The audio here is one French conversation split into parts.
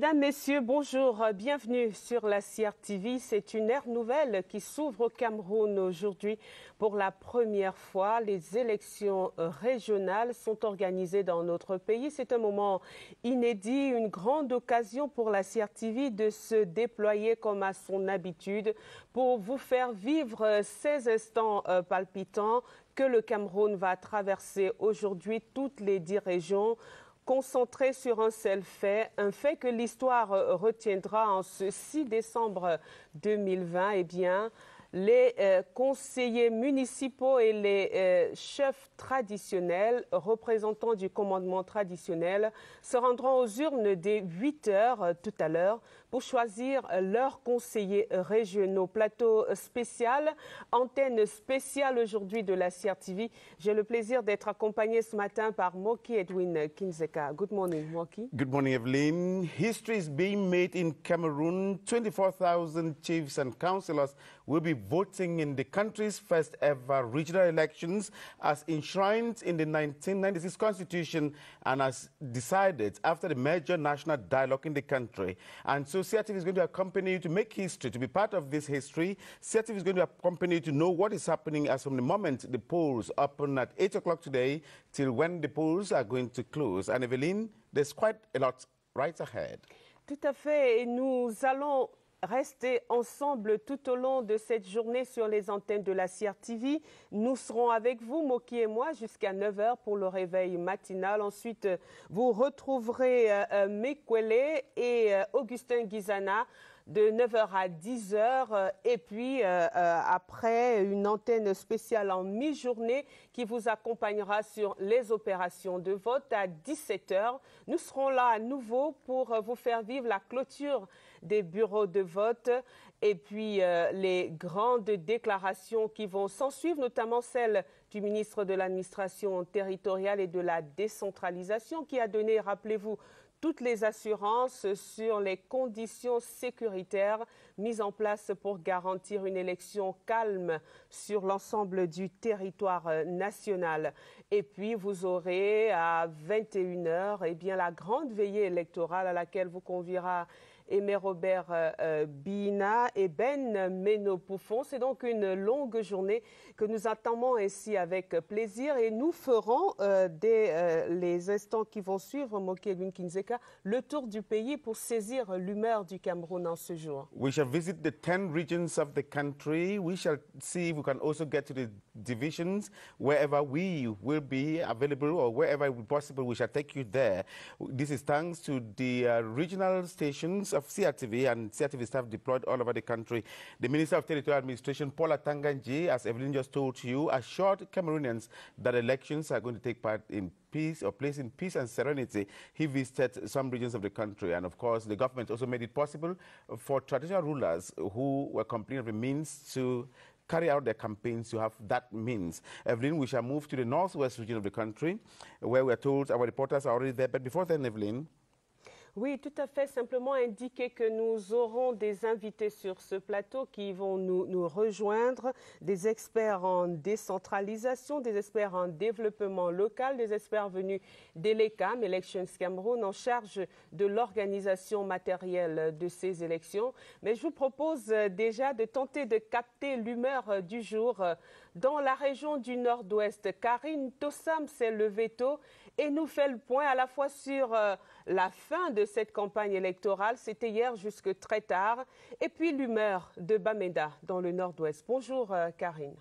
Mesdames, Messieurs, bonjour, bienvenue sur la CRTV. C'est une ère nouvelle qui s'ouvre au Cameroun aujourd'hui. Pour la première fois, les élections régionales sont organisées dans notre pays. C'est un moment inédit, une grande occasion pour la CRTV de se déployer comme à son habitude pour vous faire vivre ces instants euh, palpitants que le Cameroun va traverser aujourd'hui, toutes les dix régions concentré sur un seul fait, un fait que l'histoire euh, retiendra en ce 6 décembre 2020, eh bien, les euh, conseillers municipaux et les euh, chefs traditionnels, représentants du commandement traditionnel, se rendront aux urnes dès 8 heures tout à l'heure pour choisir leurs conseillers régionaux. Plateau spécial, antenne spéciale aujourd'hui de la CRTV. J'ai le plaisir d'être accompagné ce matin par Moki Edwin Kinzeka. Good morning, Moki. Good morning, Evelyn. History is being made in Cameroon. 24,000 chiefs and councillors will be voting in the country's first ever regional elections as enshrined in the 1996 constitution and as decided after the major national dialogue in the country. And so CRTV is going to accompany you to make history, to be part of this history. CRTV is going to accompany you to know what is happening as from the moment the polls open at 8 o'clock today till when the polls are going to close. And Evelyn, there's quite a lot right ahead. Tout à fait. Et nous allons rester ensemble tout au long de cette journée sur les antennes de la CRTV. Nous serons avec vous, Moki et moi, jusqu'à 9h pour le réveil matinal. Ensuite, vous retrouverez euh, euh Mekwele et euh, Augustin Guizana de 9h à 10h et puis euh, après une antenne spéciale en mi-journée qui vous accompagnera sur les opérations de vote à 17h. Nous serons là à nouveau pour vous faire vivre la clôture des bureaux de vote et puis euh, les grandes déclarations qui vont s'en suivre, notamment celle du ministre de l'administration territoriale et de la décentralisation qui a donné, rappelez-vous, toutes les assurances sur les conditions sécuritaires mises en place pour garantir une élection calme sur l'ensemble du territoire national. Et puis, vous aurez à 21h eh bien, la grande veillée électorale à laquelle vous conviera Aimé Robert euh, euh, Bina et Ben Meno Pouffon. C'est donc une longue journée que nous attendons ici avec plaisir et nous ferons euh, dès euh, les instants qui vont suivre, Moki Edwin Kinzeka, le tour du pays pour saisir l'humeur du Cameroun en ce jour. We shall visit the 10 regions of the country. We shall see if we can also get to the divisions wherever we will be available or wherever possible. We shall take you there. This is thanks to the uh, regional stations of CRTV and CRTV staff deployed all over the country. The Minister of Territorial Administration, Paula Tanganji, as Evelyn just told you, assured Cameroonians that elections are going to take part in peace or place in peace and serenity. He visited some regions of the country, and of course, the government also made it possible for traditional rulers who were complaining of the means to carry out their campaigns to have that means. Evelyn, we shall move to the northwest region of the country, where we're told our reporters are already there. But before then, Evelyn, Oui, tout à fait. Simplement indiquer que nous aurons des invités sur ce plateau qui vont nous, rejoindre, des experts en décentralisation, des experts en développement local, des experts venus d'ELECAM, Elections Cameroun, en charge de l'organisation matérielle de ces élections. Mais je vous propose déjà de tenter de capter l'humeur du jour dans la région du Nord-Ouest. Karine Tossam s'est levée tôt et nous fait le point à la fois sur euh, la fin de cette campagne électorale, c'était hier jusque très tard, et puis l'humeur de Bamenda dans le nord-ouest. Bonjour euh, Karine.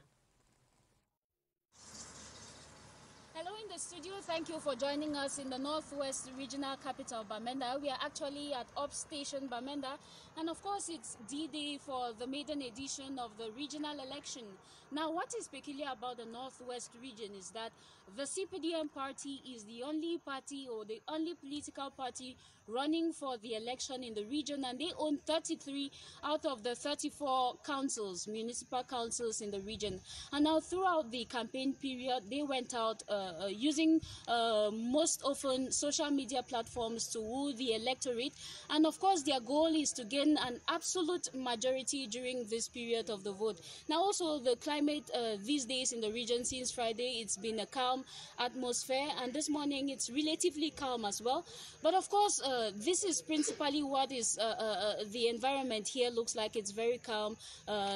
Studio. Thank you for joining us in the Northwest Regional Capital, Bamenda. We are actually at Up Station, Bamenda. And of course, it's D-Day for the maiden edition of the regional election. Now, what is peculiar about the Northwest region is that the CPDM party is the only party or the only political party running for the election in the region, and they own 33 out of the 34 councils, municipal councils in the region. And now, throughout the campaign period, they went out uh, uh, using uh, most often social media platforms to woo the electorate. And of course, their goal is to gain an absolute majority during this period of the vote. Now, also, the climate uh, these days in the region since Friday, it's been a calm atmosphere, and this morning it's relatively calm as well. But of course, uh, uh, this is principally what is uh, uh, uh, the environment here looks like. It's very calm.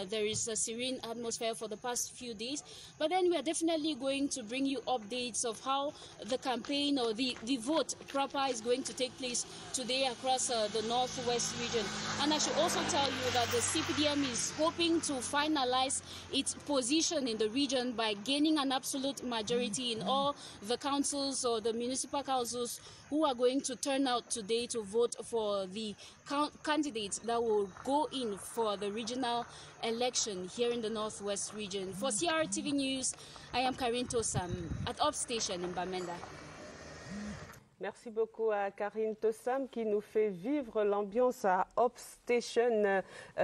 There is a serene atmosphere for the past few days. But then we are definitely going to bring you updates of how the campaign or the, the vote proper is going to take place today across the northwest region. And I should also tell you that the CPDM is hoping to finalize its position in the region by gaining an absolute majority in all the councils or the municipal councils who are going to turn out today to vote for the candidates that will go in for the regional election here in the Northwest region. For CRTV News, I am Karin Tosam at Up Station in Bamenda. Merci beaucoup à Karine Tossam qui nous fait vivre l'ambiance à Hop Station euh,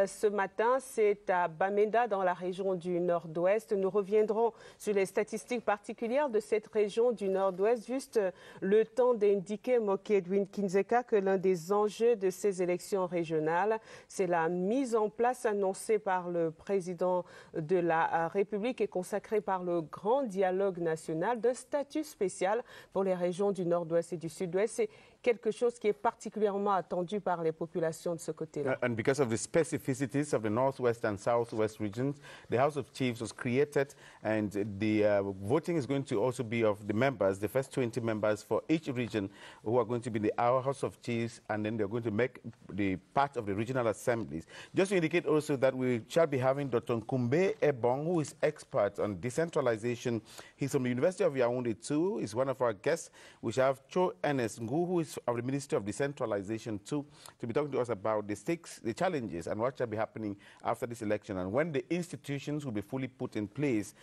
ce matin. C'est à Bamenda dans la région du Nord-Ouest. Nous reviendrons sur les statistiques particulières de cette région du Nord-Ouest. Juste euh, le temps d'indiquer, Moki Edwin Kinzeka, que l'un des enjeux de ces élections régionales, c'est la mise en place annoncée par le président de la République et consacrée par le grand dialogue national d'un statut spécial pour les régions du Nord-Ouest et du sud-ouest. Quelque chose qui est particulièrement attendu par les populations de ce côté-là. Uh, and because of the specificities of the northwest and southwest regions, the House of Chiefs was created, and the uh, voting is going to also be of the members, the first 20 members for each region, who are going to be the our House of Chiefs, and then they're going to make the part of the regional assemblies. Just to indicate also that we shall be having Dr. Nkumbe Ebong, who is expert on decentralization. He's from the University of Yaoundé too. He's one of our guests. We shall have Cho Ernest Ngu, who is of the Ministry of Decentralization too, to be talking to us about the stakes, the challenges, and what shall be happening after this election, and when the institutions will be fully put in place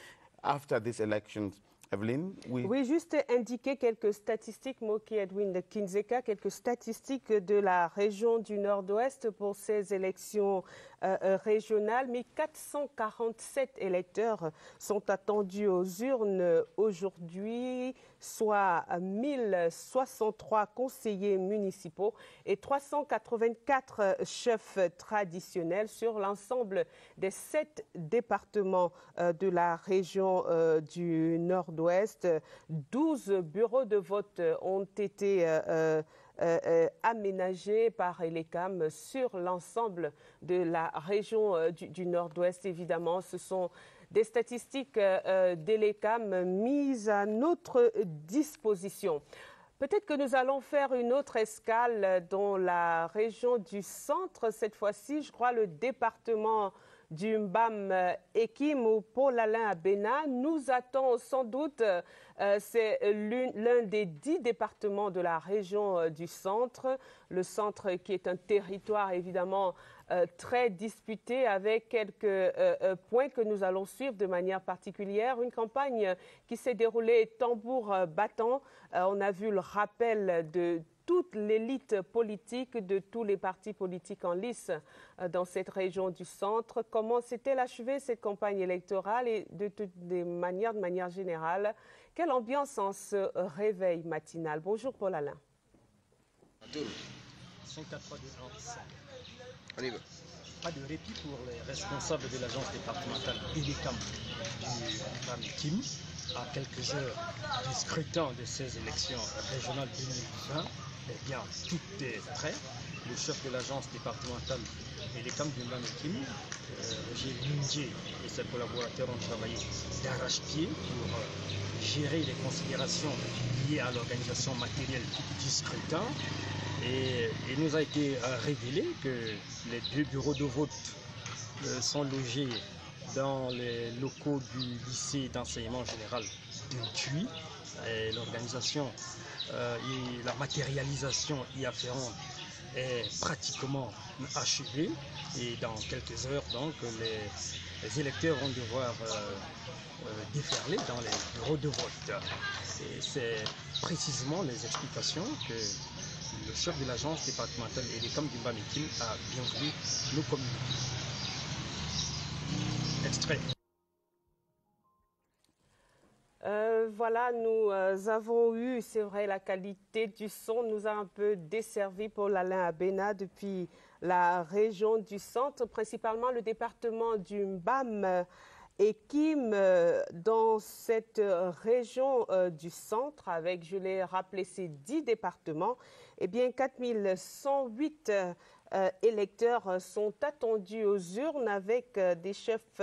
after this election. Evelyne, oui. oui, juste indiquer quelques statistiques, Moki Edwin de Kinzeka, quelques statistiques de la région du Nord-Ouest pour ces élections euh, euh, régionales. Mais 447 électeurs sont attendus aux urnes aujourd'hui soit 1063 conseillers municipaux et 384 chefs traditionnels sur l'ensemble des sept départements euh, de la région euh, du Nord-Ouest. 12 bureaux de vote ont été euh, aménagés par Elecam sur l'ensemble de la région du, du Nord-Ouest. Évidemment, ce sont des statistiques euh, euh, d'Elecam mises à notre disposition. Peut-être que nous allons faire une autre escale dans la région du centre, cette fois-ci, je crois, le département du Mbam Ekim ou Paul Alain Abena nous attend sans doute. Euh, c'est l'un des dix départements de la région du centre. Le centre qui est un territoire évidemment euh, très disputé avec quelques euh, euh, points que nous allons suivre de manière particulière. Une campagne qui s'est déroulée tambour battant. on a vu le rappel de toute l'élite politique de tous les partis politiques en lice dans cette région du centre. Comment s'était achevée cette campagne électorale? Et de toutes les manières, de manière générale, quelle ambiance en ce réveil matinal? Bonjour Paul Alain. Pas de répit pour les responsables de l'agence départementale ELECAM du Maritime à quelques heures du scrutin de ces élections régionales 2020. Eh bien, tout est prêt. Le chef de l'agence départementale ELECAM du Maritime, euh, Roger et ses collaborateurs ont travaillé d'arrache-pied pour euh, gérer les considérations liées à l'organisation matérielle du scrutin et il nous a été euh, révélé que les deux bureaux de vote euh, sont logés dans les locaux du lycée d'enseignement général de Thuy. L'organisation euh, et la matérialisation y afférente est pratiquement achevée et dans quelques heures donc les, électeurs vont devoir déferler dans les bureaux de vote. Et c'est précisément les explications que le chef de l'agence départementale camps du Bamikim a bien voulu nous communiquer. Extrait. Euh, voilà, nous euh, avons eu, c'est vrai, la qualité du son nous a un peu desservi pour l'Alain Abena depuis la région du centre, principalement le département du Mbam et Kim euh, dans cette région euh, du centre avec, je l'ai rappelé, ces dix départements, eh bien 4108 euh, électeurs sont attendus aux urnes avec des chefs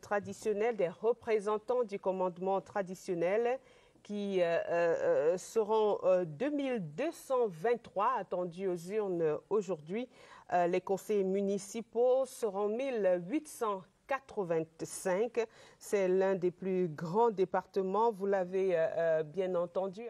traditionnels, des représentants du commandement traditionnel qui seront 2223 attendus aux urnes aujourd'hui. les conseils municipaux seront 1800 85. C'est l'un des plus grands départements, vous l'avez euh, euh, bien entendu.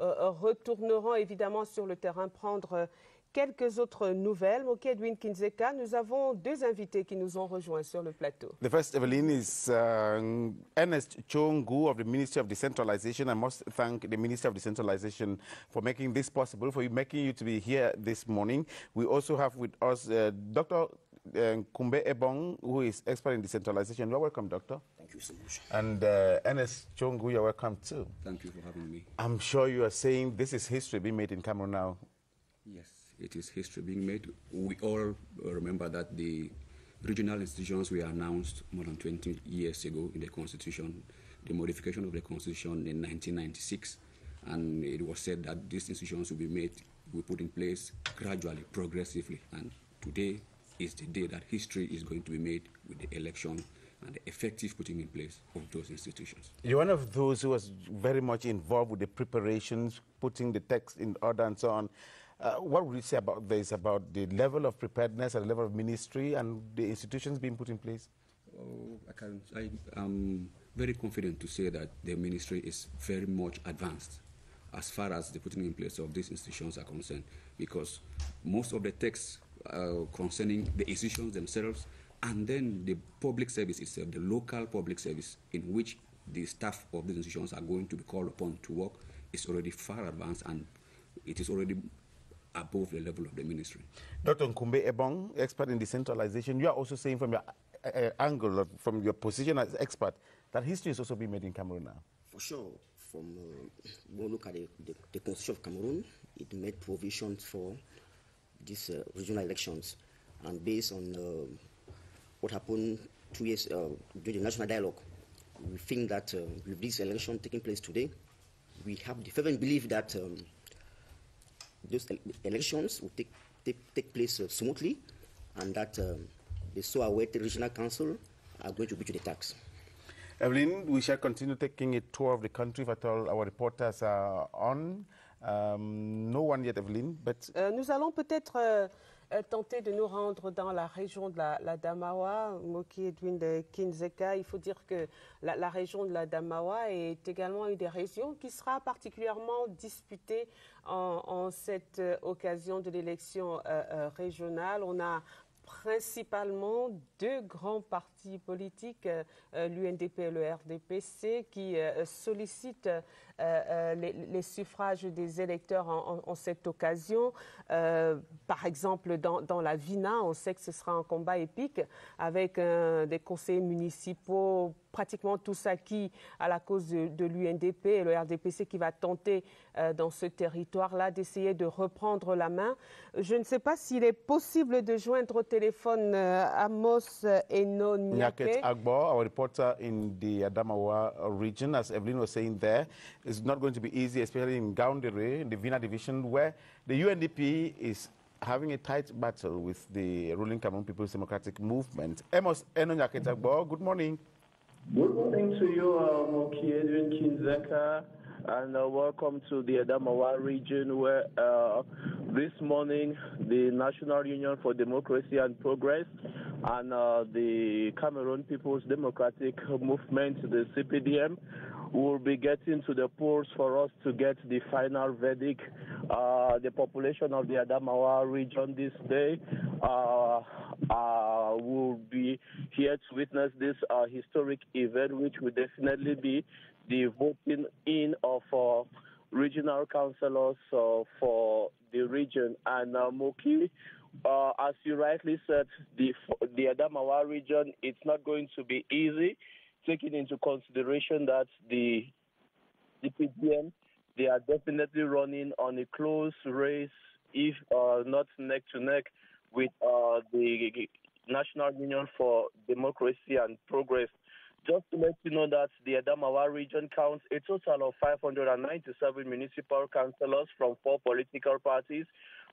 Euh, retourneront évidemment sur le terrain prendre quelques autres nouvelles. Moki Edwin Kinzeka, nous avons deux invités qui nous ont rejoints sur le plateau. The first, Evelyn, is uh, Ernest Chongu of the Ministry of Decentralization. I must thank the Ministry of Decentralization for making this possible, for making you to be here this morning. We also have with us uh, Dr. Uh, Kumbe Ebong, who is expert in decentralization. You're welcome, Doctor. Thank you so much. And uh, Ernest Chongu, you're welcome too. Thank you for having me. I'm sure you are saying this is history being made in Cameroon now. Yes it is history being made. We all remember that the regional institutions were announced more than 20 years ago in the Constitution, the modification of the Constitution in 1996, and it was said that these institutions will be made, will put in place gradually, progressively, and today is the day that history is going to be made with the election and the effective putting in place of those institutions. You're one of those who was very much involved with the preparations, putting the text in order and so on. Uh, what would you say about this, about the level of preparedness and the level of ministry and the institutions being put in place? Oh, I, can, I am very confident to say that the ministry is very much advanced as far as the putting in place of these institutions are concerned, because most of the texts uh, concerning the institutions themselves and then the public service itself, the local public service in which the staff of these institutions are going to be called upon to work is already far advanced and it is already above the level of the ministry. Dr. Nkumbe Ebong, expert in decentralization, you are also saying from your uh, uh angle, from your position as expert, that history is also being made in Cameroon now. For sure. From uh, when we look at the, the, the, Constitution of Cameroon, it made provisions for these uh, regional elections. And based on uh, what happened two years uh, during the national dialogue, we think that with this election taking place today, we have the fervent belief that um, those elections will take, take, take place smoothly and that um, the so awaited regional council are going to be to the tax. Evelyn, we shall continue taking a tour of the country if at all our reporters are on. No one yet, Evelyn, but... Euh, nous allons peut-être euh, euh, tenter de nous rendre dans la région de la, Damawa, Moki Edwin Kinzeka. Il faut dire que la, région de la Damawa est également une des régions qui sera particulièrement disputée en, cette euh, occasion de l'élection euh, euh, régionale. On a principalement deux grands partis politiques, euh, l'UNDP et le RDPC, qui euh, sollicitent euh, les, suffrages des électeurs en, cette occasion. par exemple, dans, la Vina, on sait que ce sera un combat épique avec des conseillers municipaux pratiquement tous acquis à la cause de, l'UNDP et le RDPC qui va tenter euh, dans ce territoire-là d'essayer de reprendre la main. Je ne sais pas s'il est possible de joindre au téléphone euh, Amos Eno Nyake. Agbo, our reporter in the Adamawa region, as Evelyn was saying there, is not going to be easy, especially in Gaundere, in the Vina division, where the UNDP is having a tight battle with the ruling Cameroon People's Democratic Movement. Amos Enonyake Agbo, good morning. Good morning to you, uh, Moki Edwin Kinzeka, and uh, welcome to the Adamawa region where uh, this morning the National Union for Democracy and Progress and uh, the Cameroon People's Democratic Movement, the CPDM, will be getting to the polls for us to get the final verdict. Uh, the population of the Adamawa region this day uh, uh, will be here to witness this uh, historic event, which will definitely be the voting in of uh, regional councillors uh, for the region. And Moki, as you rightly said, the, the Adamawa region, it's not going to be easy taking into consideration that the CPDM. They are definitely running on a close race, if uh, not neck to neck, with uh, the National Union for Democracy and Progress. Just to let you know that the Adamawa region counts a total of 597 municipal councillors from four political parties,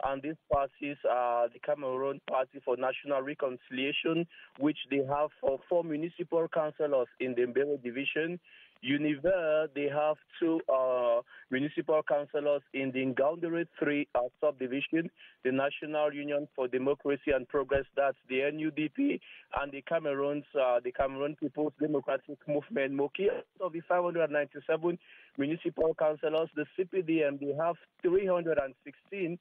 and these parties are the Cameroon Party for National Reconciliation, which they have for four municipal councillors in the Mbere division. Univer, they have two uh, municipal councillors in the Ngaoundere 3 uh, subdivision, the National Union for Democracy and Progress, that's the NUDP, and the Cameroon's, uh, the Cameroon People's Democratic Movement, MOKI. Of the 597 municipal councillors, the CPDM, they have 316,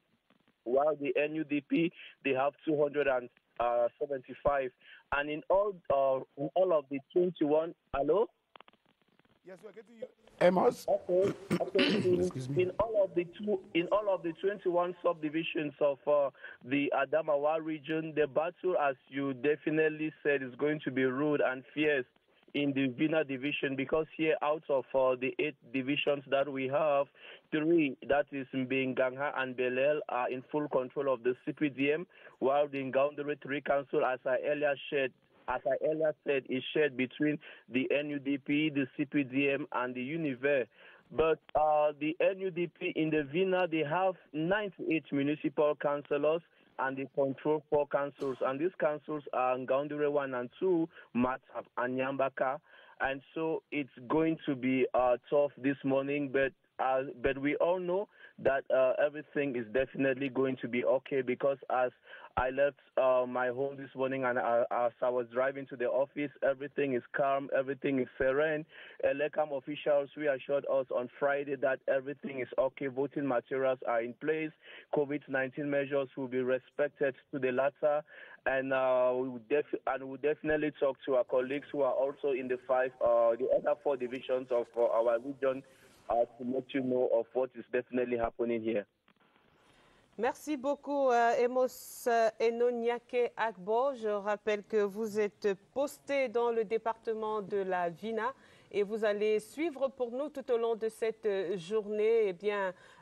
while the NUDP, they have 275. And in all, uh, in all of the 21, hello? Yes, we're getting you. Amos? Okay. okay. In, in all of the two, in all of the 21 subdivisions of uh, the Adamawa region, the battle, as you definitely said, is going to be rude and fierce in the Vina division because here, out of uh, the eight divisions that we have, three, that is Mbenganga and Belel, are in full control of the CPDM, while the Ngaoundere 3 Council, as I earlier shared, as I earlier said, is shared between the NUDP, the CPDM, and the Univer. But uh, the NUDP in the Vina, they have 98 municipal councillors and they control four councils. And these councils are Ngaoundere 1 and 2, Matap and Nyambaka. And so it's going to be uh, tough this morning, but uh, but we all know that uh, everything is definitely going to be okay because as I left uh, my home this morning and uh, as I was driving to the office, everything is calm, everything is serene. Elecam officials reassured us on Friday that everything is okay. Voting materials are in place. COVID-19 measures will be respected to the latter, and uh, we will def- and we will definitely talk to our colleagues who are also in the five, uh, the other four divisions of uh, our region to let you know of what is definitely happening here. Merci beaucoup, euh, Emos euh, Enoniake Agbo. Je rappelle que vous êtes posté dans le département de la Vina et vous allez suivre pour nous tout au long de cette euh, journée eh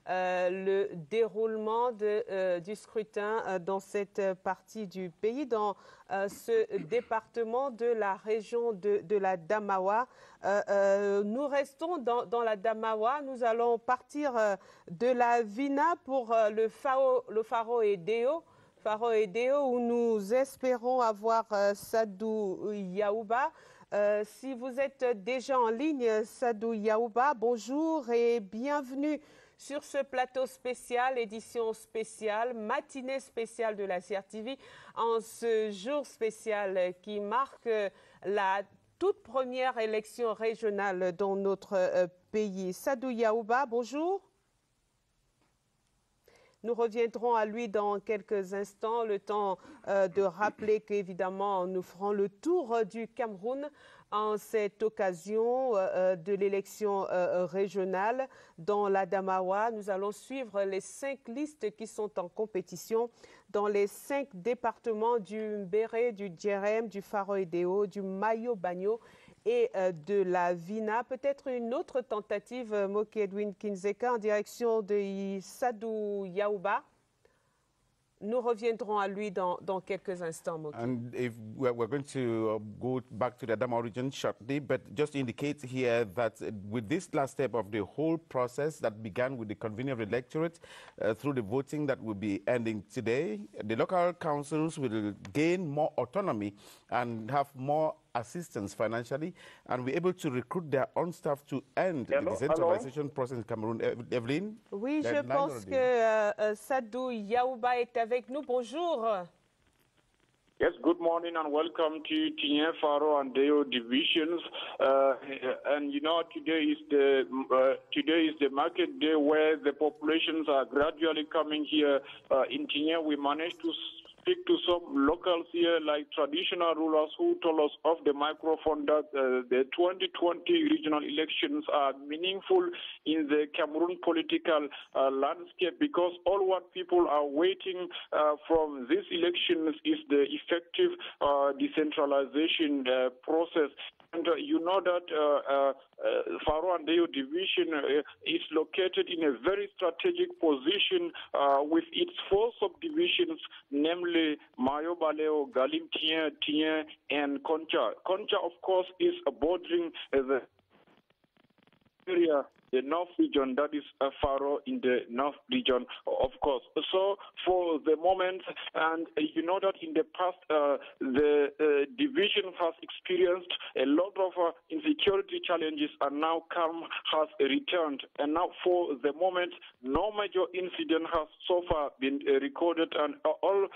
euh, le déroulement euh, du scrutin dans cette partie du pays, dans ce département de la région de, la Damawa. Nous restons dans, la Damawa. Nous allons partir de la Vina pour le, Faro et Deo. Faro et Deo, où nous espérons avoir Sadou Yaouba. Euh, si vous êtes déjà en ligne, Sadou Yaouba, bonjour et bienvenue sur ce plateau spécial, édition spéciale, matinée spéciale de la CRTV, en ce jour spécial qui marque la toute première élection régionale dans notre euh, pays. Sadou Yaouba, bonjour. Nous reviendrons à lui dans quelques instants, le temps euh, de rappeler qu'évidemment, nous ferons le tour euh, du Cameroun en cette occasion euh, de l'élection euh, régionale dans la Damawa. Nous allons suivre les cinq listes qui sont en compétition dans les cinq départements du Mbéré, du Djerem, du Faro-Edeo, du Mayo-Bagno et euh, de la Vina. Peut-être une autre tentative, euh, Moki Edwin Kinzeka, en direction de Sadou Yaouba. Nous reviendrons à lui dans, dans quelques instants, Moki. And if we're, going to uh, go back to the region shortly, but just indicate here that with this last step of the whole process that began with the convening of the electorate uh, through the voting that will be ending today, the local councils will gain more autonomy and have more assistance financially and be able to recruit their own staff to end Hello? the decentralization process in Cameroon. Ev- Evelyn? Oui, the je line pense already. que euh, euh, Sadou Yaouba est avec nous. Bonjour. Yes, good morning and welcome to Tinye, Faro, and Deo divisions. Uh, and you know, today is the uh, today is the market day where the populations are gradually coming here. Uh, in Tinye, we managed to speak to some locals here, like traditional rulers, who told us off the microphone that uh, the 2020 regional elections are meaningful in the Cameroon political uh, landscape because all what people are waiting uh, from these elections is the effective uh, decentralization uh, process. And uh, you know that uh, uh, Faro Andeo division is located in a very strategic position with its four subdivisions, namely Mayo Baleo, Galim Tien, Tien, and Concha. Concha, of course, is bordering the area the north region, that is uh, Faro in the north region, of course. So for the moment, and you know that in the past, uh, the uh, division has experienced a lot of uh, insecurity challenges, and now calm has returned. And now, for the moment, no major incident has so far been recorded, and all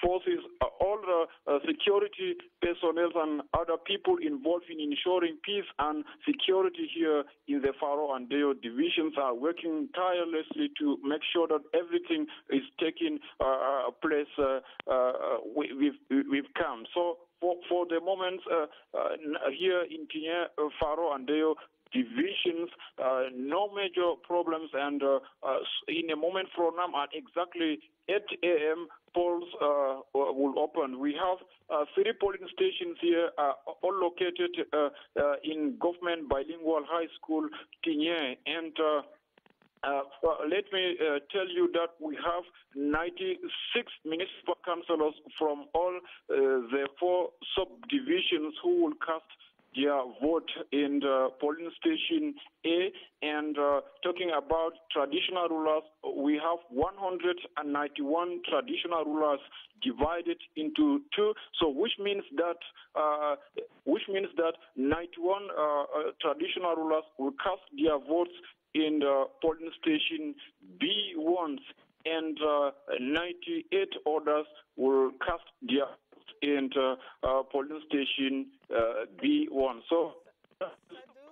forces, all the security personnel, and other people involved in ensuring peace and security here in the Faro and Deo divisions are working tirelessly to make sure that everything is taking uh, place uh, uh, with, with calm. So for, for the moment, uh, uh, here in Tien, uh, Faro and Deo divisions, uh, no major problems, and uh, uh, in a moment from now at exactly 8 a.m., polls will open. We have three polling stations here, all located in government bilingual high school, Tigné, and uh, let me uh, tell you that we have 96 municipal councillors from all uh, the four subdivisions who will cast their vote in the polling station A. And uh, talking about traditional rulers, we have 191 traditional rulers divided into two. So, which means that uh, which means that 91 uh, traditional rulers will cast their votes in the polling station B1, and uh, 98 others will cast their in the uh, polling station uh, B1. So,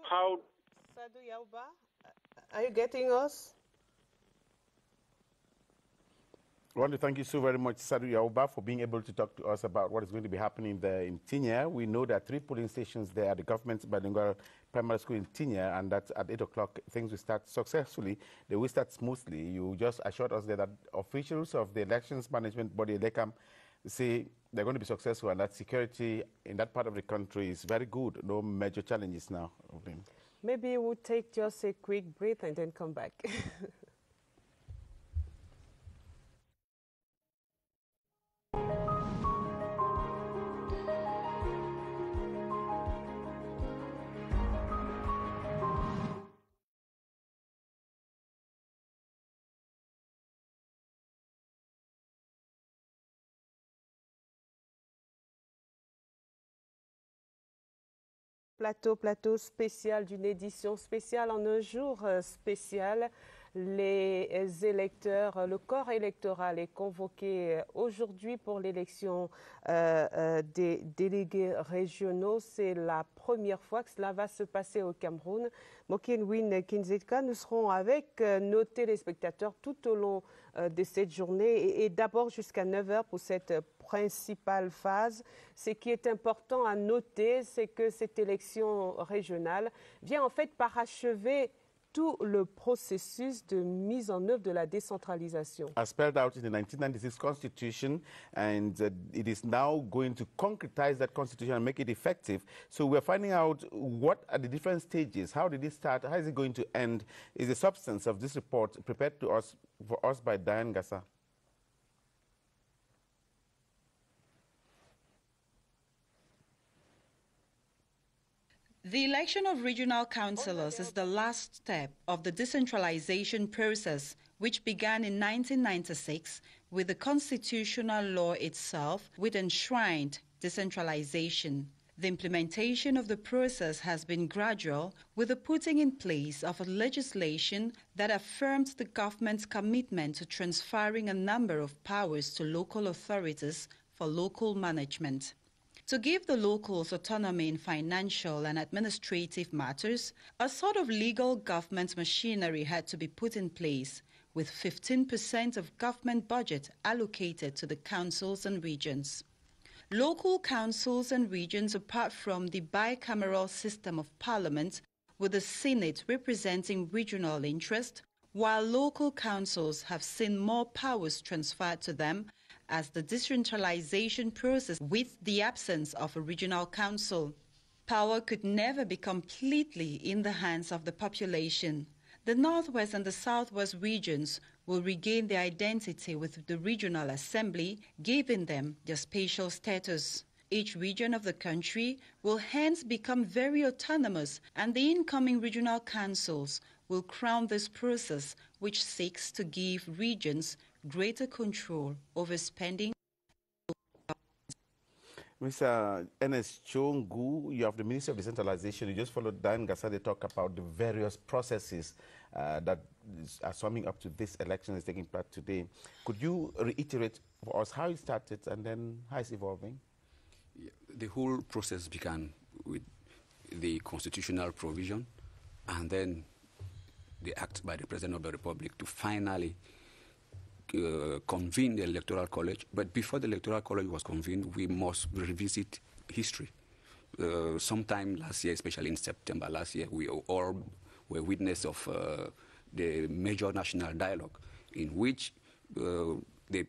how? Sadu Yauba, are you getting us? I want to thank you so very much, Sadu Yauba, for being able to talk to us about what is going to be happening there in Tinia. We know there are three polling stations there at the government bilingual primary school in Tinia, and that at 8 o'clock things will start successfully. They will start smoothly. You just assured us that officials of the elections management body, ELECAM, say they're going to be successful and that security in that part of the country is very good. No major challenges now. Maybe we'll take just a quick breath and then come back. plateau, plateau spécial d'une édition spéciale en un jour euh, spécial. Les électeurs, le corps électoral est convoqué euh, aujourd'hui pour l'élection euh, des délégués régionaux. C'est la première fois que cela va se passer au Cameroun. Mokinwin Kinzetka, nous serons avec nos téléspectateurs tout au long de cette journée et, et d'abord jusqu'à 9h pour cette principale phase. Ce qui est important à noter, c'est que cette élection régionale vient en fait parachever tout le processus de mise en œuvre de la décentralisation. As spelled out in the 1996 Constitution, and uh, it is now going to concretize that Constitution and make it effective. So we're finding out what are the different stages, how did it start, how is it going to end, is the substance of this report prepared to us for us by Diane Gassa. The election of regional councillors is the last step of the decentralization process, which began in 1996 with the constitutional law itself, which enshrined decentralization. The implementation of the process has been gradual, with the putting in place of a legislation that affirms the government's commitment to transferring a number of powers to local authorities for local management. To give the locals autonomy in financial and administrative matters, a sort of legal government machinery had to be put in place with 15% of government budget allocated to the councils and regions. Local councils and regions, apart from the bicameral system of parliament, with the Senate representing regional interest, while local councils have seen more powers transferred to them as the decentralization process with the absence of a regional council. Power could never be completely in the hands of the population. The Northwest and the Southwest regions will regain their identity with the Regional Assembly, giving them their spatial status. Each region of the country will hence become very autonomous, and the incoming regional councils will crown this process, which seeks to give regions greater control over spending. Mr. Ernest Chongu, you have the Ministry of Decentralization. You just followed Dan Gasade talk about the various processes uh, that are summing up to this election is taking place today. Could you reiterate for us how it started and then how it's evolving? Yeah, the whole process began with the constitutional provision and then the act by the President of the Republic to finally uh, convene the Electoral College. But before the Electoral College was convened, we must revisit history. Uh, sometime last year, especially in September last year, we all were witness of uh, the major national dialogue in which uh, the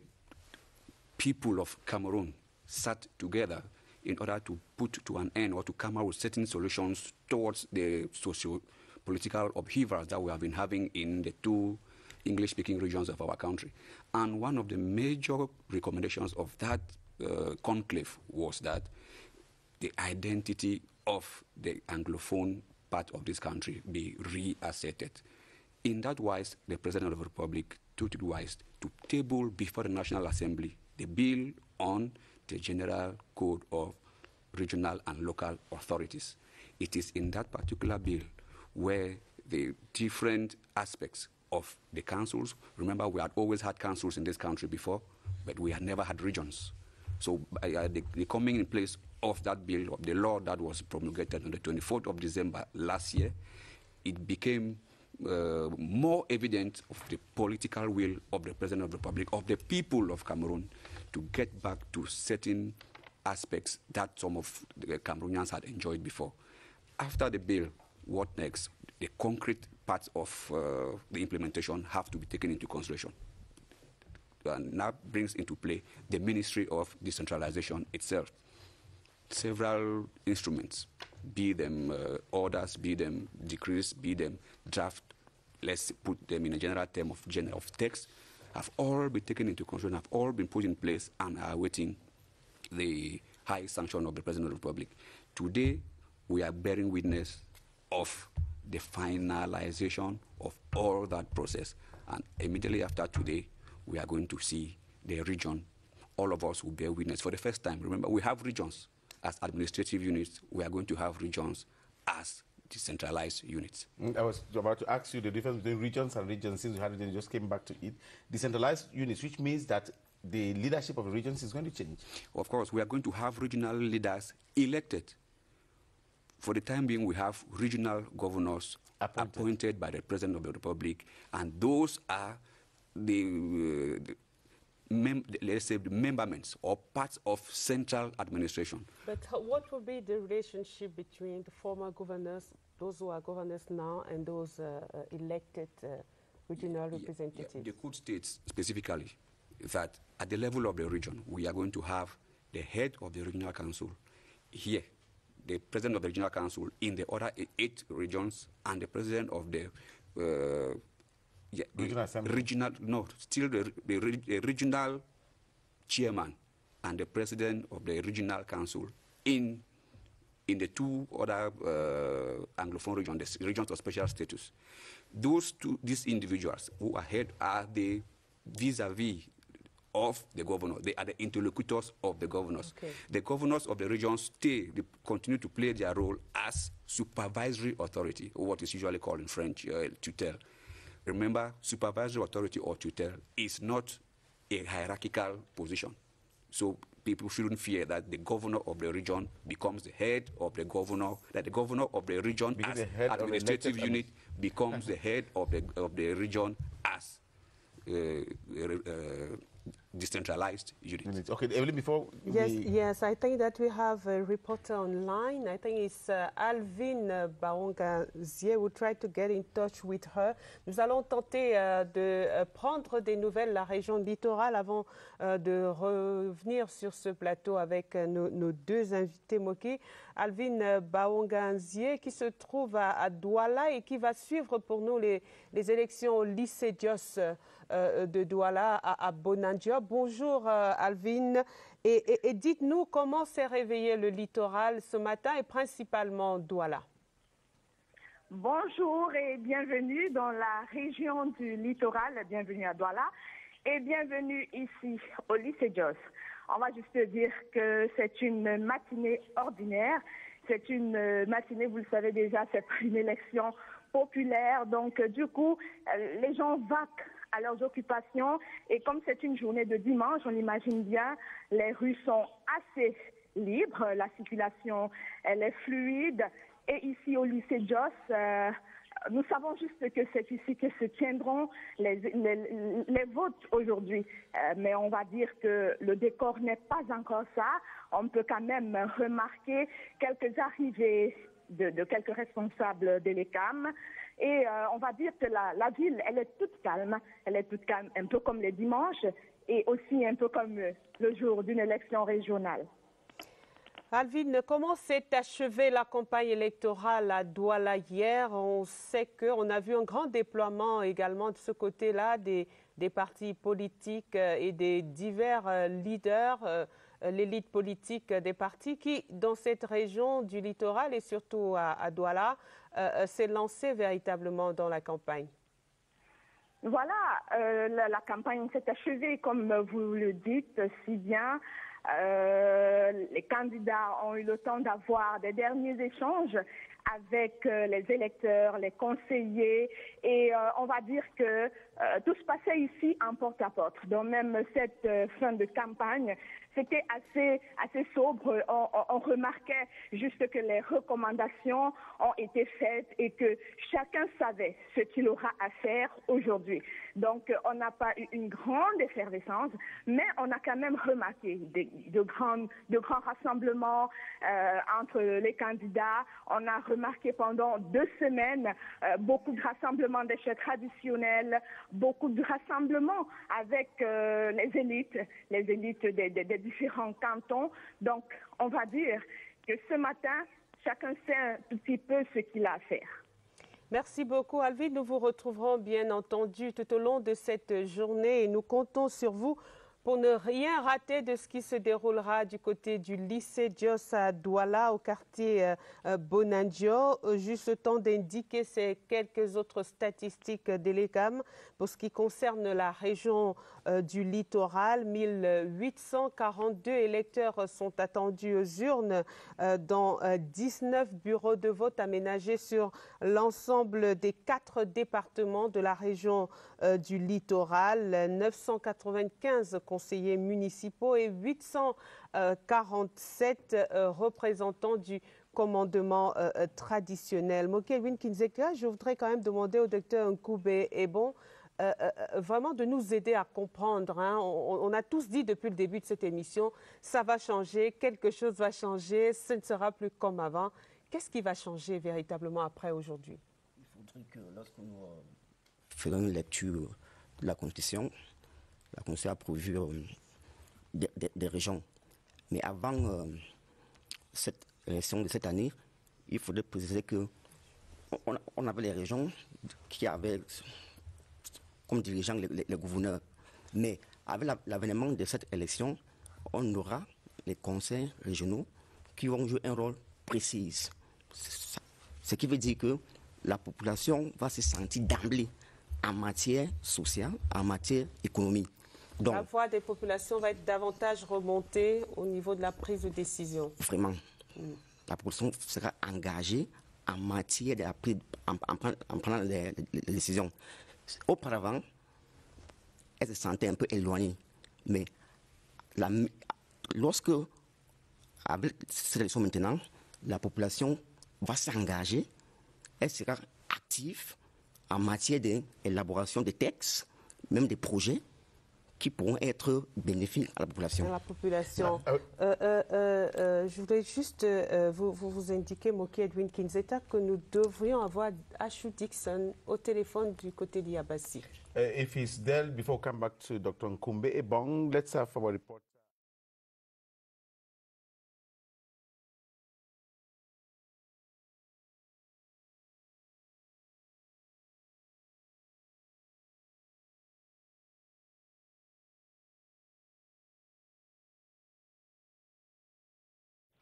people of Cameroon sat together in order to put to an end or to come out with certain solutions towards the socio-political upheavals that we have been having in the two English-speaking regions of our country. And one of the major recommendations of that uh, conclave was that the identity of the Anglophone part of this country be reasserted. In that wise, the President of the Republic took it wise to table before the National Assembly the bill on the General Code of Regional and Local Authorities. It is in that particular bill where the different aspects of the councils. Remember, we had always had councils in this country before, but we had never had regions. So uh, the, the, coming in place of that bill, of the law that was promulgated on the 24th of December last year, it became uh, more evident of the political will of the President of the Republic, of the people of Cameroon, to get back to certain aspects that some of the Cameroonians had enjoyed before. After the bill, what next? The concrete parts of uh, the implementation have to be taken into consideration. And that brings into play the Ministry of Decentralization itself. Several instruments, be them uh, orders, be them decrees, be them draft, let's put them in a general term of, general, of text, have all been taken into consideration, have all been put in place and are awaiting the high sanction of the President of the Republic. Today, we are bearing witness of the finalization of all that process. And immediately after today, we are going to see the region. All of us will bear witness for the first time. Remember, we have regions as administrative units. We are going to have regions as decentralized units. Mm, I was about to ask you the difference between regions and regions since you had it and just came back to it. Decentralized units, which means that the leadership of the regions is going to change. Of course, we are going to have regional leaders elected for the time being, we have regional governors appointed, appointed by the President of the Republic, and those are the, uh, the mem- let's say the memberments or parts of central administration. But what will be the relationship between the former governors, those who are governors now, and those uh, uh elected uh, regional representatives? Yeah, the could state specifically that at the level of the region, we are going to have the head of the regional council here the president of the regional council in the other eight regions and the president of the uh, yeah, regional, regional, no, still the, the, the, regional chairman and the president of the regional council in in the two other uh, Anglophone regions, the regions of special status. Those two, these individuals who are head are the vis-a-vis of the governor. They are the interlocutors of the governors. Okay. The governors of the region stay, they continue to play their role as supervisory authority, or what is usually called in French uh, tutelle. Remember, supervisory authority or tutelle is not a hierarchical position. So people shouldn't fear that the governor of the region becomes the head of the governor, that the governor of the region because as the administrative unit becomes the head of the, of the region as uh, decentralized unit. Okay, Evelyn, before Yes, we, yes, I think that we have a reporter online. I think it's uh, Alvin uh, Baongazier. We'll try to get in touch with her. Nous allons tenter euh, de euh, prendre des nouvelles de la région littorale avant euh, de revenir sur ce plateau avec euh, nos, nos deux invités moqués. Alvin Baongazier qui se trouve à, à Douala et qui va suivre pour nous les, les élections au lycée Dios de Douala à, à Bonandia. Bonjour euh, Alvin et, et- dites-nous comment s'est réveillé le littoral ce matin et principalement Douala. Bonjour et bienvenue dans la région du littoral, bienvenue à Douala et bienvenue ici au lycée Jos. On va juste dire que c'est une matinée ordinaire, c'est une euh, matinée, vous le savez déjà, c'est une élection populaire, donc euh, du coup, euh, les gens vaquent à leurs occupations et comme c'est une journée de dimanche, on imagine bien, les rues sont assez libres, la circulation elle est fluide et ici au lycée Jos, euh, nous savons juste que c'est ici que se tiendront les, les- les votes aujourd'hui. Euh, mais on va dire que le décor n'est pas encore ça. On peut quand même remarquer quelques arrivées de, de quelques responsables de l'ECAM. Et euh, on va dire que la, ville, elle est toute calme. Elle est toute calme, un peu comme les dimanches et aussi un peu comme euh, le jour d'une élection régionale. Alvin, comment s'est achevée la campagne électorale à Douala hier? On sait qu'on a vu un grand déploiement également de ce côté-là des, des partis politiques euh, et des divers leaders, l'élite politique des partis qui, dans cette région du littoral et surtout à Douala, euh, euh, s'est lancé véritablement dans la campagne. Voilà, euh, la, campagne s'est achevée, comme vous le dites si bien. Les candidats ont eu le temps d'avoir des derniers échanges avec les électeurs, les conseillers, et on va dire que tout se passait ici en porte-à-porte. Donc même cette fin de campagne, c'était assez, assez sobre. On, on- on remarquait juste que les recommandations ont été faites et que chacun savait ce qu'il aura à faire aujourd'hui. Donc, euh, on n'a pas eu une grande effervescence, mais on a quand même remarqué de, grands, rassemblements euh, entre les candidats. On a remarqué pendant deux semaines euh, beaucoup de rassemblements des chefs traditionnels, beaucoup de rassemblements avec les élites, les élites des, des- des différents cantons. Donc, on va dire que ce matin, chacun sait un petit peu ce qu'il a à faire. Merci beaucoup, Alvin. Nous vous retrouverons bien entendu tout au long de cette journée et nous comptons sur vous pour ne rien rater de ce qui se déroulera du côté du lycée Dios à Douala, au quartier euh, euh, Bonandio. Euh, Juste le temps d'indiquer ces quelques autres statistiques d'Elecam pour ce qui concerne la région du littoral. 1842 électeurs sont attendus aux urnes dans euh, 19 bureaux de vote aménagés sur l'ensemble des quatre départements de la région du littoral. 995 conseillers municipaux et 847 euh, représentants du commandement euh, euh, traditionnel. Mokelwin Kinzeka, je voudrais quand même demander au docteur euh, euh, euh, vraiment de nous aider à comprendre. hein. On, on a tous dit depuis le début de cette émission, ça va changer, quelque chose va changer, ce ne sera plus comme avant. Qu'est-ce qui va changer véritablement après aujourd'hui? Il faudrait que lorsque nous faisons une lecture de la Constitution, la Constitution a prévu euh, des, régions. Mais avant euh, cette élection de cette année, il faudrait préciser que on, avait les régions qui avaient comme dirigeants les, les- gouverneurs. Mais avec la- l'avènement de cette élection, on aura les conseils régionaux qui vont jouer un rôle précis. Ce qui veut dire que la population va se sentir d'emblée en matière sociale, en matière économique. Donc, La voix des populations va être davantage remontée au niveau de la prise de décision. vraiment, la population sera engagée en matière de la prise, en, en prenant- en prenant les, les- les décisions. Auparavant, elle se sentait un peu éloignée. Mais la, lorsque, avec cette élection maintenant, la population va s'engager, elle sera active en matière d'élaboration des textes même des projets qui pourront être bénéfiques à la population. À la population. Euh, euh, euh, je voudrais juste vous, vous, indiquer, Moki Edwin Kinzeta, que nous devrions avoir Ashu Dixon au téléphone du côté d'Yabassi. Uh, if he's there, before we come back to Dr. Nkumbe Ebong, let's have our report.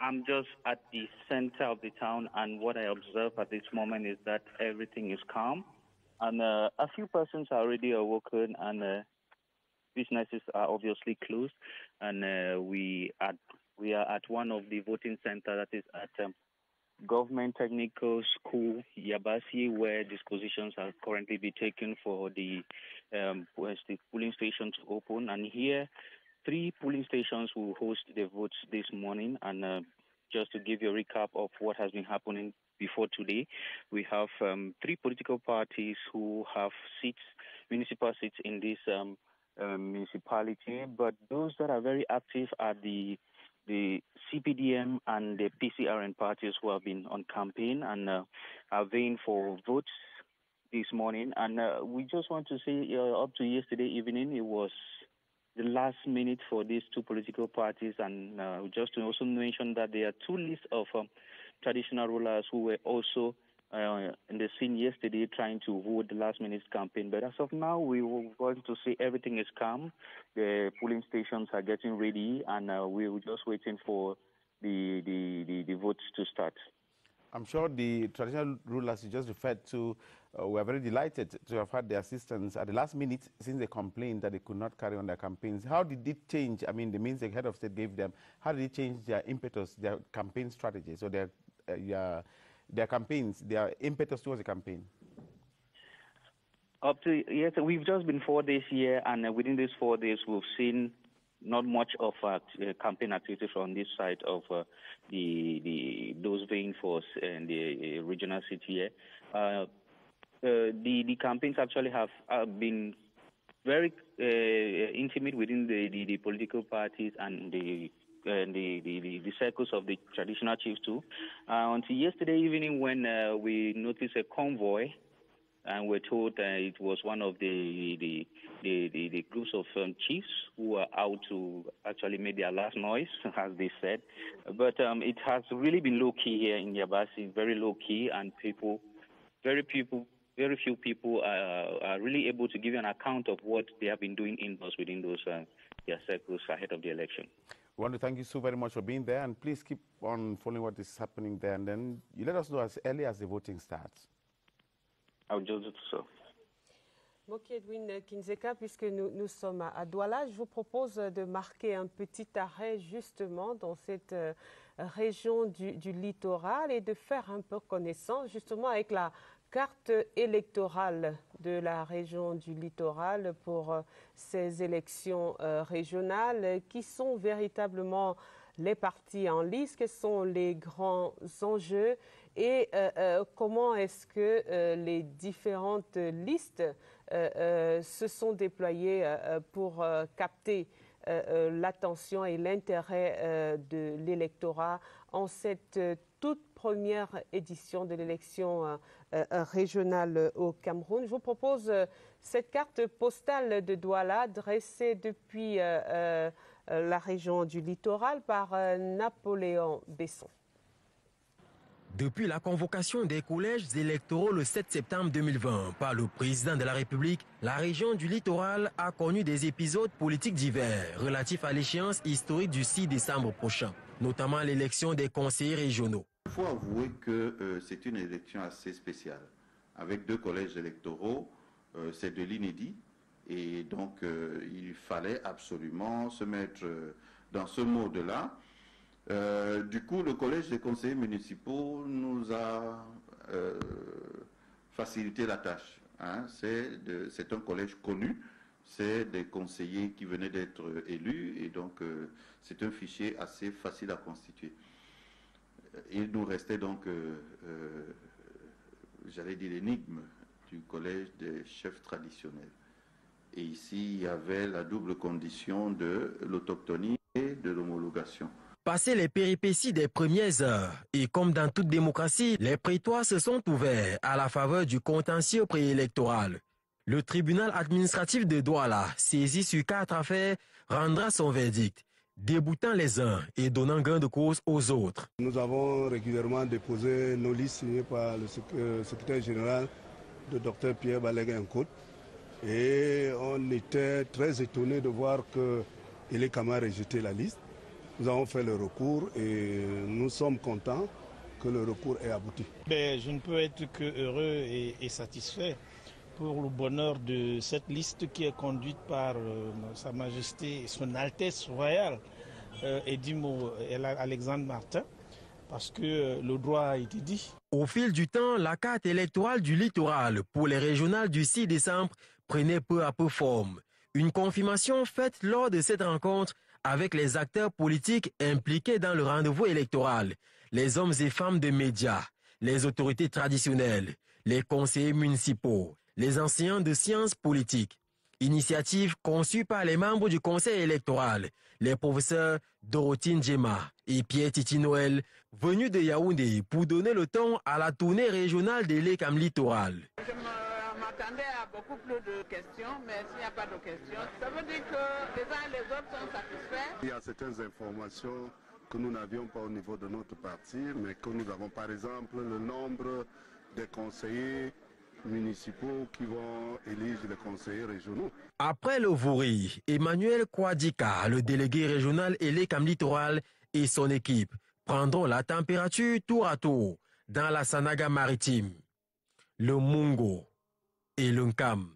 I'm just at the center of the town, and what I observe at this moment is that everything is calm, and uh, a few persons are already awoken, and uh, businesses are obviously closed, and uh, we we are at one of the voting center that is at um, Government Technical School Yabasi, where dispositions are currently be taken for the um, the polling station to open, and here three polling stations will host the votes this morning. And uh, just to give you a recap of what has been happening before today, we have um, three political parties who have seats, municipal seats in this um, uh, municipality. But those that are very active are the the CPDM and the PCRN parties who have been on campaign and uh, are vying for votes this morning. And uh, we just want to say, uh, up to yesterday evening, it was the last minute for these two political parties. And uh, just to also mention that there are two lists of um, traditional rulers who were also uh, in the scene yesterday trying to vote the last minute campaign. But as of now, we were going to see everything is calm. The polling stations are getting ready, and uh, we are just waiting for the, the, the, the votes to start. I'm sure the traditional rulers you just referred to uh, were very delighted to have had their assistance at the last minute since they complained that they could not carry on their campaigns. How did it change? I mean, the means the head of state gave them, how did it change their impetus, their campaign strategy, so their, uh, their campaigns, their impetus towards the campaign? Up to yes, we've just been four days here, and uh, within these four days, we've seen not much of uh, campaign activity from this side of uh, the the those vying for uh, the regional city. Uh, uh, the the campaigns actually have been very uh, intimate within the, the, the, political parties and the and the, the, the, circles of the traditional chiefs too. until yesterday evening, when we noticed a convoy and we're told that it was one of the the the, the, the groups of um, chiefs who were out to actually make their last noise, as they said. But um, it has really been low key here in Yabasi, very low key, and people, very people, very few people are, are really able to give an account of what they have been doing in indoors within those uh, their circles ahead of the election. We want to thank you so very much for being there, and please keep on following what is happening there, and then you let us know as early as the voting starts. Do so. Moki Edwin Kinzeka, puisque nous, sommes à Douala, je vous propose de marquer un petit arrêt justement dans cette euh, région du, du, littoral et de faire un peu connaissance justement avec la carte électorale de la région du littoral pour euh, ces élections euh, régionales qui sont véritablement les partis en lice, quels sont les grands enjeux et euh, euh, comment est-ce que euh, les différentes listes se sont déployées pour capter l'attention et l'intérêt de l'électorat en cette toute première édition de l'élection régionale au Cameroun? Je vous propose cette carte postale de Douala dressée depuis la région du littoral par Napoléon Besson. Depuis la convocation des collèges électoraux le 7 septembre 2020 par le président de la République, la région du littoral a connu des épisodes politiques divers relatifs à l'échéance historique du 6 décembre prochain, notamment l'élection des conseillers régionaux. Il faut avouer que euh, c'est une élection assez spéciale. Avec deux collèges électoraux, euh, c'est de l'inédit. Et donc, euh, il fallait absolument se mettre dans ce mode-là. Euh, du coup, le collège des conseillers municipaux nous a euh, facilité la tâche. Hein. C'est un collège connu, c'est des conseillers qui venaient d'être élus et donc euh, c'est un fichier assez facile à constituer. Il nous restait donc, j'allais dire, l'énigme du collège des chefs traditionnels. Et ici, il y avait la double condition de l'autochtonie et de l'homologation. Passé les péripéties des premières heures, et comme dans toute démocratie, les prétoires se sont ouverts à la faveur du contentieux préélectoral. Le tribunal administratif de Douala, saisi sur quatre affaires, rendra son verdict, déboutant les uns et donnant gain de cause aux autres. Nous avons régulièrement déposé nos listes signées par le euh, secrétaire général, le docteur Pierre Balaguin-Côte. Et on était très étonnés de voir que Elé Kama a rejeté la liste. Nous avons fait le recours et nous sommes contents que le recours ait abouti. Ben, je ne peux être que heureux et, satisfait pour le bonheur de cette liste qui est conduite par euh, Sa Majesté et Son Altesse Royale, euh, Edimo Alexandre Martin, parce que euh, le droit a été dit. Au fil du temps, la carte électorale du littoral pour les régionales du 6 décembre prenait peu à peu forme. Une confirmation faite lors de cette rencontre avec les acteurs politiques impliqués dans le rendez-vous électoral, les hommes et femmes de médias, les autorités traditionnelles, les conseillers municipaux, les enseignants de sciences politiques. Initiative conçue par les membres du conseil électoral, les professeurs Dorotine Djema et Pierre Titi Noël, venus de Yaoundé pour donner le ton à la tournée régionale des l'ECAM Littoral m'attendais à beaucoup plus de questions, mais s'il n'y a pas de questions, ça veut dire que les uns et les autres sont satisfaits. Il y a certaines informations que nous n'avions pas au niveau de notre parti, mais que nous avons par exemple le nombre des conseillers municipaux qui vont élire les conseillers régionaux. Après le Vouri, Emmanuel Kouadika, le délégué régional et Cam Littoral et son équipe prendront la température tour à tour dans la Sanaga maritime. Le Mungo, et l'UNCAM.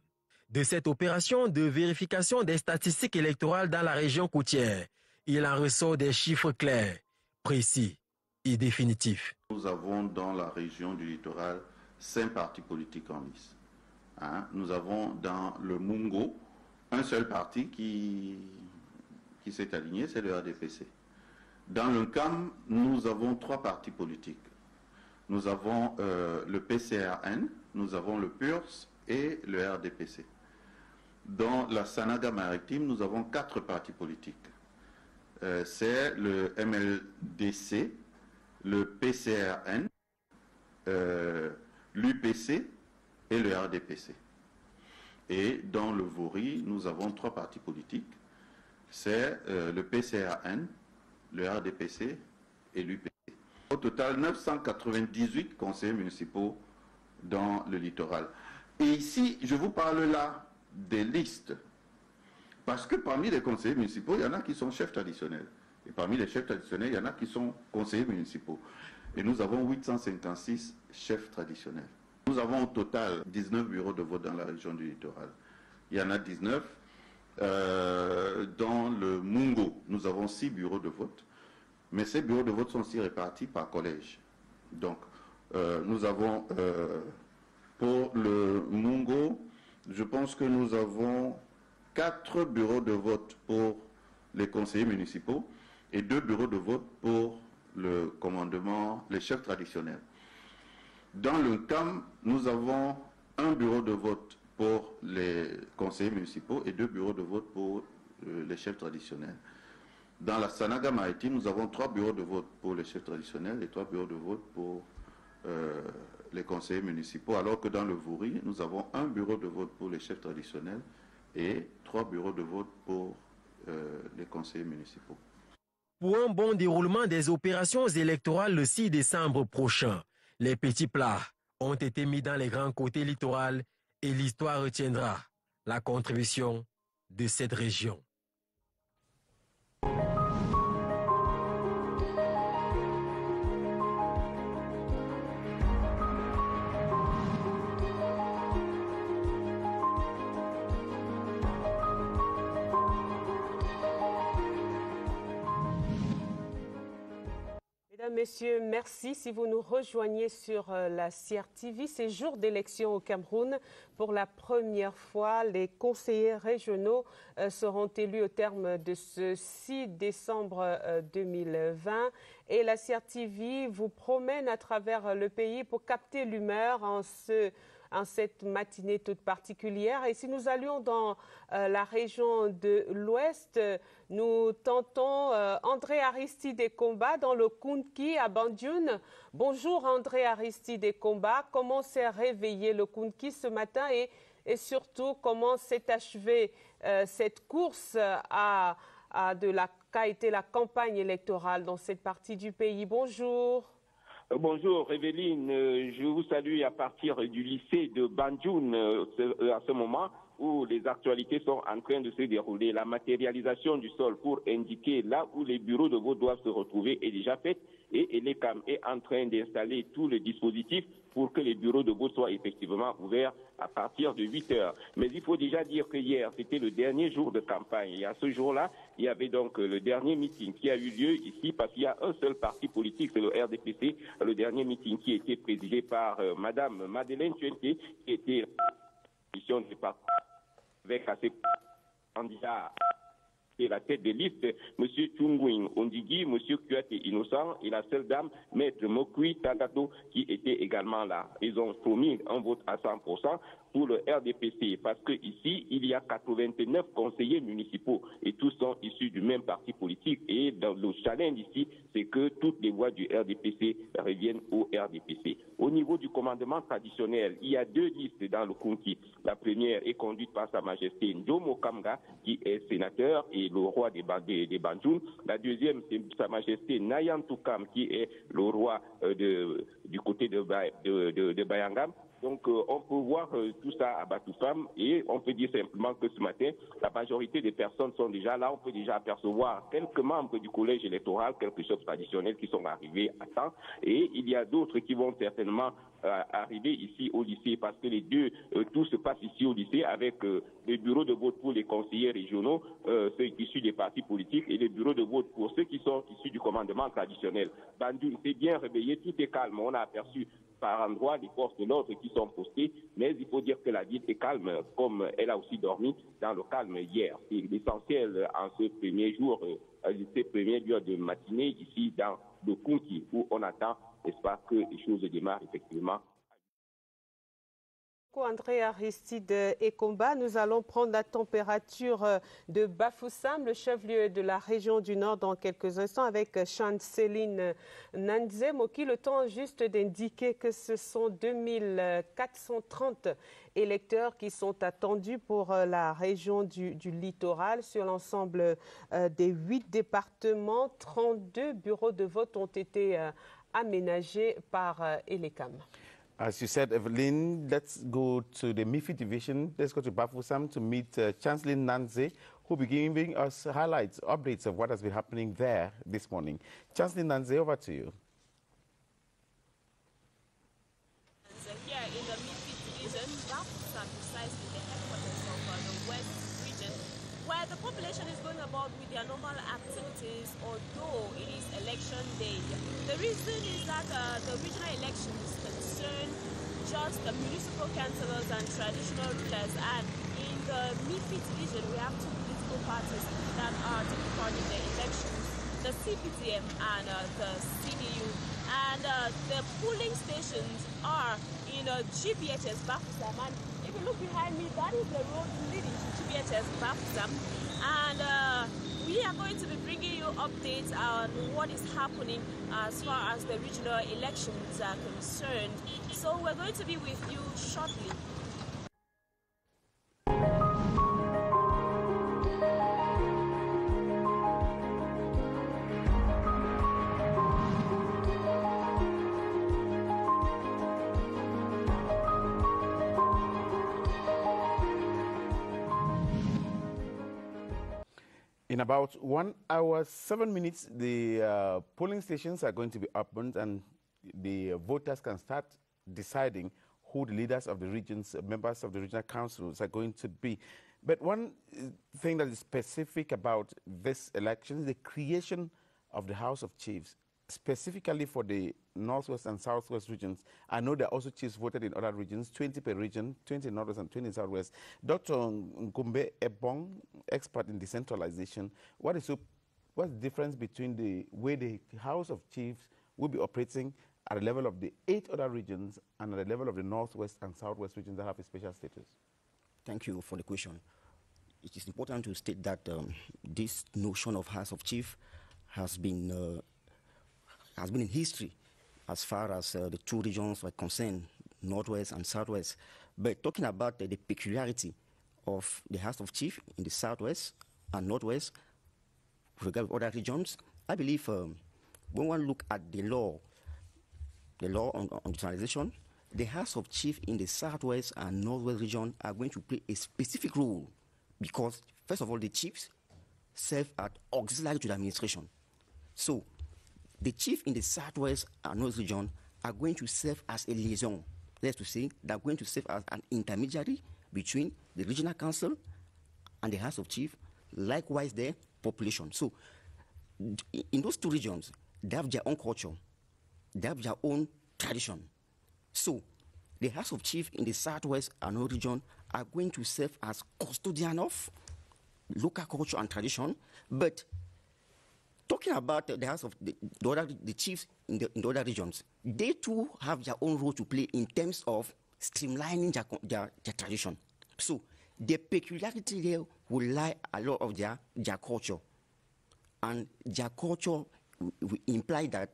De cette opération de vérification des statistiques électorales dans la région côtière, il en ressort des chiffres clairs, précis et définitifs. Nous avons dans la région du littoral cinq partis politiques en lice. Hein. Nous avons dans le Mungo un seul parti qui, qui s'est aligné, c'est le RDPC. Dans l'UNCAM, nous avons trois partis politiques. Nous avons euh, le PCRN, nous avons le PURS et le RDPC. Dans la Sanaga maritime, nous avons quatre partis politiques. Euh, c'est le MLDC, le PCRN, euh, l'UPC et le RDPC. Et dans le Vori, nous avons trois partis politiques. C'est euh, le PCRN, le RDPC et l'UPC. Au total, 998 conseillers municipaux dans le littoral. Et ici, je vous parle là des listes. Parce que parmi les conseillers municipaux, il y en a qui sont chefs traditionnels. Et parmi les chefs traditionnels, il y en a qui sont conseillers municipaux. Et nous avons 856 chefs traditionnels. Nous avons au total 19 bureaux de vote dans la région du littoral. Il y en a 19. Euh, dans le Mungo, nous avons 6 bureaux de vote. Mais ces bureaux de vote sont aussi répartis par collège. Donc, euh, nous avons euh, pour le Mungo, je pense que nous avons quatre bureaux de vote pour les conseillers municipaux et deux bureaux de vote pour le commandement, les chefs traditionnels. Dans le CAM, nous avons un bureau de vote pour les conseillers municipaux et deux bureaux de vote pour euh, les chefs traditionnels. Dans la Sanaga maritime, nous avons trois bureaux de vote pour les chefs traditionnels et trois bureaux de vote pour euh, les conseillers municipaux, alors que dans le Vouri, nous avons un bureau de vote pour les chefs traditionnels et trois bureaux de vote pour euh, les conseillers municipaux. Pour un bon déroulement des opérations électorales le 6 décembre prochain, les petits plats ont été mis dans les grands côtés littoraux et l'histoire retiendra la contribution de cette région. Messieurs, merci. Si vous nous rejoignez sur euh, la CRTV, c'est jour d'élection au Cameroun. Pour la première fois, les conseillers régionaux euh, seront élus au terme de ce 6 décembre 2020. Euh, Et la CRTV vous promène à travers le pays pour capter l'humeur en ce en cette matinée toute particulière. Et si nous allions dans euh, la région de l'Ouest, nous tentons euh, André Aristide Combat dans le Kunki à Bandioun. Bonjour André Aristide Combat. Comment s'est réveillé le Kunki ce matin et, et surtout comment s'est achevée euh, cette course à de la qu'a été la campagne électorale dans cette partie du pays? Bonjour. Bonjour, Révéline. Je vous salue à partir du lycée de Bandioun à ce moment où les actualités sont en train de se dérouler. La matérialisation du sol pour indiquer là où les bureaux de vote doivent se retrouver est déjà faite et l'ECAM est en train d'installer tout le dispositif pour que les bureaux de vote soient effectivement ouverts à partir de 8 heures. Mais il faut déjà dire que hier, c'était le dernier jour de campagne. Et à ce jour-là, il y avait donc le dernier meeting qui a eu lieu ici parce qu'il y a un seul parti politique, c'est le RDPC, le dernier meeting qui été présidé par euh, Madame Madeleine Tuente, qui était mission du parti avec assez candidats et la tête de liste, M. Chungwing Ondigi, M. Kuate Innocent et la seule dame, Maître Mokui Tagato, qui était également là. Ils ont promis un vote à 100% pour le RDPC parce que ici il y a 89 conseillers municipaux et tous sont issus du même parti politique et dans le challenge ici c'est que toutes les voix du RDPC reviennent au RDPC. Au niveau du commandement traditionnel, il y a deux listes dans le Kunki. La première est conduite par Sa Majesté Njomo Kamga qui est sénateur et le roi des, des, Banjoun. La deuxième c'est Sa Majesté Nayan Toukam qui est le roi euh, du côté de Bayangam. Donc, euh, on peut voir euh, tout ça à Batoufam et on peut dire simplement que ce matin, la majorité des personnes sont déjà là. On peut déjà apercevoir quelques membres du collège électoral, quelques chefs traditionnels qui sont arrivés à temps. Et il y a d'autres qui vont certainement euh, arriver ici au lycée parce que les deux, tout se passe ici au lycée avec les bureaux de vote pour les conseillers régionaux, ceux issus des partis politiques et les bureaux de vote pour ceux qui sont issus du commandement traditionnel. Bandoun s'est bien réveillé, tout est calme. On a aperçu par endroits des forces de l'ordre qui sont postées, mais il faut dire que la ville est calme, comme elle a aussi dormi dans le calme hier. C'est l'essentiel en ce premier jour, euh, ces premiers jours de matinée ici dans le Kunki, où on attend, n'est-ce pas, que les choses démarrent effectivement André Aristide et Combat, nous allons prendre la température de Bafoussam, le chef-lieu de la région du Nord, dans quelques instants avec Chanceline Nanze. Moki, le temps juste d'indiquer que ce sont 2430 électeurs qui sont attendus pour la région du littoral sur l'ensemble des huit départements. 32 bureaux de vote ont été aménagés par Elecam. As you said, Evelyn, let's go to the MIFI division. Let's go to Bafusam to meet uh, Chancellor Nanze, who will be giving us highlights, updates of what has been happening there this morning. Chancellor Nanze, over to you. Here in the MIFI division, precisely the headquarters of uh, the West region, where the population is going about with their normal activities, although it is election day. The reason is that uh, the regional elections just the municipal councillors and traditional rulers. And in the MIFI division, we have two political parties that are taking part in the elections, the CPTM and uh, the CDU. And uh, the polling stations are in uh, GBHS Bafusam. And if you look behind me, that is the road leading to GBHS Bafusam. And uh, we are going to be bringing you updates on what is happening as far as the regional elections are concerned. So we're going to be with you shortly. In about one hour, seven minutes, the uh, polling stations are going to be opened and the voters can start deciding who the leaders of the regions, members of the regional councils are going to be. But one thing that is specific about this election is the creation of the House of Chiefs, specifically for the Northwest and Southwest regions. I know there are also chiefs voted in other regions, 20 per region, 20 Northwest and 20 Southwest. Dr. Ngumbe Ebong, expert in decentralization, what is, what's the difference between the way the House of Chiefs will be operating at the level of the eight other regions and at the level of the northwest and southwest regions that have a special status? Thank you for the question. It is important to state that um, this notion of House of Chief has been uh, has been in history as far as uh, the two regions were concerned, northwest and southwest. But talking about uh, the peculiarity of the House of Chief in the southwest and northwest, with regard to other regions, I believe um, when one look at the law, the law on, on the House of Chief in the southwest and northwest region are going to play a specific role because, first of all, the chiefs serve as auxiliary to the administration. So, the chief in the southwest and north region are going to serve as a liaison. That's to say, they're going to serve as an intermediary between the regional council and the House of Chief, likewise their population. So, in those two regions, they have their own culture, they have their own tradition. So, the House of Chief in the Southwest and North region are going to serve as custodian of local culture and tradition. But talking about the House of the, the, other, the chiefs in the, in the other regions, they too have their own role to play in terms of streamlining their, their, their tradition. So, the peculiarity there will lie a lot of their, their culture. And their culture will imply that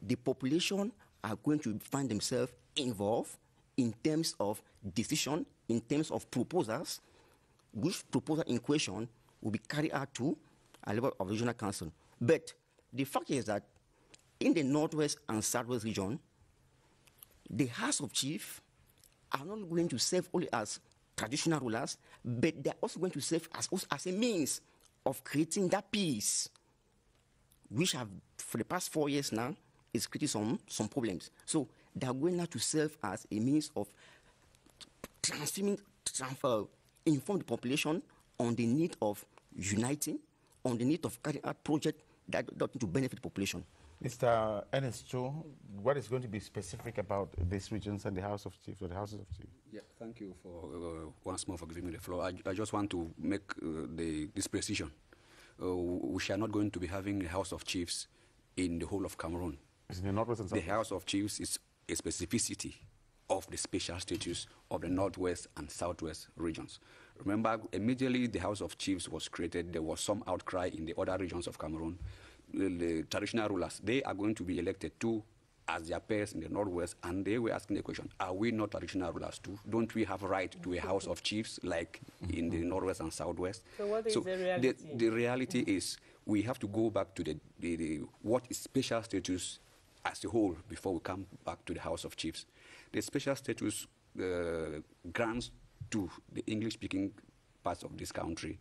the population are going to find themselves involved in terms of decision, in terms of proposals, which proposal in question will be carried out to a level of regional council. But the fact is that in the northwest and southwest region, the House of Chief are not going to serve only as traditional rulers, but they're also going to serve as, as a means of creating that peace, which have, for the past four years now, is creating some, some problems. So they are going now to serve as a means of transforming, transfer, inform the population on the need of uniting, on the need of carrying out projects that, that to benefit the population. Mr. Ernest Cho, what is going to be specific about these regions and the House of Chiefs or the Houses of Chiefs? Yeah, thank you for uh, once more for giving me the floor. I, I just want to make uh, the, this precision. Uh, we are not going to be having a House of Chiefs in the whole of Cameroon. In the Northwest and The House of Chiefs is a specificity of the special status of the Northwest and Southwest regions. Remember, immediately the House of Chiefs was created, there was some outcry in the other regions of Cameroon. The, the traditional rulers, they are going to be elected too as their peers in the Northwest, and they were asking the question, are we not traditional rulers too? Don't we have right to a House of Chiefs like in the Northwest and Southwest? So what is so the reality? The, the reality is we have to go back to the, the, the, what is special status as a whole before we come back to the House of Chiefs. The special status uh, grants to the English-speaking parts of this country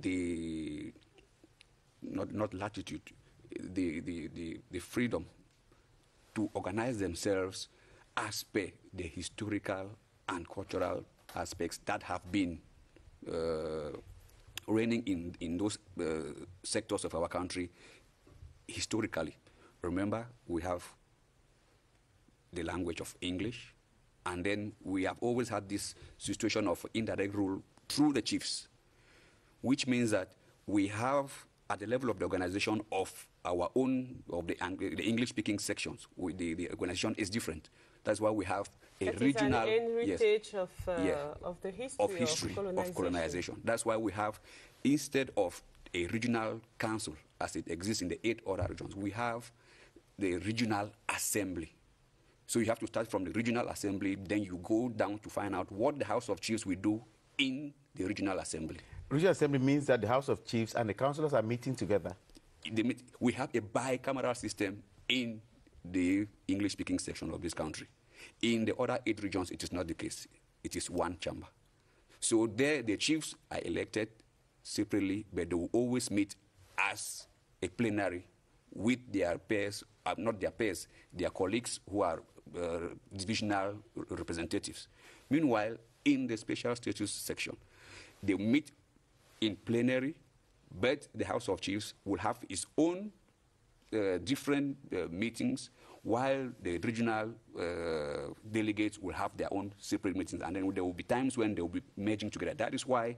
the not not latitude, the, the, the, the freedom to organize themselves as per the historical and cultural aspects that have been uh, reigning in, in those uh, sectors of our country historically. Remember, we have the language of English, and then we have always had this situation of indirect rule through the chiefs, which means that we have, at the level of the organization of our own, of the, the English-speaking sections, we, the, the organization is different. That's why we have a is regional yes, of, uh, yeah, of the history of history colonization. of colonization. That's why we have, instead of a regional council as it exists in the eight other regions, we have the regional assembly. So you have to start from the regional assembly, then you go down to find out what the House of Chiefs will do in the regional assembly. Regional Assembly means that the House of Chiefs and the councillors are meeting together. Meet- we have a bicameral system in the English-speaking section of this country. In the other eight regions, it is not the case. It is one chamber. So there, the chiefs are elected separately, but they will always meet as a plenary with their peers, uh, not their peers, their colleagues who are uh, divisional representatives. Meanwhile, in the special status section, they meet in plenary, but the House of Chiefs will have its own uh, different uh, meetings, while the regional uh, delegates will have their own separate meetings, and then there will be times when they will be merging together. That is why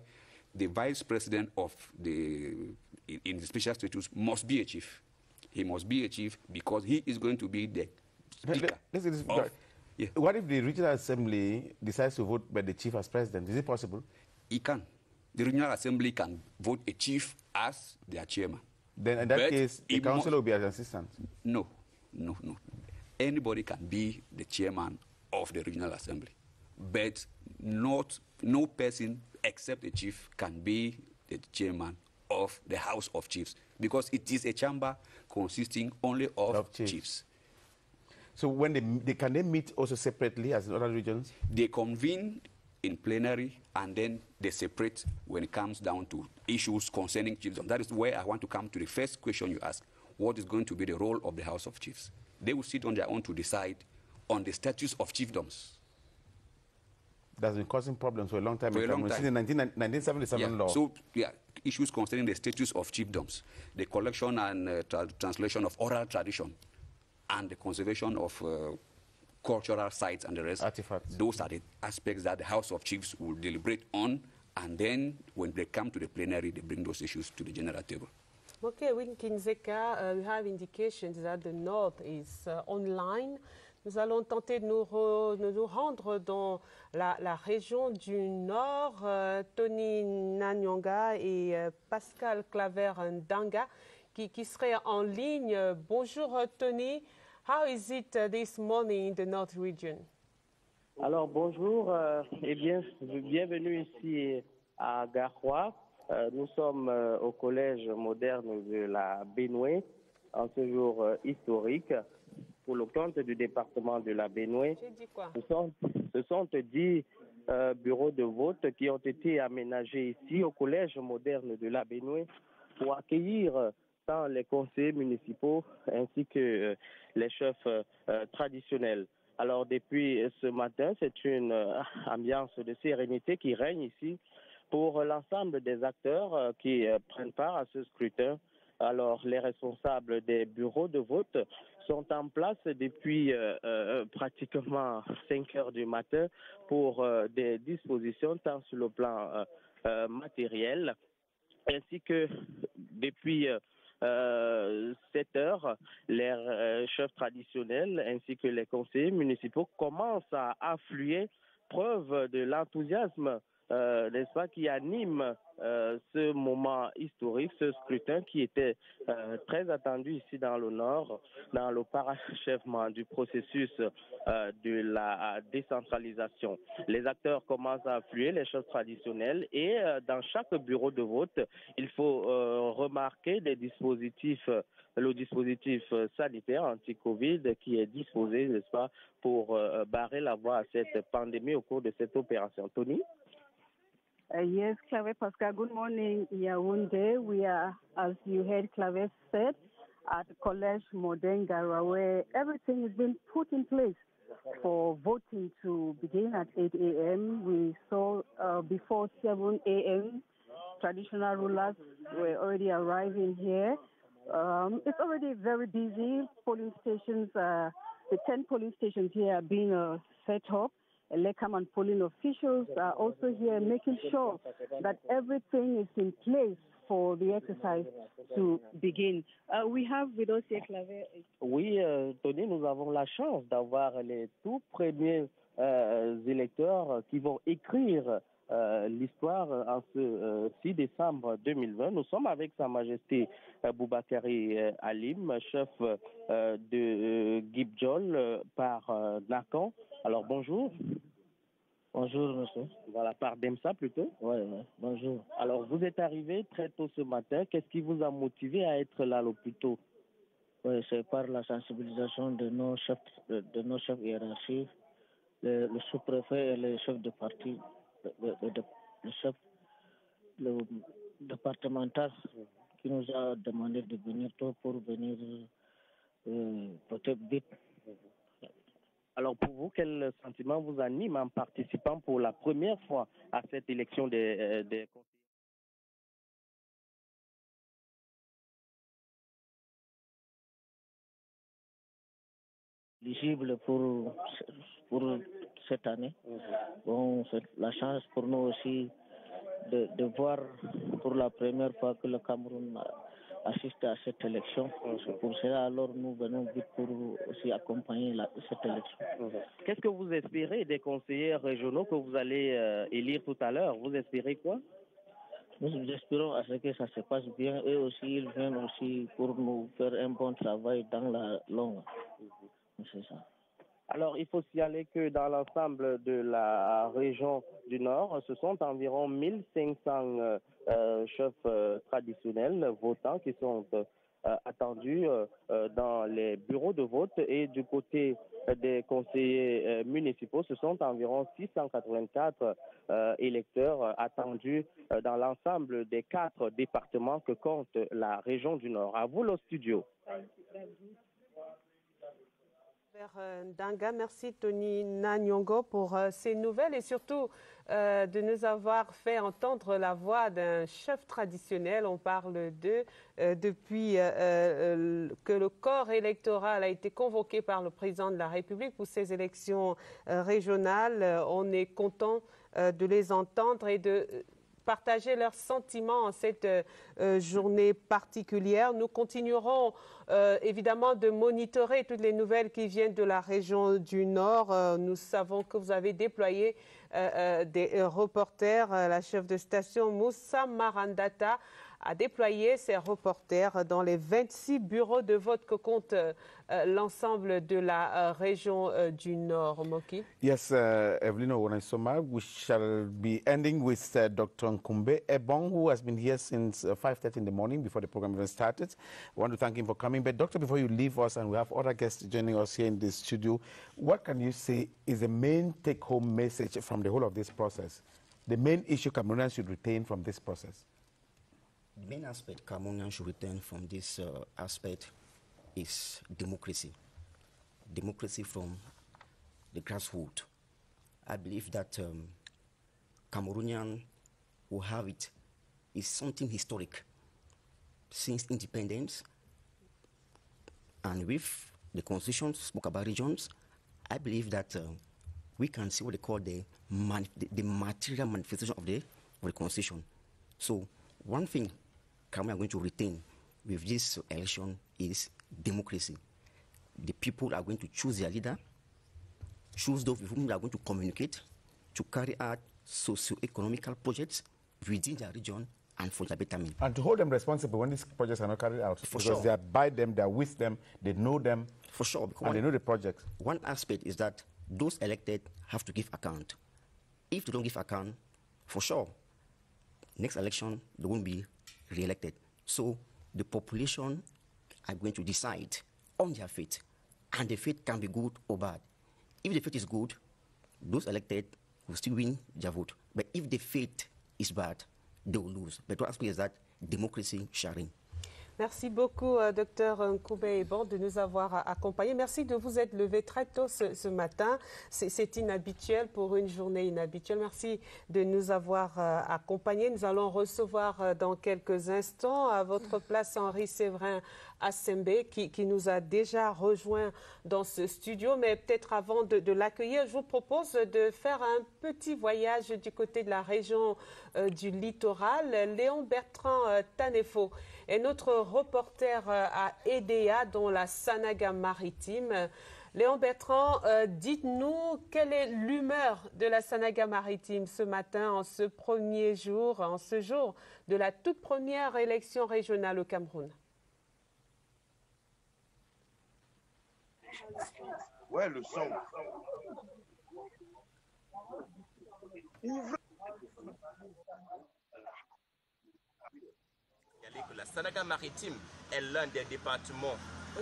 the vice president of the in, in the special status must be a chief. He must be a chief because he is going to be the speaker. Let's say this- of- What if the regional assembly decides to vote by the chief as president? Is it possible? He can. The regional assembly can vote a chief as their chairman. Then in that But case, the council mu- will be as an assistant. No, no, no. Anybody can be the chairman of the regional assembly, but not no person except the chief can be the chairman of the House of Chiefs because it is a chamber consisting only of, chiefs. So when they, they can they meet also separately as in other regions? They convene in plenary and then they separate when it comes down to issues concerning chiefdom. That is where I want to come to the first question you ask. What is going to be the role of the House of Chiefs? They will sit on their own to decide on the status of chiefdoms. That's been causing problems for a long time. For a long time. Since the 19, 1977 Yeah, law. So, yeah, issues concerning the status of chiefdoms, the collection and uh, tra- translation of oral tradition, and the conservation of uh, cultural sites and the rest. Artifacts. Those are the aspects that the House of Chiefs will deliberate on, and then when they come to the plenary, they bring those issues to the general table. Okay, with Kinzeka, uh, we have indications that the North is uh, online. Nous allons tenter de nous, re- de nous rendre dans la, la région du Nord. Euh, Tony Nanyonga et euh, Pascal Claver Ndanga qui, qui seraient en ligne. Bonjour euh, Tony. How is it uh, this morning in the North region? Alors bonjour euh, et bien, bienvenue ici à Garoua. Euh, nous sommes euh, au collège moderne de la Bénoué en ce jour historique pour le compte du département de la Bénoué. Ce sont, ce sont dix euh, bureaux de vote qui ont été aménagés ici au collège moderne de la Bénoué pour accueillir les conseillers municipaux ainsi que euh, les chefs euh, euh, traditionnels. Alors depuis ce matin, c'est une ambiance de sérénité qui règne ici pour l'ensemble des acteurs qui prennent part à ce scrutin. Alors les responsables des bureaux de vote sont en place depuis pratiquement 5 heures du matin pour des dispositions tant sur le plan matériel ainsi que depuis euh, euh, 7 heures, les euh, chefs traditionnels ainsi que les conseillers municipaux commencent à affluer, preuve de l'enthousiasme, euh, n'est-ce pas, qui anime euh, ce moment historique, ce scrutin qui était euh, très attendu ici dans le Nord, dans le parachèvement du processus euh, de la décentralisation. Les acteurs commencent à affluer, les chefs traditionnels, et dans chaque bureau de vote, il faut remarquer le dispositif sanitaire anti-Covid qui est disposé, n'est-ce pas, pour barrer la voie à cette pandémie au cours de cette opération. Tony? Uh, yes, Clave Pascal, good morning, Yaoundé. We are, as you heard Clave said, at College Modengara, where everything has been put in place for voting to begin at 8 a.m. We saw uh, before 7 a.m., traditional rulers were already arriving here. Um, it's already very busy. Polling stations, uh, the 10 polling stations here are being uh, set up. Elecam and polling officials are also here making sure that everything is in place for the exercise to begin. Uh, we have with us here, Claver, Oui, euh, Tony, nous avons la chance d'avoir les tout premiers euh, électeurs qui vont écrire euh, l'histoire en ce euh, 6 décembre 2020. Nous sommes avec Sa Majesté euh, Boubakari euh, Alim, chef euh, de euh, Gibjol euh, par euh, Nakan. Alors bonjour. Bonjour, monsieur. Voilà, par Demsa plutôt. Oui, bonjour. Alors, vous êtes arrivé très tôt ce matin. Qu'est-ce qui vous a motivé à être là le plus tôt? Oui, c'est par la sensibilisation de nos chefs, de, de nos chefs hiérarchiques, le, le sous-préfet et les chefs de parti, le, le- le- chef le départemental qui nous a demandé de venir tôt pour venir euh, peut-être vite. Alors pour vous, quel sentiment vous anime en participant pour la première fois à cette élection des, euh, des éligible pour, pour cette année. Bon, c'est la chance pour nous aussi de, de voir pour la première fois que le Cameroun assister à cette élection. Pour cela, alors, nous venons pour aussi accompagner la, cette élection. Qu'est-ce que vous espérez des conseillers régionaux que vous allez euh, élire tout à l'heure? Vous espérez quoi? Nous espérons à ce que ça se passe bien. Eux aussi, ils viennent aussi pour nous faire un bon travail dans la longue. C'est ça. Alors, il faut signaler que dans l'ensemble de la région du Nord, ce sont environ 1500 euh, euh, chefs euh, traditionnels votants qui sont euh, attendus dans les bureaux de vote et du côté des conseillers municipaux, ce sont environ 684 euh, électeurs attendus dans l'ensemble des quatre départements que compte la région du Nord. À vous le studio. Vers, euh, merci Tony Nanyongo pour euh, ces nouvelles et surtout euh, de nous avoir fait entendre la voix d'un chef traditionnel. On parle de depuis que le corps électoral a été convoqué par le président de la République pour ces élections régionales. On est content de les entendre et de partager leurs sentiments en cette euh, euh, journée particulière. Nous continuerons euh, évidemment de monitorer toutes les nouvelles qui viennent de la région du Nord. Nous savons que vous avez déployé des reporters. La chef de station Moussa Marandata a déployé ses reporters dans les 26 bureaux de vote que compte euh, euh, l'ensemble de la euh, région du Nord. Moki? Yes, uh, Evelyn Owonaisoma, we shall be ending with uh, Dr. Nkumbe Ebong, who has been here since uh, 5.30 in the morning before the program even started. I want to thank him for coming. But doctor, before you leave us, and we have other guests joining us here in the studio, what can you say is the main take-home message from the whole of this process? The main issue Cameroonians should retain from this process? The main aspect Cameroonians should return from this uh, aspect is democracy. Democracy from the grassroots. I believe that um, Cameroonian who have it is something historic. Since independence, and with the constitution spoke about regions, I believe that uh, we can see what they call the, the, the material manifestation of the, of the constitution. So one thing Cameroon are going to retain with this election is democracy. The people are going to choose their leader, choose those with whom they are going to communicate, to carry out socio-economical projects within their region and for their betterment. And to hold them responsible when these projects are not carried out. For because sure. they are by them, they are with them, they know them. For sure. because And they know the projects. One aspect is that those elected have to give account. If they don't give account, for sure, next election they won't be re-elected. So the population are going to decide on their fate, and the fate can be good or bad. If the fate is good, those elected will still win their vote. But if the fate is bad, they will lose. But what I aspect is that democracy sharing. Merci beaucoup, euh, docteur Nkoube Eban, de nous avoir euh, accompagnés. Merci de vous être levé très tôt ce, matin. C'est- inhabituel pour une journée inhabituelle. Merci de nous avoir euh, accompagnés. Nous allons recevoir dans quelques instants à votre place Henri Séverin Assembe qui, nous a déjà rejoint dans ce studio. Mais peut-être avant de, l'accueillir, je vous propose de faire un petit voyage du côté de la région du littoral. Léon Bertrand Tanefo est notre reporter euh, à EDA, dans la Sanaga maritime. Léon Bertrand, euh, dites-nous quelle est l'humeur de la Sanaga maritime ce matin, en ce premier jour, en ce jour de la toute première élection régionale au Cameroun. Ouais, le son. Que la Sanaga maritime est l'un des départements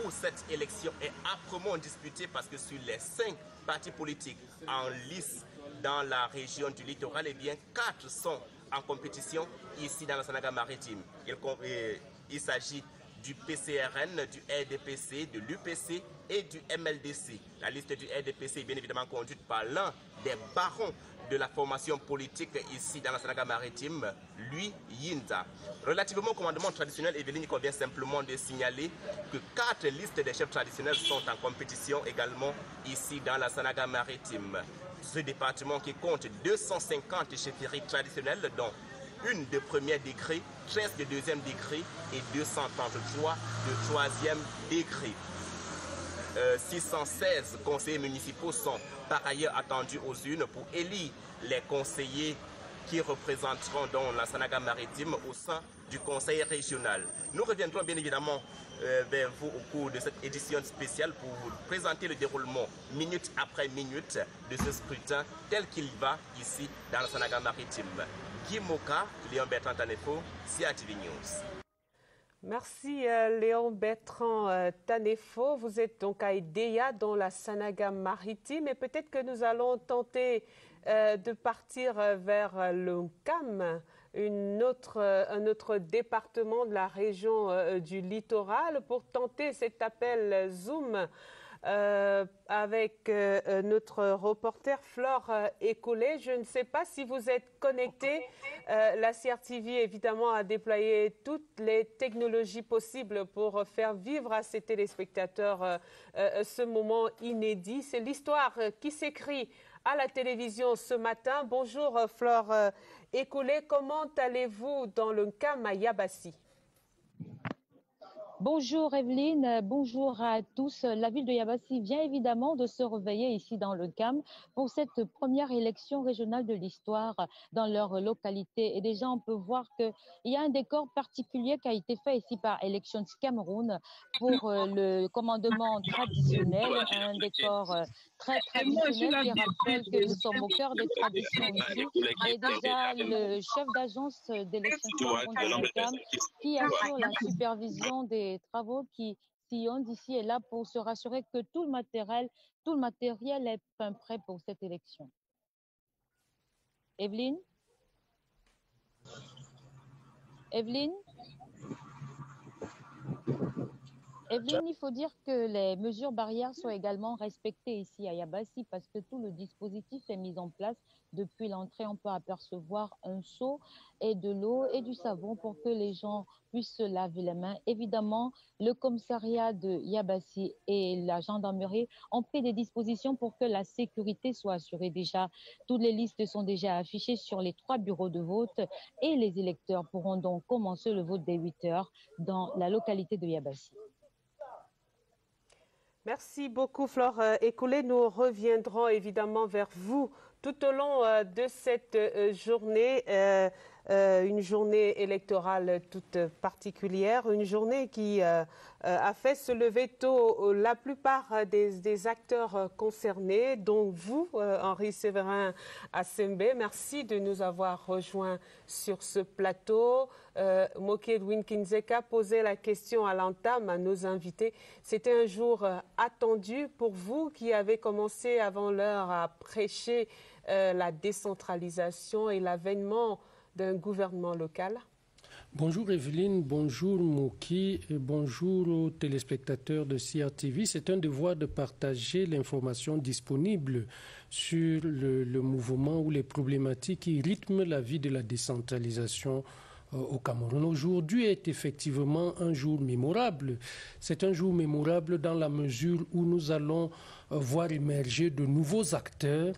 où cette élection est âprement disputée parce que sur les cinq partis politiques en lice dans la région du littoral, eh bien, quatre sont en compétition ici dans la Sanaga maritime. Il, com- et il s'agit du PCRN, du RDPC, de l'UPC et du MLDC. La liste du RDPC est bien évidemment conduite par l'un des barons de la formation politique ici dans la Sanaga maritime, lui, Yinda. Relativement au commandement traditionnel, Evelyne, il convient simplement de signaler que quatre listes des chefs traditionnels sont en compétition également ici dans la Sanaga maritime. Ce département qui compte 250 chefferies traditionnelles, dont une de premier décret, 13 de deuxième décret et 233 de troisième décret. 616 euh, conseillers municipaux sont par ailleurs attendus aux urnes pour élire les conseillers qui représenteront dans la Sanaga maritime au sein du conseil régional. Nous reviendrons bien évidemment euh, vers vous au cours de cette édition spéciale pour vous présenter le déroulement minute après minute de ce scrutin tel qu'il va ici dans la Sanaga maritime. Léon Bertrand Tanefo, News. Merci euh, Léon Bertrand euh, Tanefo. Vous êtes donc à Ideya dans la Sanaga maritime et peut-être que nous allons tenter euh, de partir vers le CAM, une autre, un autre département de la région du littoral pour tenter cet appel Zoom euh, avec euh, euh, notre reporter Flore Écoulé. Je ne sais pas si vous êtes connecté. la CRTV, évidemment, a déployé toutes les technologies possibles pour faire vivre à ses téléspectateurs ce moment inédit. C'est l'histoire qui s'écrit à la télévision ce matin. Bonjour Flore Écoulé. Comment allez-vous dans le cas Mayabassi? Bonjour Evelyne, bonjour à tous. La ville de Yabassi vient évidemment de se réveiller ici dans le CAM pour cette première élection régionale de l'histoire dans leur localité. Et déjà, on peut voir qu'il y a un décor particulier qui a été fait ici par Elections Cameroun pour euh, le commandement traditionnel, un décor euh, très traditionnel qui rappelle que nous sommes au cœur des traditions ici. Et déjà, le chef d'agence d'Elections Cameroun CAM qui assure la supervision des travaux qui sillonnent d'ici et là pour se rassurer que tout le matériel, tout le matériel est prêt pour cette élection. Evelyne? Evelyne? Evelyne, il faut dire que les mesures barrières sont également respectées ici à Yabassi parce que tout le dispositif est mis en place. Depuis l'entrée, on peut apercevoir un seau et de l'eau et du savon pour que les gens puissent se laver les mains. Évidemment, le commissariat de Yabassi et la gendarmerie ont pris des dispositions pour que la sécurité soit assurée. Déjà, toutes les listes sont déjà affichées sur les trois bureaux de vote et les électeurs pourront donc commencer le vote dès 8 heures dans la localité de Yabassi. Merci beaucoup, Flore euh, Écoulé. Nous reviendrons évidemment vers vous tout au long euh, de cette euh, une journée électorale toute particulière, une journée qui a fait se lever tôt la plupart des, acteurs concernés, dont vous, Henri Séverin Assembe. Merci de nous avoir rejoints sur ce plateau. Euh, Moki Edwin Kinzeka posait la question à l'entame à nos invités. C'était un jour euh, attendu pour vous qui avez commencé avant l'heure à prêcher euh, la décentralisation et l'avènement d'un gouvernement local. Bonjour Evelyne, bonjour Moki et bonjour aux téléspectateurs de CRTV. C'est un devoir de partager l'information disponible sur le, le, mouvement ou les problématiques qui rythment la vie de la décentralisation euh, au Cameroun. Aujourd'hui est effectivement un jour mémorable. C'est un jour mémorable dans la mesure où nous allons euh, voir émerger de nouveaux acteurs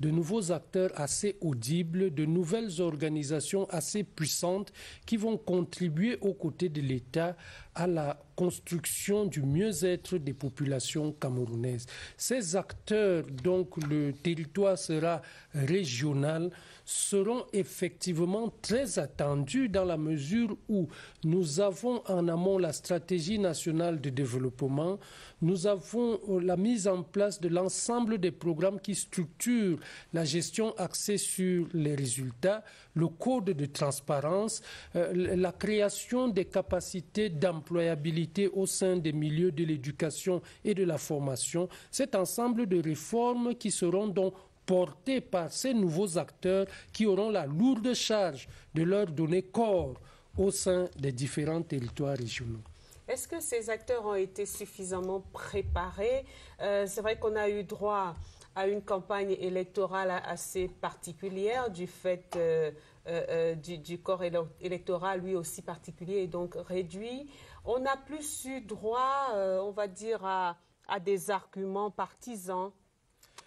de nouveaux acteurs assez audibles, de nouvelles organisations assez puissantes qui vont contribuer aux côtés de l'État à la construction du mieux-être des populations camerounaises. Ces acteurs, donc le territoire sera régional, seront effectivement très attendus dans la mesure où nous avons en amont la stratégie nationale de développement, nous avons euh, la mise en place de l'ensemble des programmes qui structurent la gestion axée sur les résultats, le code de transparence, euh, la création des capacités d'employabilité au sein des milieux de l'éducation et de la formation, cet ensemble de réformes qui seront donc portés par ces nouveaux acteurs qui auront la lourde charge de leur donner corps au sein des différents territoires régionaux. Est-ce que ces acteurs ont été suffisamment préparés? Euh, C'est vrai qu'on a eu droit à une campagne électorale assez particulière du fait euh, euh, du, corps électoral lui aussi particulier et donc réduit. On n'a plus eu droit, on va dire, à des arguments partisans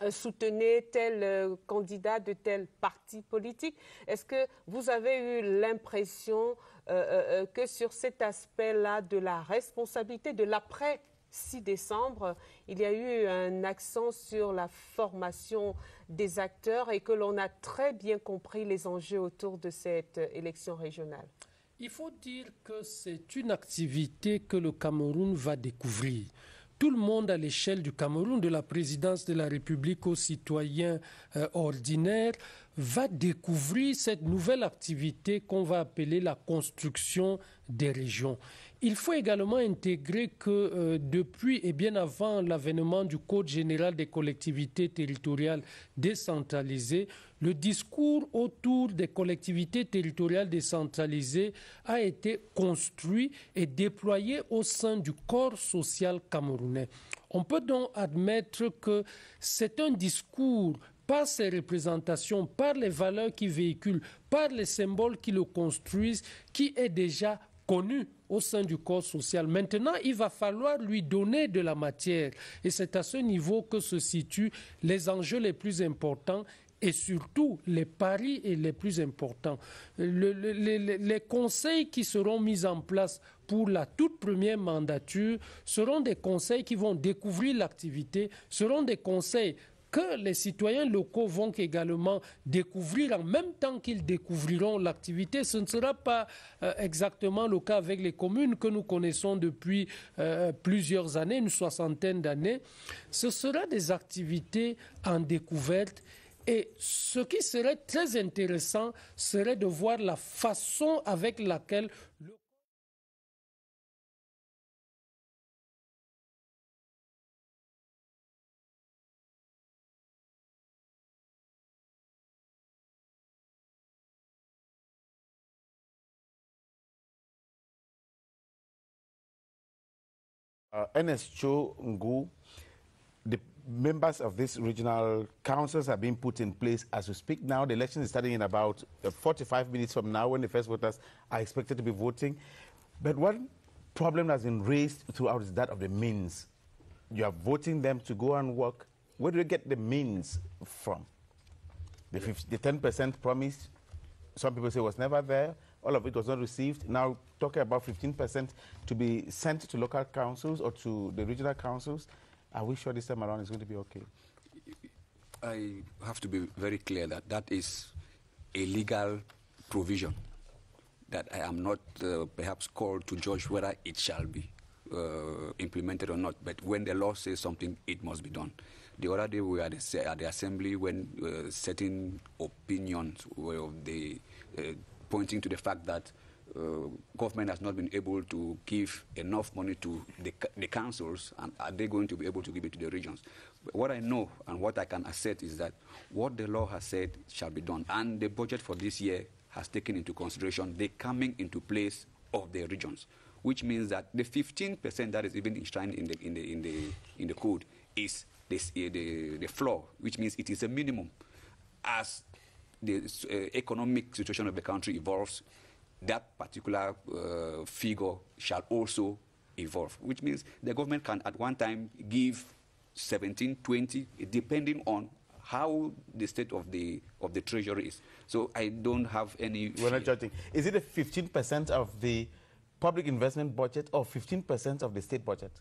soutenez tel euh, candidat de tel parti politique. Est-ce que vous avez eu l'impression euh, que sur cet aspect-là de la responsabilité de l'après 6 décembre, il y a eu un accent sur la formation des acteurs et que l'on a très bien compris les enjeux autour de cette élection régionale? Il faut dire que c'est une activité que le Cameroun va découvrir tout le monde à l'échelle du Cameroun, de la présidence de la République aux citoyens euh, ordinaires, va découvrir cette nouvelle activité qu'on va appeler la construction des régions. Il faut également intégrer que euh, depuis et bien avant l'avènement du Code général des collectivités territoriales décentralisées, le discours autour des collectivités territoriales décentralisées a été construit et déployé au sein du corps social camerounais. On peut donc admettre que c'est un discours par ses représentations, par les valeurs qui véhiculent, par les symboles qui le construisent, qui est déjà connu au sein du corps social. Maintenant, il va falloir lui donner de la matière. Et c'est à ce niveau que se situent les enjeux les plus importants et surtout les paris les plus importants. les conseils qui seront mis en place pour la toute première mandature seront des conseils qui vont découvrir l'activité, seront des conseils que les citoyens locaux vont également découvrir en même temps qu'ils découvriront l'activité. Ce ne sera pas euh, exactement le cas avec les communes que nous connaissons depuis euh, plusieurs années, une soixantaine d'années. Ce sera des activités en découverte. Et ce qui serait très intéressant serait de voir la façon avec laquelle uh, the members of these regional councils are being put in place as we speak now. The election is starting in about uh, 45 minutes from now when the first voters are expected to be voting. But one problem that has been raised throughout is that of the means. You are voting them to go and work. Where do you get the means from? The, 10% promise, some people say was never there. All of it was not received. Now talking about 15% to be sent to local councils or to the regional councils. Are we sure this time around is going to be okay? I have to be very clear that that is a legal provision that I am not uh, perhaps called to judge whether it shall be uh, implemented or not. But when the law says something, it must be done. The other day we were at the, at the assembly when uh, certain opinions were the, uh, pointing to the fact that uh, government has not been able to give enough money to the, the, councils, and are they going to be able to give it to the regions? But what I know and what I can assert is that what the law has said shall be done, and the budget for this year has taken into consideration the coming into place of the regions, which means that the 15% that is even enshrined in the, in the, in the, in the code is this, uh, the, the floor, which means it is a minimum. As the uh, economic situation of the country evolves, that particular uh, figure shall also evolve, which means the government can at one time give 17, 20, depending on how the state of the of the treasury is. So I don't have any. We're not judging. Is it a 15% of the public investment budget or 15% of the state budget?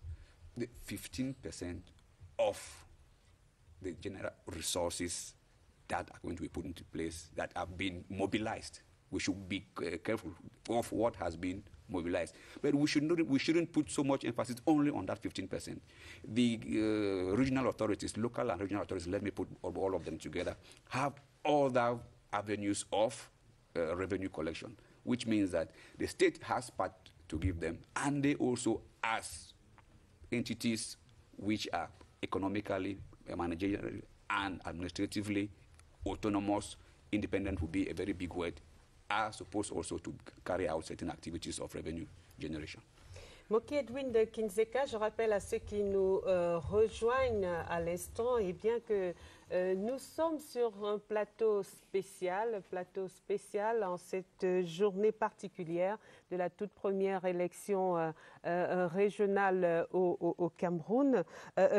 The 15% of the general resources that are going to be put into place that have been mobilized we should be uh, careful of what has been mobilized. But we, should not, we shouldn't put so much emphasis only on that 15%. The uh, regional authorities, local and regional authorities, let me put all of them together, have other avenues of uh, revenue collection, which means that the state has part to give them, and they also, as entities which are economically, managerially, and administratively autonomous, independent would be a very big word are supposed also to carry out certain activities of revenue generation. Moki Edwin de Kinzeka, je rappelle à ceux qui nous euh, rejoignent à l'instant, et bien que euh, nous sommes sur un plateau spécial, plateau spécial en cette journée particulière de la toute première élection euh, euh, régionale au, au, Cameroun.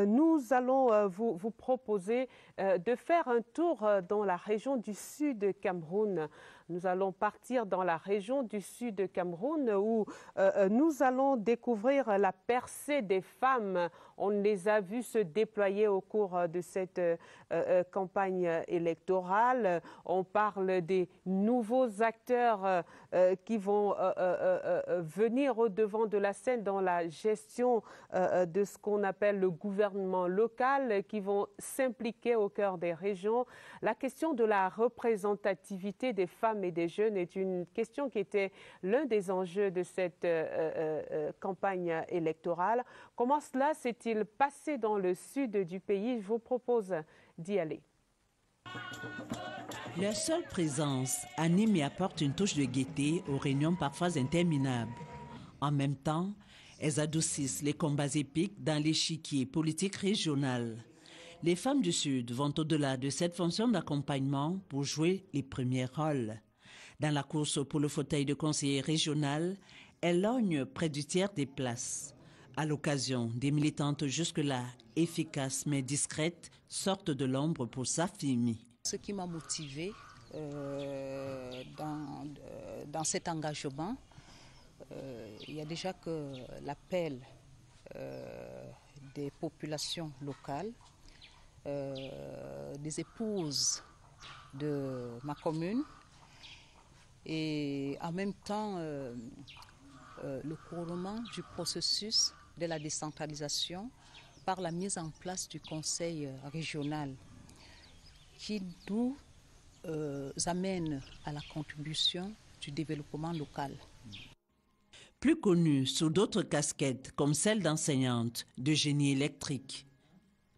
nous allons vous, vous, proposer de faire un tour dans la région du sud Cameroun. Nous allons partir dans la région du sud Cameroun où nous allons découvrir la percée des femmes. On les a vues se déployer au cours de cette euh, campagne électorale. On parle des nouveaux acteurs euh, euh, qui vont venir au devant de la scène dans la gestion de ce qu'on appelle le gouvernement local, qui vont s'impliquer au cœur des régions. La question de la représentativité des femmes et des jeunes est une question qui était l'un des enjeux de cette campagne électorale. Comment cela s'est-il passé dans le sud du pays? Je vous propose d'y aller. Leur seule présence anime et apporte une touche de gaieté aux réunions parfois interminables. En même temps, elles adoucissent les combats épiques dans l'échiquier politique régional. Les femmes du Sud vont au-delà de cette fonction d'accompagnement pour jouer les premiers rôles. Dans la course pour le fauteuil de conseiller régional, elles lognent près du tiers des places. À l'occasion, des militantes jusque-là efficaces mais discrètes sortent de l'ombre pour s'affirmer. Ce qui m'a motivée euh, dans, euh, dans, cet engagement, euh, il y a déjà que l'appel des populations locales, des épouses de ma commune, et en même temps le couronnement du processus de la décentralisation par la mise en place du conseil régional qui nous euh, amène à la contribution du développement local. Plus connue sous d'autres casquettes comme celle d'enseignante de génie électrique.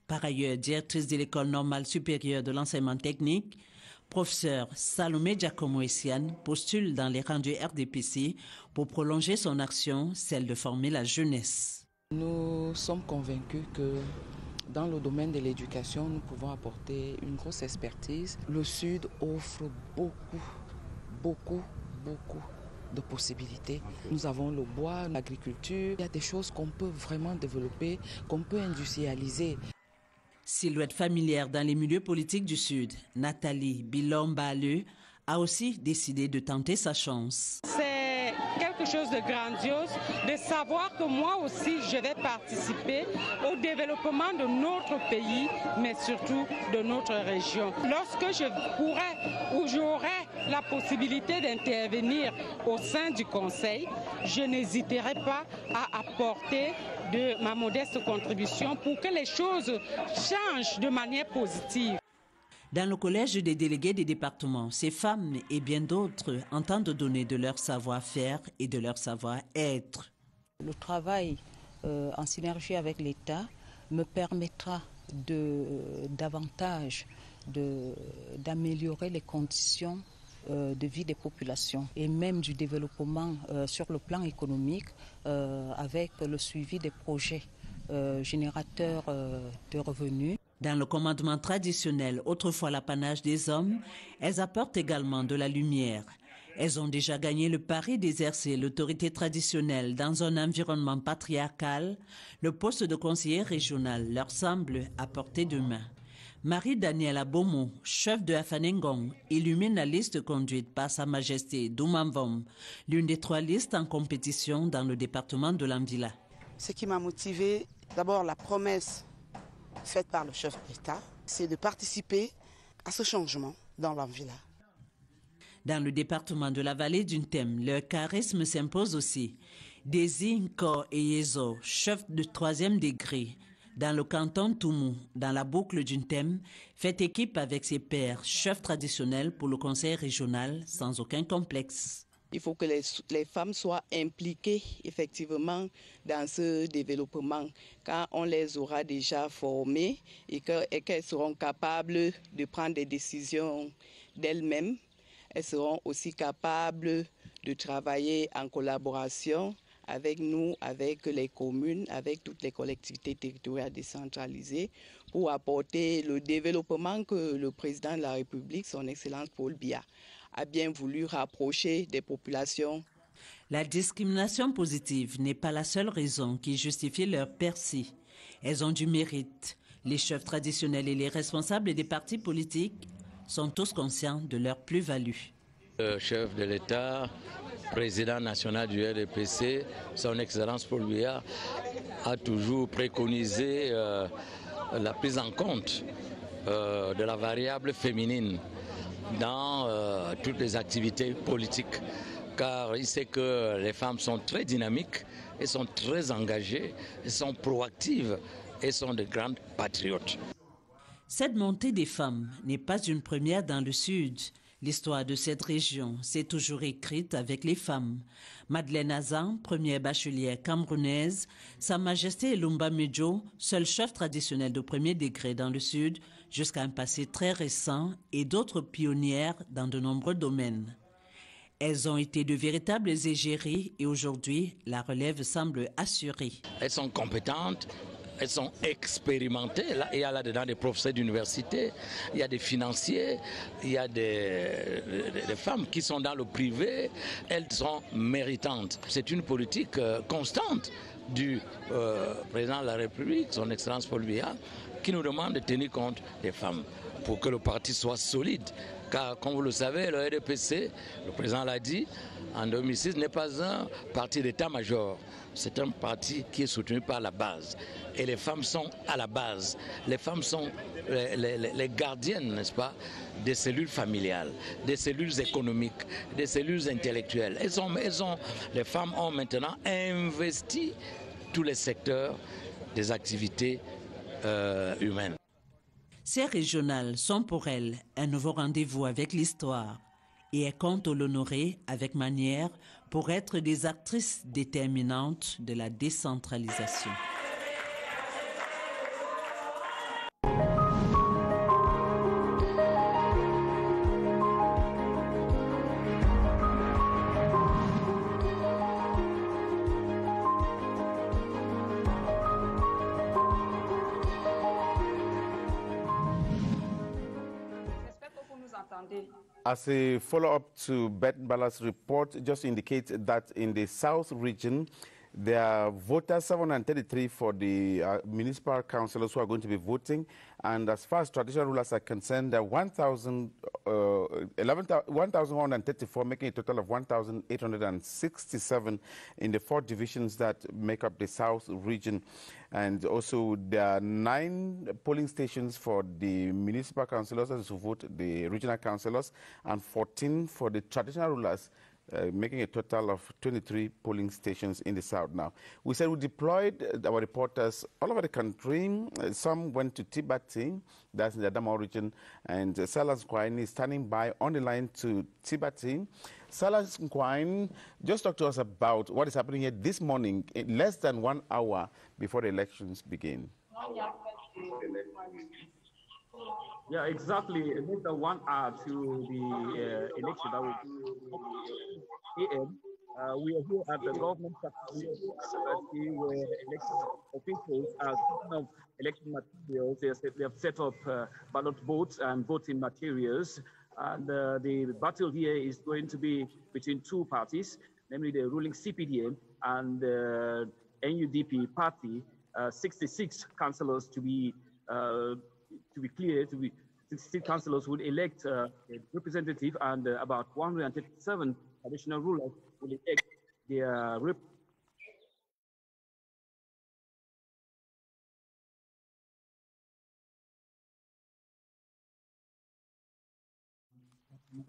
Par ailleurs, directrice de l'École normale supérieure de l'enseignement technique, professeur Salomé Giacomo postule dans les rangs du RDPC pour prolonger son action, celle de former la jeunesse. Nous sommes convaincus que dans le domaine de l'éducation, nous pouvons apporter une grosse expertise. Le Sud offre beaucoup, beaucoup, beaucoup de possibilités. Nous avons le bois, l'agriculture. Il y a des choses qu'on peut vraiment développer, qu'on peut industrialiser. Silhouette familière dans les milieux politiques du Sud, Nathalie Bilombaleu a aussi décidé de tenter sa chance chose de grandiose de savoir que moi aussi je vais participer au développement de notre pays, mais surtout de notre région. Lorsque je pourrai ou j'aurai la possibilité d'intervenir au sein du Conseil, je n'hésiterai pas à apporter de ma modeste contribution pour que les choses changent de manière positive. Dans le collège des délégués des départements, ces femmes et bien d'autres entendent donner de leur savoir-faire et de leur savoir-être. Le travail euh, en synergie avec l'État me permettra de, davantage d'améliorer les conditions euh, de vie des populations et même du développement euh, sur le plan économique avec le suivi des projets générateurs de revenus. Dans le commandement traditionnel, autrefois l'apanage des hommes, elles apportent également de la lumière. Elles ont déjà gagné le pari d'exercer l'autorité traditionnelle dans un environnement patriarcal. Le poste de conseiller régional leur semble à portée de main. Marie-Daniela Bomo, chef de Afanengong, illumine la liste conduite par Sa Majesté Doumamvom, l'une des trois listes en compétition dans le département de l'Anvila. Ce qui m'a motivé, d'abord la promesse faite par le chef d'État, c'est de participer à ce changement dans l'Anvila. Dans le département de la vallée d'une thème, le charisme s'impose aussi. Desi et Yezo, chef de troisième degré, dans le canton Toumou, dans la boucle d'une thème, fait équipe avec ses pairs, chefs traditionnels pour le conseil régional sans aucun complexe. Il faut que les, femmes soient impliquées effectivement dans ce développement quand on les aura déjà formées et qu'elles seront capables de prendre des décisions d'elles-mêmes. Elles seront aussi capables de travailler en collaboration avec nous, avec les communes, avec toutes les collectivités territoriales décentralisées pour apporter le développement que le président de la République, son Excellence Paul Biya, a bien voulu rapprocher des populations. La discrimination positive n'est pas la seule raison qui justifie leur percée. Elles ont du mérite. Les chefs traditionnels et les responsables des partis politiques sont tous conscients de leur plus-value. Le chef de l'État, président national du RDPC, son Excellence Paul Biya, a toujours préconisé euh, la prise en compte euh, de la variable féminine dans euh, toutes les activités politiques. Car il sait que les femmes sont très dynamiques, elles sont très engagées, elles sont proactives et sont de grandes patriotes. Cette montée des femmes n'est pas une première dans le Sud. L'histoire de cette région s'est toujours écrite avec les femmes. Madeleine Azan, première bachelière camerounaise, Sa Majesté Lumba Medjo, seul chef traditionnel de premier degré dans le Sud, jusqu'à un passé très récent, et d'autres pionnières dans de nombreux domaines. Elles ont été de véritables égéries et aujourd'hui, la relève semble assurée. Elles sont compétentes, elles sont expérimentées. Là, il y a là-dedans des professeurs d'université, il y a des financiers, il y a des, femmes qui sont dans le privé. Elles sont méritantes. C'est une politique euh, constante du euh, président de la République, son Excellence Paul Biya, qui nous demande de tenir compte des femmes pour que le parti soit solide. Car, comme vous le savez, le RDPC, le président l'a dit, en 2006, n'est pas un parti d'état-major. C'est un parti qui est soutenu par la base. Et les femmes sont à la base. Les femmes sont les, les, gardiennes, n'est-ce pas, des cellules familiales, des cellules économiques, des cellules intellectuelles. Elles ont, elles ont, les femmes ont maintenant investi tous les secteurs des activités euh, humaines. Ces régionales sont pour elles un nouveau rendez-vous avec l'histoire et elles comptent l'honorer avec manière pour être des actrices déterminantes de la décentralisation. As a follow-up to Bala's report, just indicates that in the South region, there are voters, 733 for the uh, municipal councillors who are going to be voting. And as far as traditional rulers are concerned, there are 1,000, uh, 1,134, making a total of 1,867 in the four divisions that make up the South region. And also, there are nine polling stations for the municipal councillors who vote the regional councillors, and 14 for the traditional rulers uh, making a total of 23 polling stations in the south now. We said we deployed our reporters all over the country. Uh, some went to Tibati, that's in the Adamawa region, and uh, Salas Kwine is standing by on the line to Tibati. Salas Kwine, just talk to us about what is happening here this morning, in less than one hour before the elections begin. Yeah, exactly. Less than one hour to the uh, election that will AM. Uh, we are here at the government facility where election officials are setting up election materials. They, have set up uh, ballot votes and voting materials. And uh, the battle here is going to be between two parties, namely the ruling CPDM and the NUDP party. Uh, 66 councillors to be uh, to be clear, to be 66 councillors would elect uh, a representative and uh, about 137 additional rulers will elect their rep.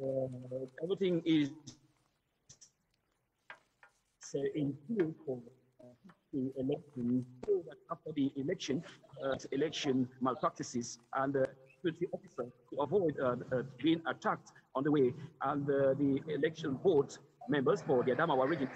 Uh, everything is uh, in view the election after the election, uh, election malpractices and the security officer to avoid uh, uh, being attacked on the way, and uh, the election board members for the Adamawa region.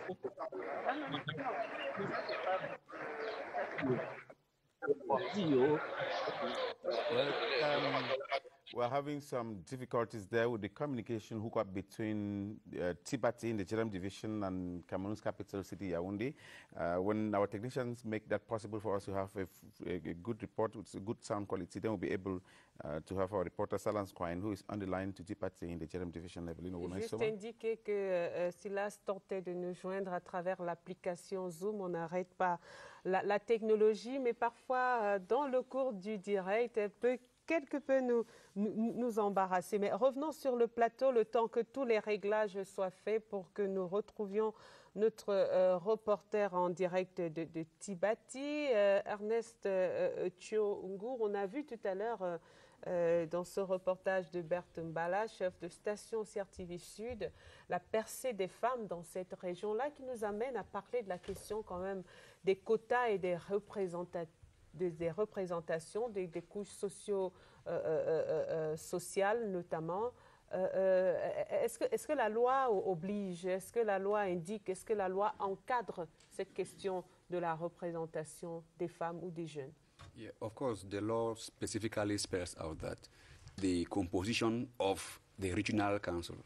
Well, um, We're having some difficulties there with the communication hookup between uh, Tibati in the Jerem division and Cameroon's capital city, Yaoundé. Uh, when our technicians make that possible for us to have a, a, a good report with good sound quality, then we'll be able uh, to have our reporter Salans Quine, who is on the line to Tibati in the Jerem division. Evelyn Juste indiquer que euh, Silas tentait de nous joindre à travers l'application Zoom. On n'arrête pas la, la, technologie, mais parfois, euh, dans le cours du direct, elle peut quelque peu nous, nous, nous, embarrasser. Mais revenons sur le plateau le temps que tous les réglages soient faits pour que nous retrouvions notre euh, reporter en direct de, Tibati, euh, Ernest euh, Ngour. On a vu tout à l'heure euh, dans ce reportage de Berthe Mbala, chef de station CRTV Sud, la percée des femmes dans cette région-là qui nous amène à parler de la question quand même des quotas et des représentations des, des, représentations des, des couches socio, euh, euh, sociales notamment. est-ce, que, est-ce que la loi oblige, est-ce que la loi indique, est-ce que la loi encadre cette question de la représentation des femmes ou des jeunes? Yeah, of course, the law specifically spells out that the composition of the regional council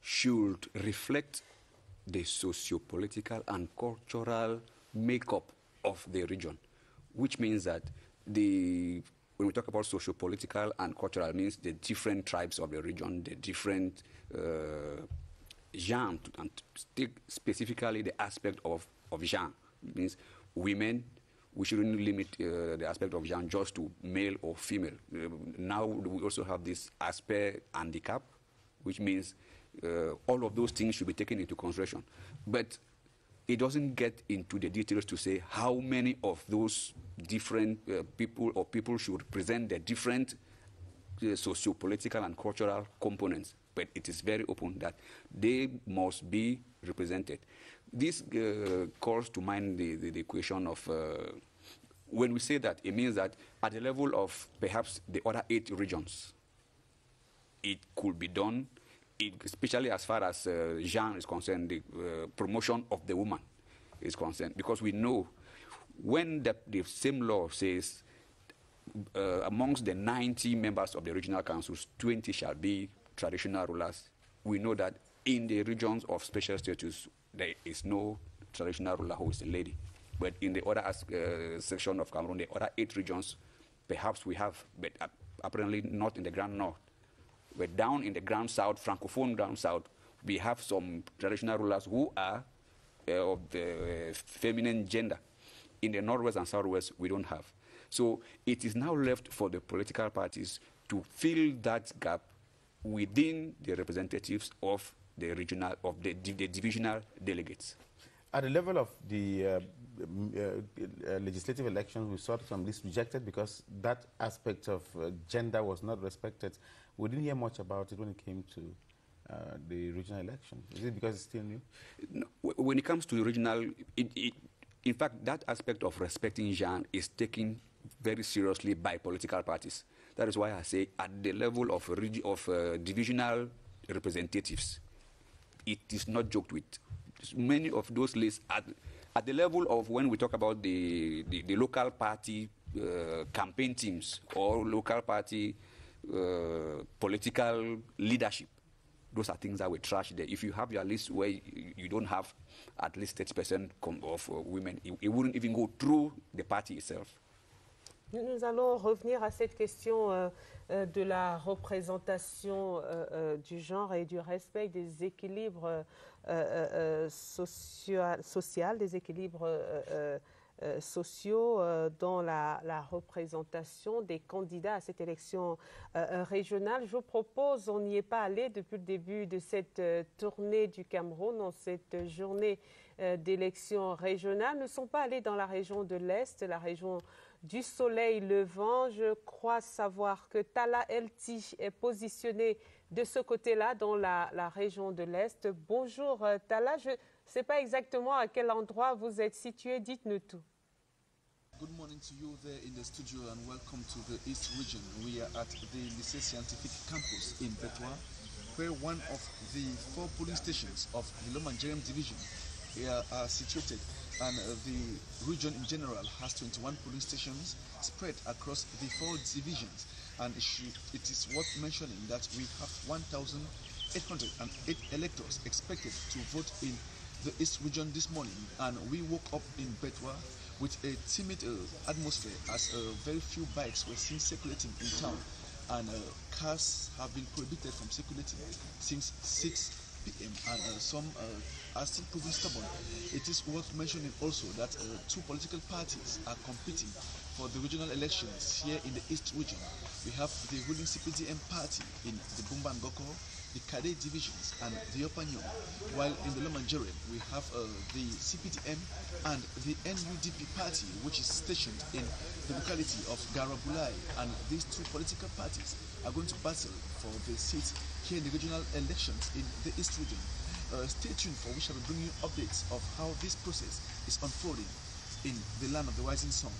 should reflect the socio-political and cultural makeup of the region which means that the when we talk about socio-political and cultural means the different tribes of the region, the different uh, genre, and specifically the aspect of, of genre. It means women, we shouldn't limit uh, the aspect of genre just to male or female. Uh, now we also have this aspect handicap, which means uh, all of those things should be taken into consideration. But it doesn't get into the details to say how many of those different uh, people or people should present the different uh, socio-political and cultural components. But it is very open that they must be represented. This uh, calls to mind the, the, the question of uh, when we say that, it means that at the level of perhaps the other eight regions, it could be done especially as far as uh, Jean is concerned, the uh, promotion of the woman is concerned, because we know when the, the same law says uh, amongst the 90 members of the regional councils, 20 shall be traditional rulers, we know that in the regions of special status, there is no traditional ruler who is a lady. But in the other uh, section of Cameroon, the other eight regions, perhaps we have, but apparently not in the Grand North. But down in the Grand South, Francophone Grand South, we have some traditional rulers who are uh, of the uh, feminine gender. In the Northwest and Southwest, we don't have. So it is now left for the political parties to fill that gap within the representatives of the regional, of the, the divisional delegates. At the level of the uh, uh, legislative elections, we saw some lists rejected because that aspect of uh, gender was not respected. We didn't hear much about it when it came to uh, the regional election. Is it because it's still new? No, when it comes to the regional, it, it, in fact, that aspect of respecting Jean is taken very seriously by political parties. That is why I say at the level of, of uh, divisional representatives, it is not joked with. Many of those lists at, at the level of when we talk about the, the, the local party uh, campaign teams or local party uh, political leadership. Those are things that we trash there. If you have your list where you, don't have at least 30% of uh, women, it, wouldn't even go through the party itself. Nous allons revenir à cette question euh, euh, de la représentation euh, du genre et du respect des équilibres sociaux, des équilibres euh, sociaux euh, dans la, représentation des candidats à cette élection euh, régionale. Je vous propose, on n'y est pas allé depuis le début de cette tournée du Cameroun, en cette journée d'élection régionale. Nous ne sommes pas allés dans la région de l'Est, la région du soleil levant. Je crois savoir que Tala Elti est positionné de ce côté-là, dans la, région de l'Est. Bonjour Tala, ne pas exactement à quel endroit vous êtes situé, dites-nous tout. Good morning to you there in the studio and welcome to the East region. We are at the Lycée Scientifique campus in Betwa, where one of the four police stations of the Lomanjerem division are situated and the region in general has 21 police stations spread across the four divisions. and it is worth mentioning that we have 1,808 electors expected to vote in the East region this morning, and we woke up in Betwa with a timid uh, atmosphere as uh, very few bikes were seen circulating in town, and uh, cars have been prohibited from circulating since 6 p.m. and uh, some uh, are still proving stubborn. It is worth mentioning also that two political parties are competing for the regional elections here in the East region. We have the ruling CPDM party in the Bumbangoko, the Kade divisions and the Opanyo, while in the Lomanjaren we have uh, the CPDM and the NUDP party which is stationed in the locality of Garabulai and these two political parties are going to battle for the seats here in the regional elections in the East region. Uh, stay tuned for we shall be bringing you updates of how this process is unfolding in the land of the rising sun.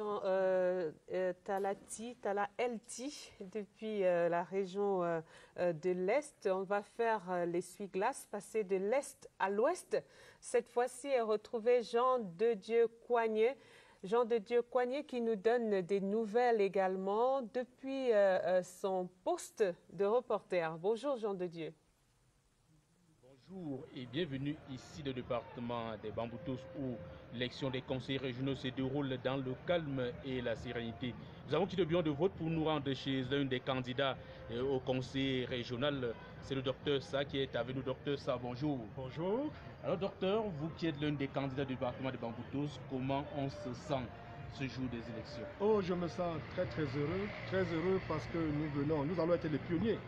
Jean euh, euh, Talati, Tala Elti, depuis euh, la région de l'Est. On va faire l'essuie-glace, passer de l'Est à l'Ouest. Cette fois-ci, et retrouver Jean de Dieu Coignet. Jean de Dieu Coignet qui nous donne des nouvelles également depuis son poste de reporter. Bonjour Jean de Dieu. Bonjour et bienvenue ici le département des Bamboutos où l'élection des conseils régionaux se déroule dans le calme et la sérénité. Nous avons quitté le bureau de vote pour nous rendre chez l'un des candidats euh, au conseil régional. C'est le docteur Sa qui est avec nous. Docteur Sa, bonjour. Bonjour. Alors docteur, vous qui êtes l'un des candidats du département des Bamboutos, comment on se sent ce jour des élections? Oh, je me sens très très heureux, très heureux parce que nous venons, nous allons être les pionniers.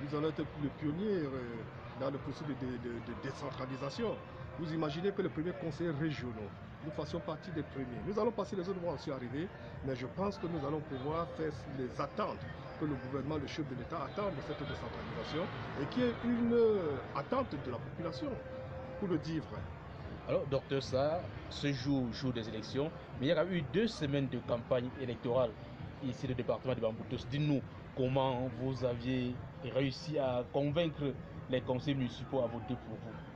Nous allons être les pionniers euh, dans le processus de, de- de décentralisation. Vous imaginez que les premiers conseils régionaux, nous fassions partie des premiers. Nous allons passer les autres vont aussi arriver, mais je pense que nous allons pouvoir faire les attentes que le gouvernement, le chef de l'État attend de cette décentralisation et qui est une euh, attente de la population, pour le dire vrai. Alors, docteur Sa, ce jour, jour des élections, mais il y a eu deux semaines de campagne électorale ici au département de Bamboutos. Dites-nous comment vous aviez réussi à convaincre les conseils municipaux à voter pour vous.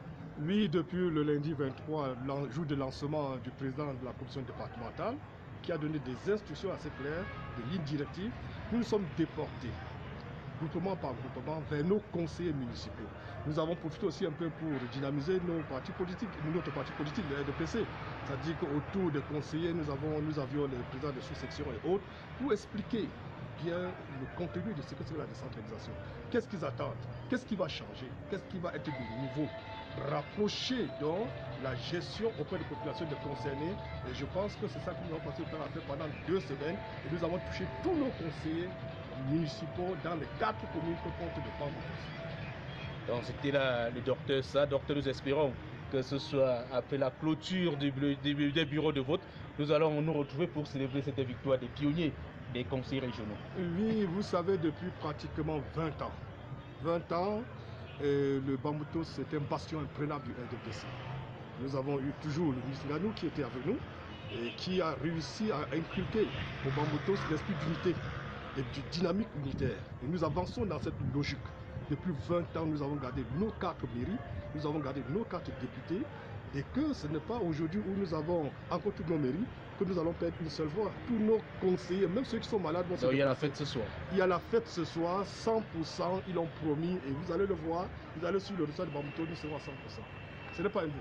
Oui, depuis le lundi 23, l'an- jour de lancement du président de la commission départementale, qui a donné des instructions assez claires, des lignes directives, nous nous sommes déportés, groupement par groupement, vers nos conseillers municipaux. Nous avons profité aussi un peu pour dynamiser nos partis politiques, notre parti politique, le RDPC. C'est-à-dire qu'autour des conseillers, nous, avons, nous avions les présidents de sous-sections et autres, pour expliquer bien le contenu de ce que c'est la décentralisation. Qu'est-ce qu'ils attendent? Qu'est-ce qui va changer? Qu'est-ce qui va être de nouveau? Rapprocher donc la gestion auprès des populations des concernés. Et je pense que c'est ça que nous avons passé le temps à faire pendant deux semaines. Et nous avons touché tous nos conseillers municipaux dans les quatre communes que compte de Bamboutos. Donc c'était là le docteur Sa. Docteur, nous espérons que ce soit après la clôture du du des bureaux de vote, nous allons nous retrouver pour célébrer cette victoire des pionniers des conseils régionaux. Oui, vous savez, depuis pratiquement 20 ans. 20 ans, le Bamboutos, c'est un bastion imprenable du RDPC. Nous avons eu toujours le ministre qui était avec nous et qui a réussi à inculquer au Bamboutos l'esprit d'unité et de dynamique unitaire. Nous avançons dans cette logique. Depuis 20 ans, nous avons gardé nos cartes mairies, nous avons gardé nos cartes députés et que ce n'est pas aujourd'hui où nous avons encore toutes nos mairies que nous allons perdre une seule voix. Tous nos conseillers, même ceux qui sont malades, vont se Donc il y a la fête ce soir. Il y a la fête ce soir, 100%, ils l'ont promis et vous allez le voir, vous allez sur le ressort de Bambouto, nous serons à 100%. Ce n'est pas un doute.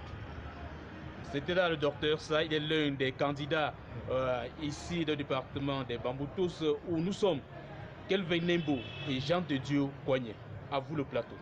C'était là le docteur Sa, il est l'un des candidats euh, ici du département des Bamboutos où nous sommes. Kelvin Nembo et Jean de Dieu Coignet. À vous le plateau.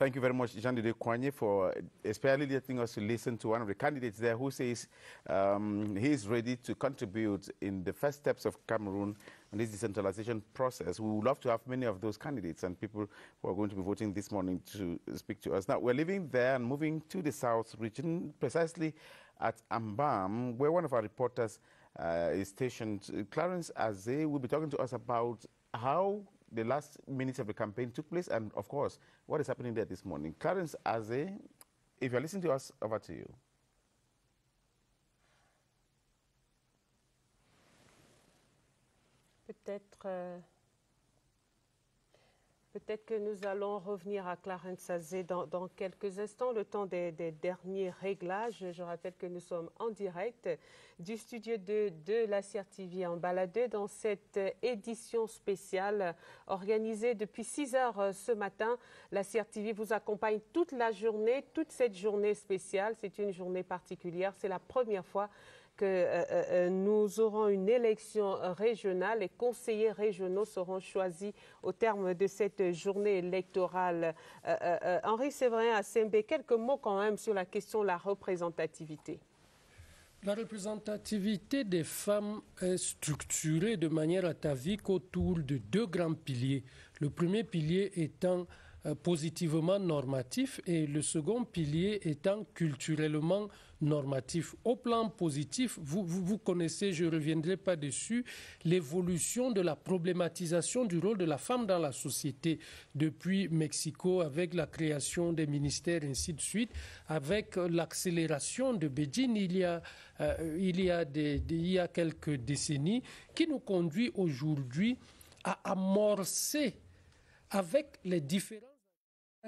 Thank you very much, Jean de Kouanye, for especially letting us listen to one of the candidates there who says um, he is ready to contribute in the first steps of Cameroon in this decentralization process. We would love to have many of those candidates and people who are going to be voting this morning to speak to us. Now, we're leaving there and moving to the south region, precisely at Ambam, where one of our reporters uh, is stationed. Clarence Aze will be talking to us about how the last minutes of the campaign took place. And of course, what is happening there this morning? Clarence Aze, if you're listening to us, over to you. Peut-être. Euh, peut-être que nous allons revenir à Clarence Sazé dans, quelques instants, le temps des, derniers réglages. Je rappelle que nous sommes en direct du studio de, de la TV en baladé dans cette édition spéciale organisée depuis 6 heures ce matin. La TV vous accompagne toute la journée, toute cette journée spéciale. C'est une journée particulière. C'est la première fois que euh, euh, nous aurons une élection régionale et conseillers régionaux seront choisis au terme de cette journée électorale. Euh, Henri Séverin à Sembe, quelques mots quand même sur la question de la représentativité. La représentativité des femmes est structurée de manière atavique autour de deux grands piliers. Le premier pilier étant positivement normatif et le second pilier étant culturellement normatif. Au plan positif, vous, vous, connaissez, je ne reviendrai pas dessus, l'évolution de la problématisation du rôle de la femme dans la société depuis Mexico avec la création des ministères, ainsi de suite, avec l'accélération de Beijing il y a, euh, il y a, il y a quelques décennies, qui nous conduit aujourd'hui à amorcer avec les différents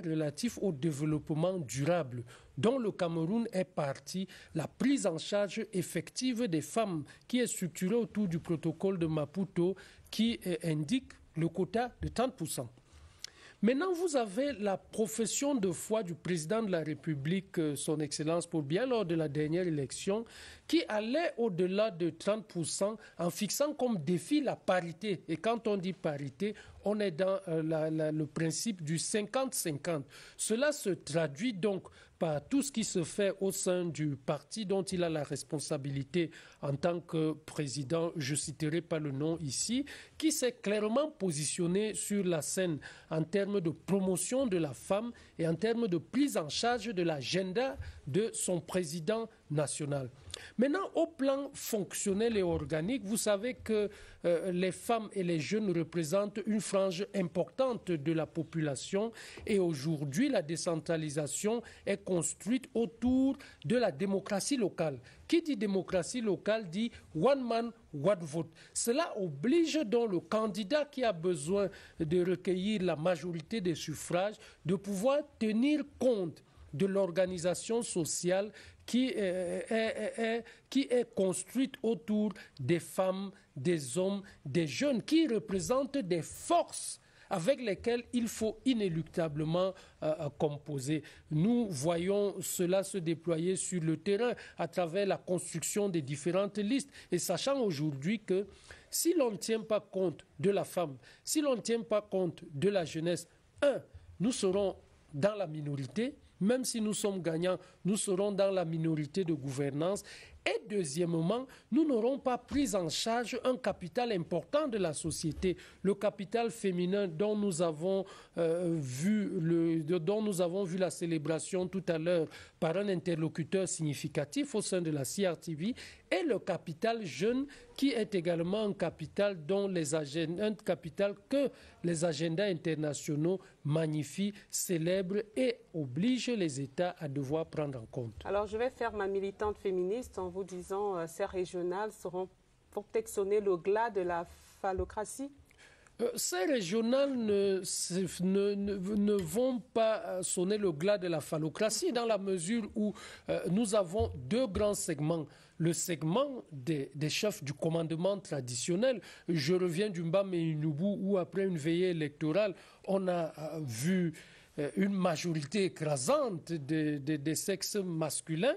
relatifs au développement durable, dont le Cameroun est parti, la prise en charge effective des femmes qui est structurée autour du protocole de Maputo qui indique le quota de 30%. Maintenant, vous avez la profession de foi du président de la République, Son Excellence pour bien lors de la dernière élection, qui allait au-delà de 30% en fixant comme défi la parité. Et quand on dit parité, on est dans euh, le principe du 50-50. Cela se traduit donc par tout ce qui se fait au sein du parti dont il a la responsabilité en tant que président, je citerai pas le nom ici, qui s'est clairement positionné sur la scène en termes de promotion de la femme et en termes de prise en charge de l'agenda de son président national. Maintenant, au plan fonctionnel et organique, vous savez que euh, les femmes et les jeunes représentent une frange importante de la population et aujourd'hui, la décentralisation est construite autour de la démocratie locale. Qui dit démocratie locale dit one man, one vote. Cela oblige donc le candidat qui a besoin de recueillir la majorité des suffrages de pouvoir tenir compte de l'organisation sociale qui est, qui est, construite autour des femmes, des hommes, des jeunes, qui représentent des forces avec lesquelles il faut inéluctablement euh, composer. Nous voyons cela se déployer sur le terrain à travers la construction des différentes listes et sachant aujourd'hui que si l'on ne tient pas compte de la femme, si l'on ne tient pas compte de la jeunesse, un, nous serons dans la minorité, même si nous sommes gagnants, nous serons dans la minorité de gouvernance. Et deuxièmement, nous n'aurons pas pris en charge un capital important de la société, le capital féminin dont nous avons euh, dont nous avons vu la célébration tout à l'heure par un interlocuteur significatif au sein de la CRTV et le capital jeune qui est également un capital dont les agendas, que les agendas internationaux magnifient, célèbrent et obligent les États à devoir prendre en compte. Alors je vais faire ma militante féministe en vous disant euh, ces régionales seront sonner le glas de la phallocratie euh, ces régionales ne, vont pas sonner le glas de la phallocratie dans la mesure où euh, nous avons deux grands segments. Le segment des, chefs du commandement traditionnel. Je reviens du Mbam et où après une veillée électorale, on a euh, vu euh, une majorité écrasante des de, de sexes masculins.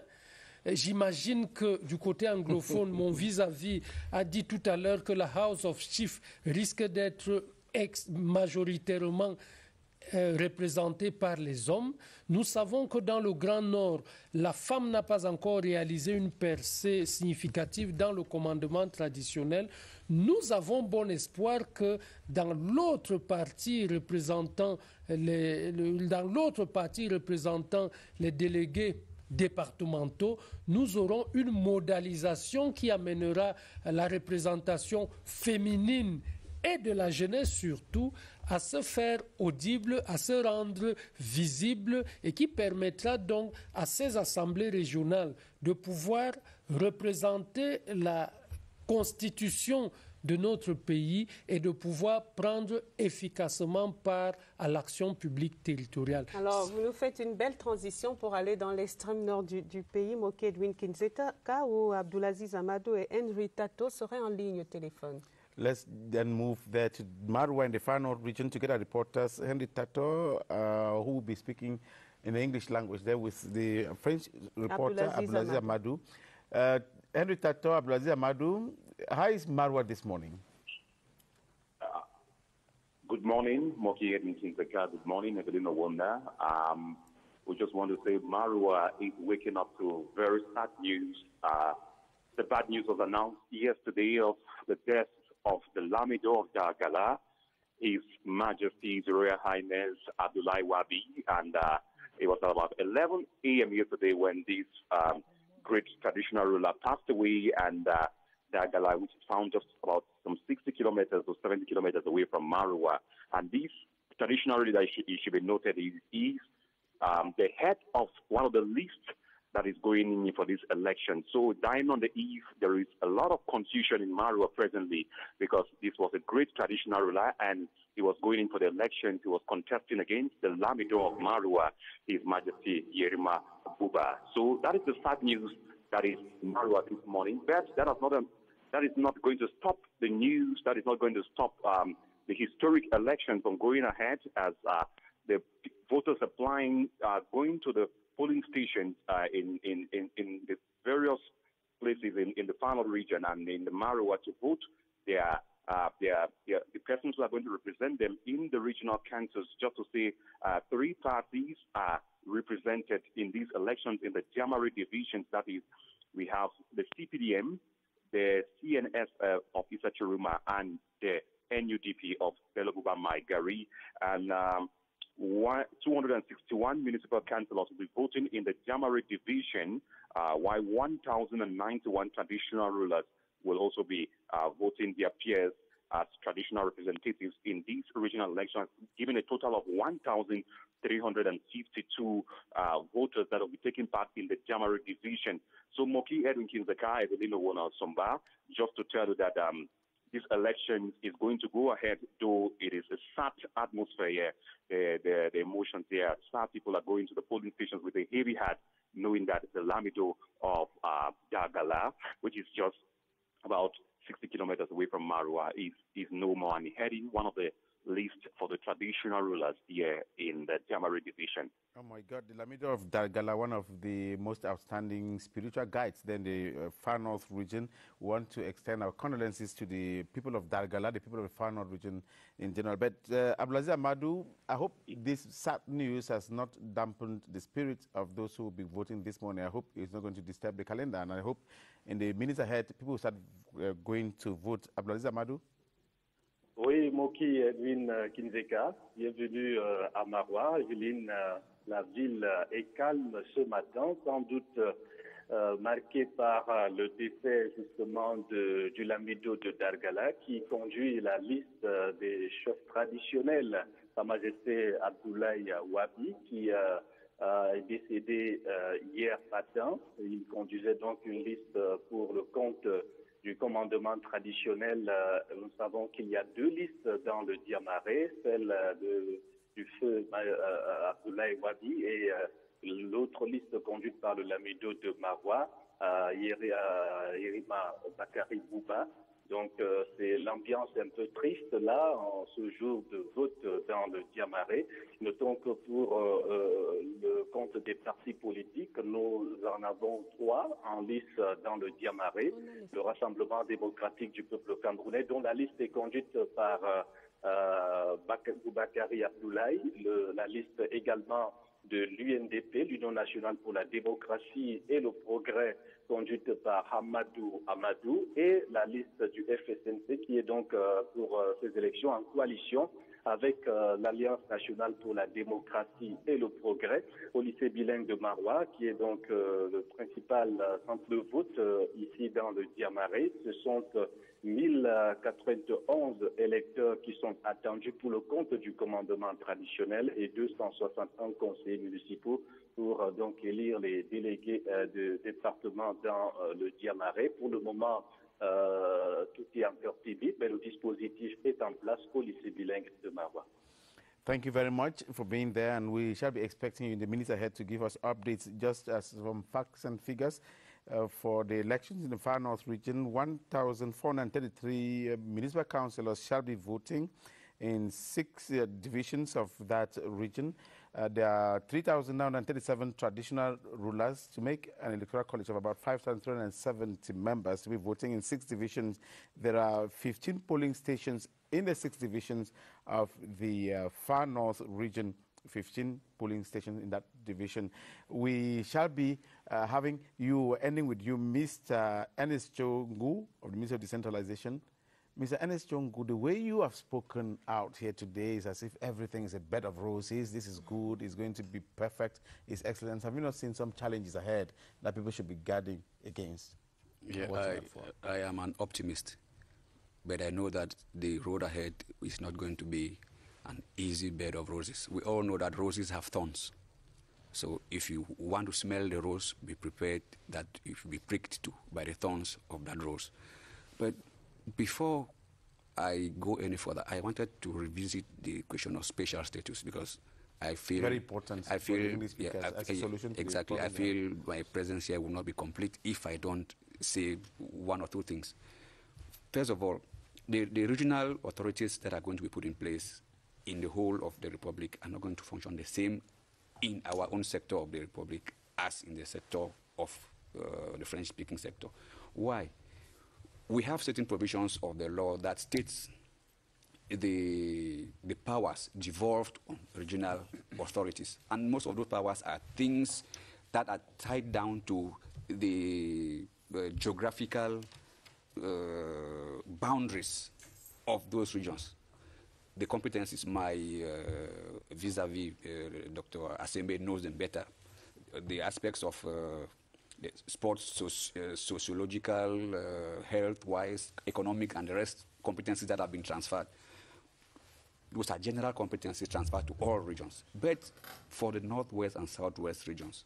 J'imagine que du côté anglophone, mon vis-à-vis -vis a dit tout à l'heure que la House of Chiefs risque d'être majoritairement euh, représentée par les hommes. Nous savons que dans le Grand Nord, la femme n'a pas encore réalisé une percée significative dans le commandement traditionnel. Nous avons bon espoir que dans l'autre partie représentant les, le, dans l'autre partie représentant les délégués départementaux, nous aurons une modalisation qui amènera la représentation féminine et de la jeunesse surtout à se faire audible, à se rendre visible et qui permettra donc à ces assemblées régionales de pouvoir représenter la constitution de notre pays et de pouvoir prendre efficacement part à l'action publique territoriale. Alors, vous nous faites une belle transition pour aller dans l'extrême nord du, pays, Moké Edwin Kinzeka, où Abdulaziz Amadou et Henry Tato seraient en ligne au téléphone. Let's then move there to Marwa in the far north region to get our reporters, Henry Tato, uh, who will be speaking in the English language there with the French reporter Abdulaziz Amadou. Uh, Henry Tato, Abdulaziz Amadou, how is Marwa this morning? Uh, good morning, Moki Kinzeka. Good morning, Evelina Wanda. Um, we just want to say Marwa is waking up to very sad news. Uh, the bad news was announced yesterday of the death of the Lamido of Dargala, His Majesty's Royal Highness Abdullah Wabi, and uh, it was about 11 a.m. yesterday when this um, great traditional ruler passed away, and uh, Which is found just about some 60 kilometers or 70 kilometers away from Marua. And this traditional ruler, it should, it should be noted, is, is um, the head of one of the lists that is going in for this election. So dying on the eve, there is a lot of confusion in Marua presently because this was a great traditional ruler and he was going in for the election. He was contesting against the Lamido of Marua, His Majesty Yerima Buba. So that is the sad news that is Marua this morning. But that is not that is not going to stop the news. That is not going to stop um, the historic election from going ahead as uh, the voters applying, uh, going to the polling stations uh, in, in, in, in, the various places in, in the final region and in the Marua to vote their, uh, the persons who are going to represent them in the regional councils. Just to say, uh, three parties are represented in these elections in the Jamari divisions. That is, we have the CPDM, the CNS uh, of Issa Chiruma, and the NUDP of Belobuba Maigari. And um, 261 municipal councillors will be voting in the Jamari division, uh, while 1,091 traditional rulers will also be uh, voting their peers as traditional representatives in these regional elections, giving a total of 1,352 uh, voters that will be taking part in the Jamari division. So Moki Edwin Kinzaka, Evelino Wona Somba, just to tell you that um, this election is going to go ahead, though it is a sad atmosphere here. The, the, the emotions there. Sad people are going to the polling stations with a heavy heart, knowing that the Lamido of uh, Dagala, which is just about 60 kilometers away from Marua, is, is no more. And heading one of the list for the traditional rulers here in the Jamari division. Oh my God, the Lamido of Dargala, one of the most outstanding spiritual guides then the uh, Far North region. We want to extend our condolences to the people of Dargala, the people of the Far North region in general. But uh, Abdulaziz Amadou, I hope this sad news has not dampened the spirit of those who will be voting this morning. I hope it's not going to disturb the calendar, and I hope in the minutes ahead, people will start uh, going to vote. Abdulaziz Amadou? Oui, Moki Edwin euh, Kinzeka, bienvenue euh, à Marois. Evelyne, euh, la ville est calme ce matin, sans doute marquée par le décès justement de, du Lamido de Dargala qui conduit la liste des chefs traditionnels, Sa Majesté Abdoulaye Wabi, qui est décédé hier matin. Il conduisait donc une liste pour le compte du commandement traditionnel, euh, nous savons qu'il y a deux listes dans le Diamaré, celle de, du feu euh, Abdoulaye Wabi et euh, l'autre liste conduite par le Lamido de Marwa, Yerima Bakari Bouba. Donc euh, c'est l'ambiance un peu triste là en ce jour de vote dans le Diamaré. Notons que pour euh, euh, le compte des partis politiques, nous en avons trois en lice dans le Diamaré. Le Rassemblement démocratique du peuple camerounais, dont la liste est conduite par euh, Bakari Abdoulaye, la liste également de l'UNDP, l'Union nationale pour la démocratie et le progrès, conduite par Hamadou Amadou, et la liste du FSNC qui est donc euh, pour euh, ces élections en coalition avec euh, l'Alliance nationale pour la démocratie et le progrès au lycée bilingue de Marois, qui est donc le principal centre de vote ici dans le Diamaré. Ce sont 1091 électeurs qui sont attendus pour le compte du commandement traditionnel et 261 conseillers municipaux pour euh, donc élire les délégués euh, de département dans euh, le Diamaré. Pour le moment, tout est encore timide, mais le dispositif est en place au lycée bilingue de Marwa. Thank you very much for being there, and we shall be expecting you in the minutes ahead to give us updates just as some facts and figures uh, for the elections in the Far North region. 1,433 uh, municipal councillors shall be voting in six uh, divisions of that region. Uh, there are 3,937 traditional rulers to make an electoral college of about 5,370 members to be voting in six divisions. There are 15 polling stations in the six divisions of the uh, far north region 15 polling stations in that division. We shall be uh, having you, ending with you, Mr. Ernest Chongu of the Ministry of Decentralization. Mr. Ernest Chongu, the way you have spoken out here today is as if everything is a bed of roses. This is good, it's going to be perfect, it's excellent. Have you not seen some challenges ahead that people should be guarding against? Yeah, I, I am an optimist, but I know that the road ahead is not going to be an easy bed of roses. We all know that roses have thorns. So if you want to smell the rose, be prepared that you will be pricked too by the thorns of that rose. But before I go any further, I wanted to revisit the question of special status because I feel very important. I feel yeah, as a solution exactly. I feel my presence here will not be complete if I don't say one or two things. First of all, the, the regional authorities that are going to be put in place in the whole of the republic are not going to function the same in our own sector of the republic as in the sector of uh, the French-speaking sector. Why? We have certain provisions of the law that states the, the powers devolved on regional authorities. And most of those powers are things that are tied down to the uh, geographical uh, boundaries of those regions. The competencies, my vis-a-vis -vis, Dr. Asembe knows them better. The aspects of sports, uh, sociological, uh, health-wise, economic, and the rest competencies that have been transferred. Those are general competencies transferred to all regions. But for the northwest and southwest regions,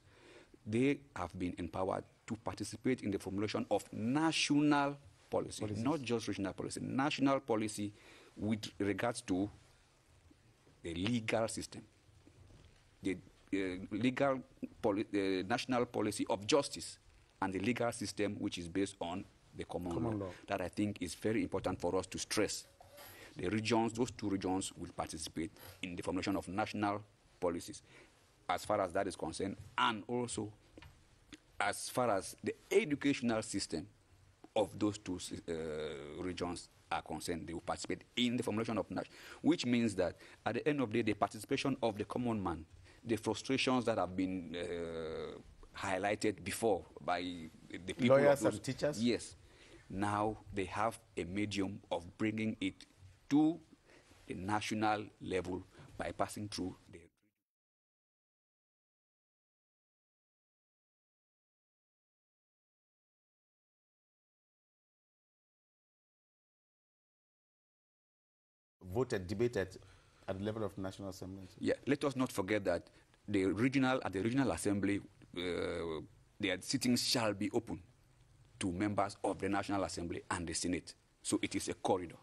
they have been empowered to participate in the formulation of national policy, Policies. not just regional policy, national policy with regards to the legal system, the uh, legal poli uh, national policy of justice and the legal system which is based on the common, common law. law. That I think is very important for us to stress. The regions, those two regions, will participate in the formulation of national policies as far as that is concerned, and also as far as the educational system of those two uh, regions are concerned, they will participate in the formulation of national, which means that at the end of the day, the participation of the common man the frustrations that have been uh, highlighted before by the people. Lawyers and teachers? Yes. Now they have a medium of bringing it to the national level by passing through the voted, debated at the level of National Assembly. Yeah, let us not forget that the regional at the regional assembly, uh, their sittings shall be open to members of the National Assembly and the Senate. So it is a corridor.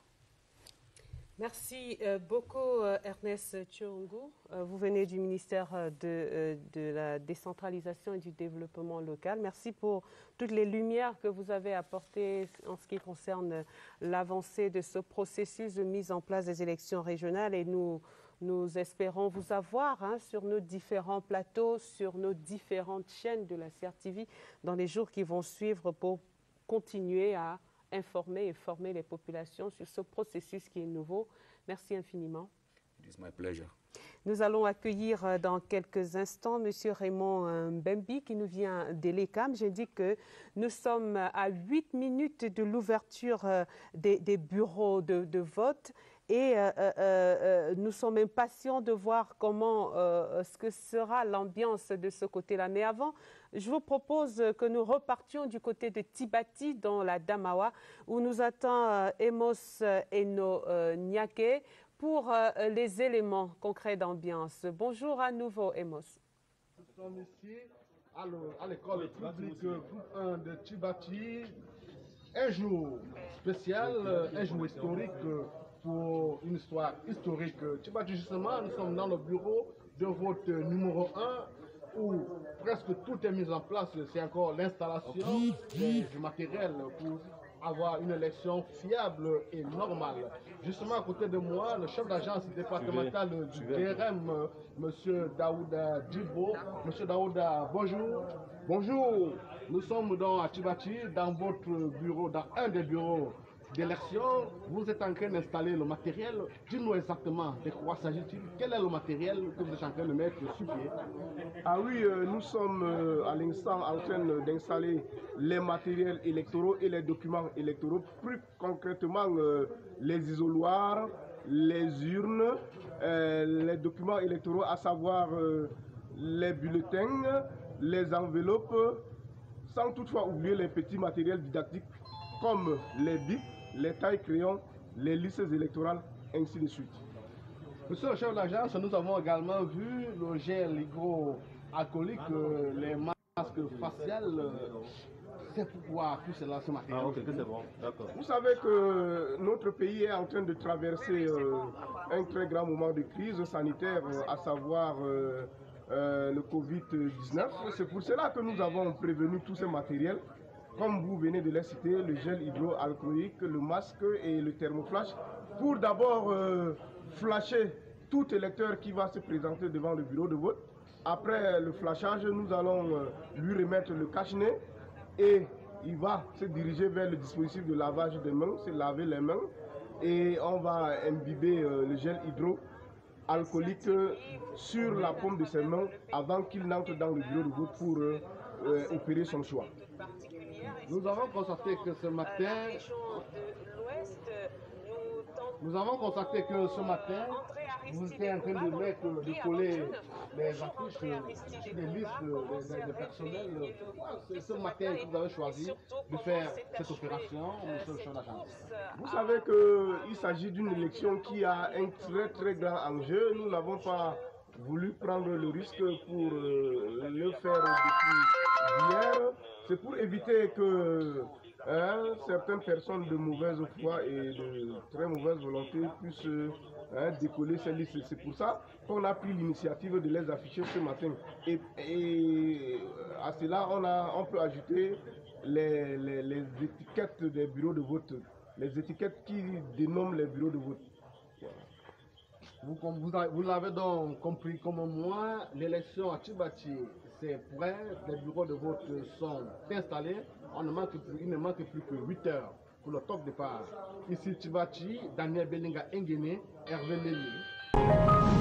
Merci euh, beaucoup, Ernest Chiongu. Euh, vous venez du ministère de, euh, de, la décentralisation et du développement local. Merci pour toutes les lumières que vous avez apportées en ce qui concerne l'avancée de ce processus de mise en place des élections régionales. Et nous, nous espérons vous avoir hein, sur nos différents plateaux, sur nos différentes chaînes de la CRTV dans les jours qui vont suivre pour continuer à informer et former les populations sur ce processus qui est nouveau. Merci infiniment. It is my pleasure. Nous allons accueillir euh, dans quelques instants M. Raymond euh, Mbembi qui nous vient d'Elecam. J'ai dit que nous sommes à 8 minutes de l'ouverture euh, des, des, bureaux de, de vote et euh, euh, nous sommes impatients de voir comment euh, ce que sera l'ambiance de ce côté-là. Mais avant, je vous propose que nous repartions du côté de Tibati, dans la Damawa, où nous attend Emos Eno Nyake pour les éléments concrets d'ambiance. Bonjour à nouveau, Emos. Nous sommes ici à l'école publique groupe 1 de Tibati. un jour spécial, un jour historique pour une histoire historique. Vois, justement, nous sommes dans le bureau de vote numéro 1 où presque tout est mis en place. C'est encore l'installation du matériel pour avoir une élection fiable et normale. Justement, à côté de moi, le chef d'agence départementale du DRM, M. Daouda Djibo. M. Daouda, bonjour. Bonjour. Nous sommes dans Atibati, dans votre bureau, dans un des bureaux d'élection. Vous êtes en train d'installer le matériel. Dis-nous exactement de quoi s'agit-il Quel est le matériel que vous êtes en train de mettre sur pied? Ah oui, euh, nous sommes euh, à l'instant en train d'installer les matériels électoraux et les documents électoraux, plus concrètement euh, les isoloirs, les urnes, les documents électoraux, à savoir les bulletins, les enveloppes, sans toutefois oublier les petits matériels didactiques comme les bics, les tailles crayons, les listes électorales, ainsi de suite. Monsieur le chef d'agence, nous avons également vu le gel hydroalcoolique, euh, les masques faciales. c'est pourquoi tout cela ce matin. Ah, ok, c'est bon, d'accord. Vous savez que notre pays est en train de traverser euh, un très grand moment de crise sanitaire, euh, à savoir le Covid-19. C'est pour cela que nous avons prévenu tous ces matériels comme vous venez de les citer, le gel hydroalcoolique, le masque et le thermoflash, pour d'abord euh, flasher tout électeur qui va se présenter devant le bureau de vote. Après le flashage, nous allons euh, lui remettre le cache-nez et il va se diriger vers le dispositif de lavage des mains, se laver les mains et on va imbiber euh, le gel hydroalcoolique sur la paume de ses mains avant qu'il n'entre dans le bureau de vote pour opérer son choix. Nous avons constaté que ce matin, nous avons constaté que ce matin, vous étiez en train de mettre, de coller les affiches les listes des personnels. C'est ce matin que vous avez choisi de faire cette opération, d'agence. Vous savez qu'il s'agit d'une élection qui a un très très grand enjeu. Nous n'avons pas voulu prendre le risque pour euh, le faire depuis hier. C'est pour éviter que hein, certaines personnes de mauvaise foi et de très mauvaise volonté puissent hein, décoller ces listes. C'est pour ça qu'on a pris l'initiative de les afficher ce matin. Et, à cela, on, peut ajouter les, étiquettes des bureaux de vote, les étiquettes qui dénomment les bureaux de vote. Vous, vous, l'avez donc compris comme moi, l'élection à Tibati c'est prêt, les bureaux de vote sont installés. Il ne manque plus que 8 heures pour le top départ. Ici Tibachi, Daniel Belinga Engene, Hervé Léli.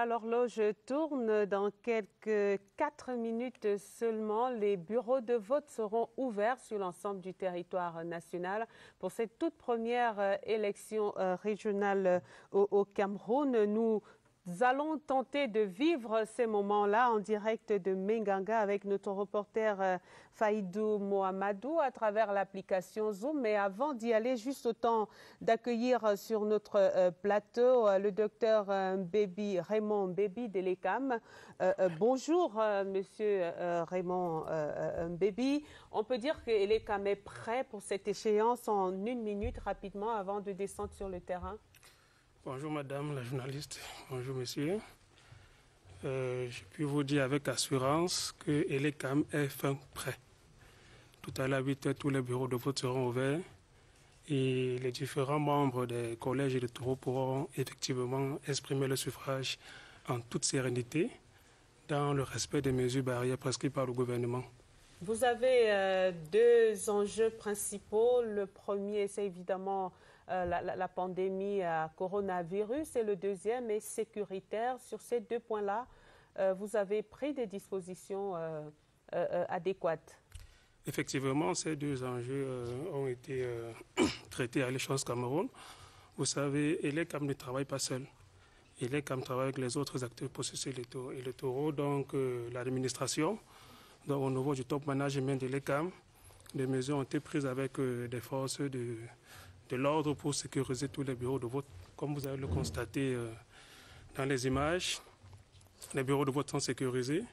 Voilà, l'horloge tourne. Dans quelques quatre minutes seulement, les bureaux de vote seront ouverts sur l'ensemble du territoire national pour cette toute première euh, élection euh, régionale euh, au, Cameroun. Nous nous allons tenter de vivre ces moments-là en direct de Menganga avec notre reporter euh, Faïdou Mohamedou à travers l'application Zoom. Mais avant d'y aller, juste autant d'accueillir sur notre euh, plateau euh, le docteur Baby, Raymond Baby d'Elecam. bonjour, monsieur Raymond Baby. On peut dire que Elecam est prêt pour cette échéance en une minute rapidement avant de descendre sur le terrain. Bonjour madame la journaliste, bonjour monsieur. Euh, je puis vous dire avec assurance que Elecam est fin prêt. Tout à l'heure, 8 tous les bureaux de vote seront ouverts et les différents membres des collèges et de taureaux pourront effectivement exprimer le suffrage en toute sérénité dans le respect des mesures barrières prescrites par le gouvernement. Vous avez euh, deux enjeux principaux. Le premier, c'est évidemment euh, la, pandémie à coronavirus et le deuxième est sécuritaire. Sur ces deux points-là, euh, vous avez pris des dispositions euh, adéquates. Effectivement, ces deux enjeux ont été traités à l'échange Cameroun. Vous savez, ELECAM ne travaille pas seul. ELECAM travaille avec les autres acteurs le taureau, donc l'administration Donc, au niveau du top management de l'ECAM, des mesures ont été prises avec des forces de, de l'ordre pour sécuriser tous les bureaux de vote. Comme vous allez le constater euh, dans les images, les bureaux de vote sont sécurisés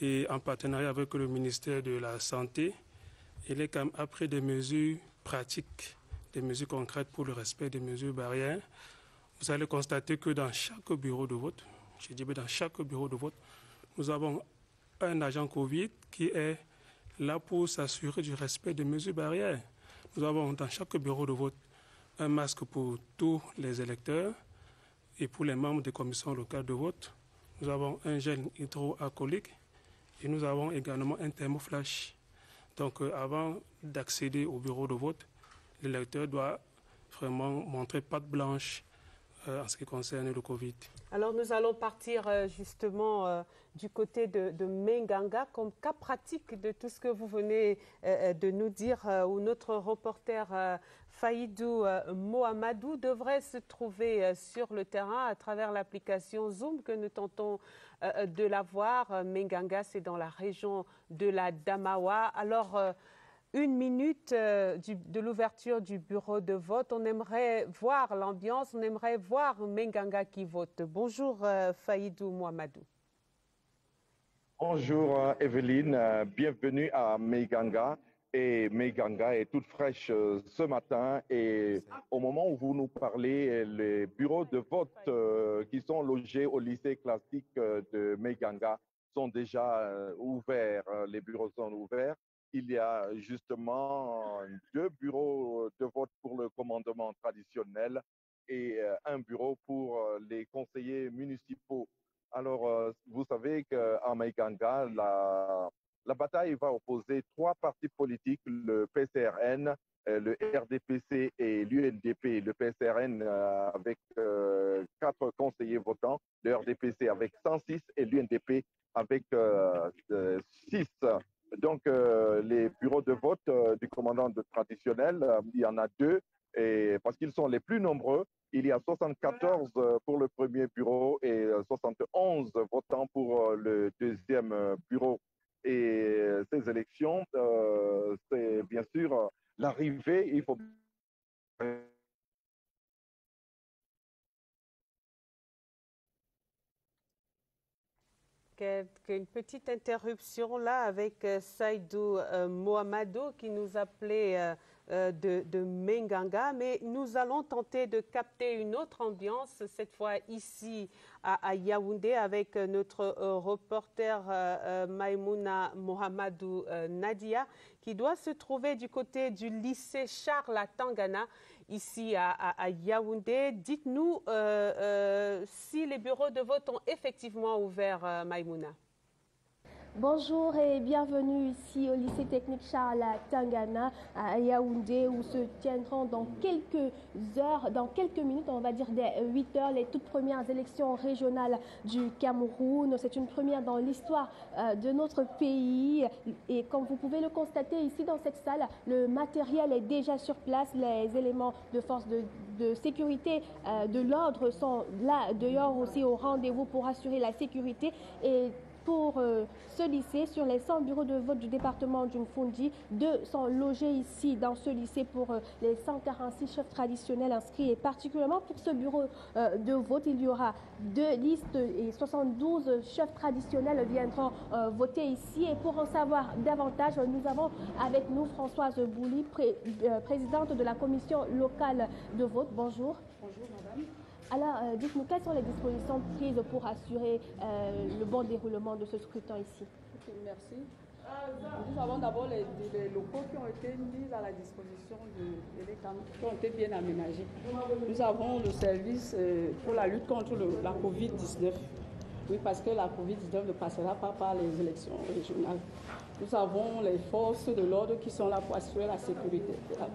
et en partenariat avec le ministère de la Santé, il est quand même après des mesures pratiques, des mesures concrètes pour le respect des mesures barrières. Vous allez constater que dans chaque bureau de vote, je dis dans chaque bureau de vote, nous avons un agent Covid qui est là pour s'assurer du respect des mesures barrières. Nous avons dans chaque bureau de vote un masque pour tous les électeurs et pour les membres des commissions locales de vote. Nous avons un gel hydroalcoolique et nous avons également un thermoflash. Donc euh, avant d'accéder au bureau de vote, l'électeur doit vraiment montrer patte blanche euh, en ce qui concerne le Covid. Alors nous allons partir euh, justement du côté de, de, Menganga comme cas pratique de tout ce que vous venez de nous dire, où notre reporter Faïdou Mohamedou devrait se trouver sur le terrain à travers l'application Zoom que nous tentons de la voir. Menganga, c'est dans la région de la Damawa. Alors, une minute euh, de l'ouverture du bureau de vote. On aimerait voir l'ambiance, on aimerait voir Menganga qui vote. Bonjour euh, Faïdou Mohamedou. Bonjour euh, Evelyne, euh, bienvenue à Meganga. Et Meganga est toute fraîche euh, ce matin et au moment où vous nous parlez, les bureaux de vote euh, qui sont logés au lycée classique de Meganga sont déjà ouverts, les bureaux sont ouverts il y a justement deux bureaux de vote pour le commandement traditionnel et euh, un bureau pour euh, les conseillers municipaux. Alors, euh, vous savez qu'à Maïganga, la, la bataille va opposer trois partis politiques, le PCRN, le RDPC et l'UNDP. Le PCRN avec quatre conseillers votants, le RDPC avec 106 et l'UNDP avec 6 donc, euh, les bureaux de vote euh, du commandant traditionnel, euh, il y en a deux, et parce qu'ils sont les plus nombreux. Il y a 74 pour le premier bureau et 71 votants pour le deuxième bureau. Et ces élections, c'est bien sûr l'arrivée, il faut une petite interruption là avec euh, Saïdou euh, Mohamedou qui nous appelait euh, euh, de, de, Menganga, mais nous allons tenter de capter une autre ambiance, cette fois ici à, Yaoundé avec notre euh, reporter euh, Maïmouna Mohamedou Nadia qui doit se trouver du côté du lycée Charles à Tangana ici à, Yaoundé. Dites-nous euh, euh, si les bureaux de vote ont effectivement ouvert, euh, Maïmouna. Bonjour et bienvenue ici au lycée technique Charles Tangana, à Yaoundé, où se tiendront dans quelques heures, dans quelques minutes, on va dire dès 8 heures, les toutes premières élections régionales du Cameroun. C'est une première dans l'histoire euh, de notre pays. Et comme vous pouvez le constater ici dans cette salle, le matériel est déjà sur place. Les éléments de force de, sécurité euh, de l'ordre sont là dehors aussi au rendez-vous pour assurer la sécurité. Pour euh, ce lycée. Sur les 100 bureaux de vote du département du Mfundi, deux sont logés ici dans ce lycée pour euh, les 146 chefs traditionnels inscrits. Et particulièrement pour ce bureau euh, de vote, il y aura deux listes et 72 chefs traditionnels viendront euh, voter ici. Et pour en savoir davantage, nous avons avec nous Françoise euh, présidente de la commission locale de vote. Bonjour. Alors, euh, dites-nous, quelles sont les dispositions prises pour assurer euh, le bon déroulement de ce scrutin ici? Merci. Nous avons d'abord les, locaux qui ont été mis à la disposition de, de qui ont été bien aménagés. Nous avons le service euh, pour la lutte contre la COVID-19. Oui, parce que la COVID-19 ne passera pas par les élections régionales. Nous avons les forces de l'ordre qui sont là pour assurer la sécurité, la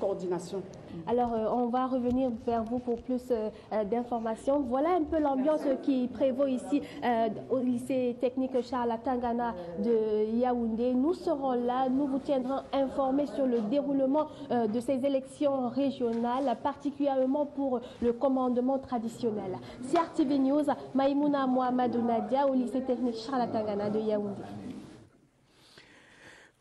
coordination. Alors, euh, on va revenir vers vous pour plus euh, d'informations. Voilà un peu l'ambiance qui prévaut ici euh, au lycée technique Charles Tangana de Yaoundé. Nous serons là, nous vous tiendrons informés sur le déroulement de ces élections régionales, particulièrement pour le commandement traditionnel. CRTV News, Maïmouna Mohamed Nadia au lycée technique Charles Tangana de Yaoundé.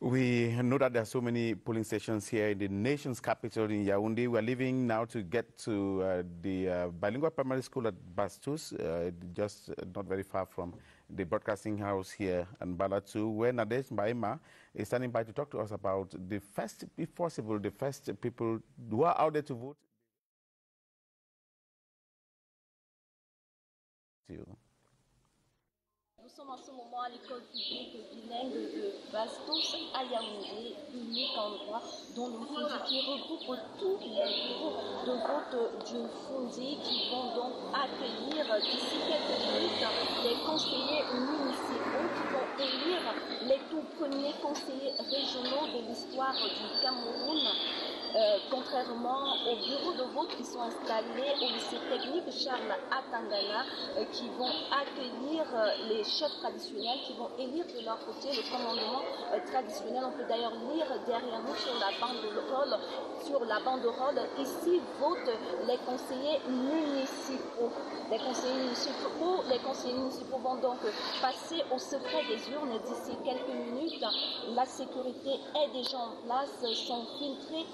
We know that there are so many polling stations here in the nation's capital in Yaoundé. We are leaving now to get to uh, the uh, bilingual primary school at Bastus, uh, just not very far from the broadcasting house here in Balatu, where Nadesh Mbaima is standing by to talk to us about the first, if possible, the first people who are out there to vote. Nous sommes en ce moment à l'école publique bilingue de Bastos à Yaoundé, unique endroit dont le Fondi qui regroupe tous les bureaux de vote du Fondi qui vont donc accueillir d'ici quelques minutes les conseillers municipaux qui vont élire les tout premiers conseillers régionaux de l'histoire du Cameroun. Euh, contrairement aux bureaux de vote qui sont installés au lycée technique Charles Atangana, euh, qui vont accueillir euh, les chefs traditionnels, qui vont élire de leur côté le commandement traditionnel. On peut d'ailleurs lire derrière nous sur la banderole, sur la banderole, ici votent les conseillers municipaux. Les conseillers municipaux, les conseillers municipaux vont donc passer au secret des urnes d'ici quelques minutes. La sécurité est déjà en place, sont filtrés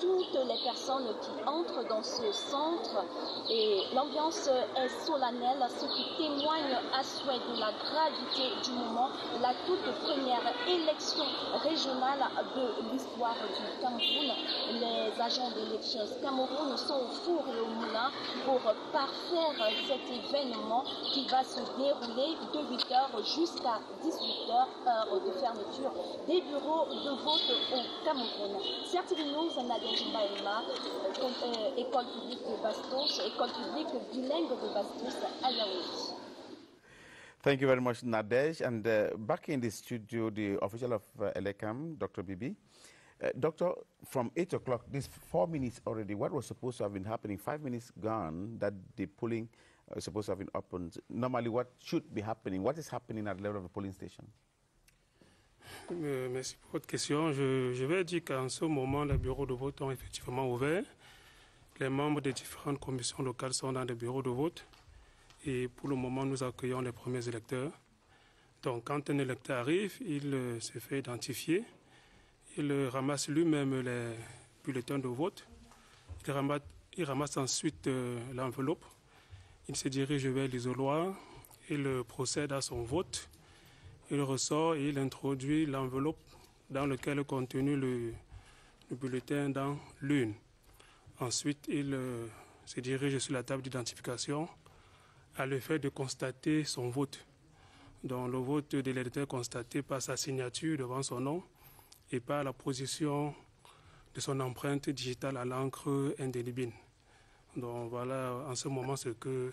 toutes les personnes qui entrent dans ce centre et l'ambiance est solennelle, ce qui témoigne à souhait de la gravité du moment, la toute première élection régionale de l'histoire du Cameroun. Les agents d'élection Cameroun sont au four et au moulin pour parfaire cet événement qui va se dérouler de 8h jusqu'à 18h, heure de fermeture des bureaux de vote au Cameroun. Nous Nadège Mbaïma, école publique de Bastos, école publique bilingue de Bastos à Yaoundé. Thank you very much, Nadej. And uh, back in the studio, the official of uh, Elekam, Dr. Bibi. Uh, doctor, from 8 o'clock, this four minutes already, what was supposed to have been happening? Five minutes gone that the polling was supposed to have been opened. Normally, what should be happening? What is happening at the level of the polling station? Euh, merci pour votre question. Je, vais dire qu'en ce moment, les bureaux de vote ont effectivement ouvert. Les membres des différentes commissions locales sont dans les bureaux de vote. Et pour le moment, nous accueillons les premiers électeurs. Donc, quand un électeur arrive, il euh, se fait identifier. Il euh, ramasse lui-même les bulletins de vote. Il ramasse, il ramasse ensuite l'enveloppe. Il se dirige vers l'isoloir. Il procède à son vote il ressort et il introduit l'enveloppe dans laquelle est contenu le, bulletin dans l'une. Ensuite, il euh, se dirige sur la table d'identification à l'effet de constater son vote. Donc, le vote de l'électeur constaté par sa signature devant son nom et par la position de son empreinte digitale à l'encre indélébile. Donc voilà en ce moment ce que.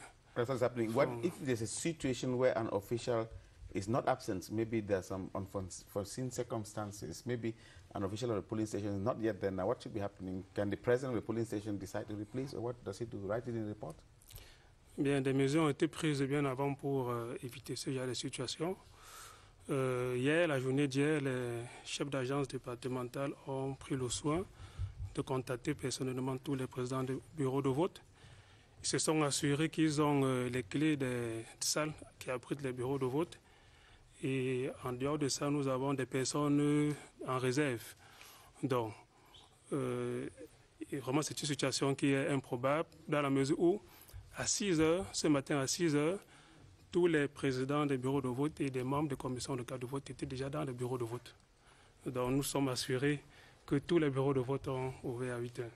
What if there's a situation where an official is not absent. Maybe there's some unforeseen circumstances. Maybe an official of the polling station is not yet there. Now, what should be happening? Can the president of the polling station decide to replace, or what does he do? Write it in the report? Bien, des mesures ont été prises bien avant pour euh, éviter ce genre de situation. Euh, hier, la journée d'hier, les chefs d'agence départementale ont pris le soin de contacter personnellement tous les présidents de bureaux de vote. Ils se sont assurés qu'ils ont euh, les clés des salles qui abritent les bureaux de vote et en dehors de ça, nous avons des personnes en réserve. Donc, euh, vraiment, c'est une situation qui est improbable dans la mesure où, à 6 heures, ce matin à 6 heures, tous les présidents des bureaux de vote et des membres des commissions de cas de vote étaient déjà dans les bureaux de vote. Donc, nous sommes assurés que tous les bureaux de vote ont ouvert à 8 heures.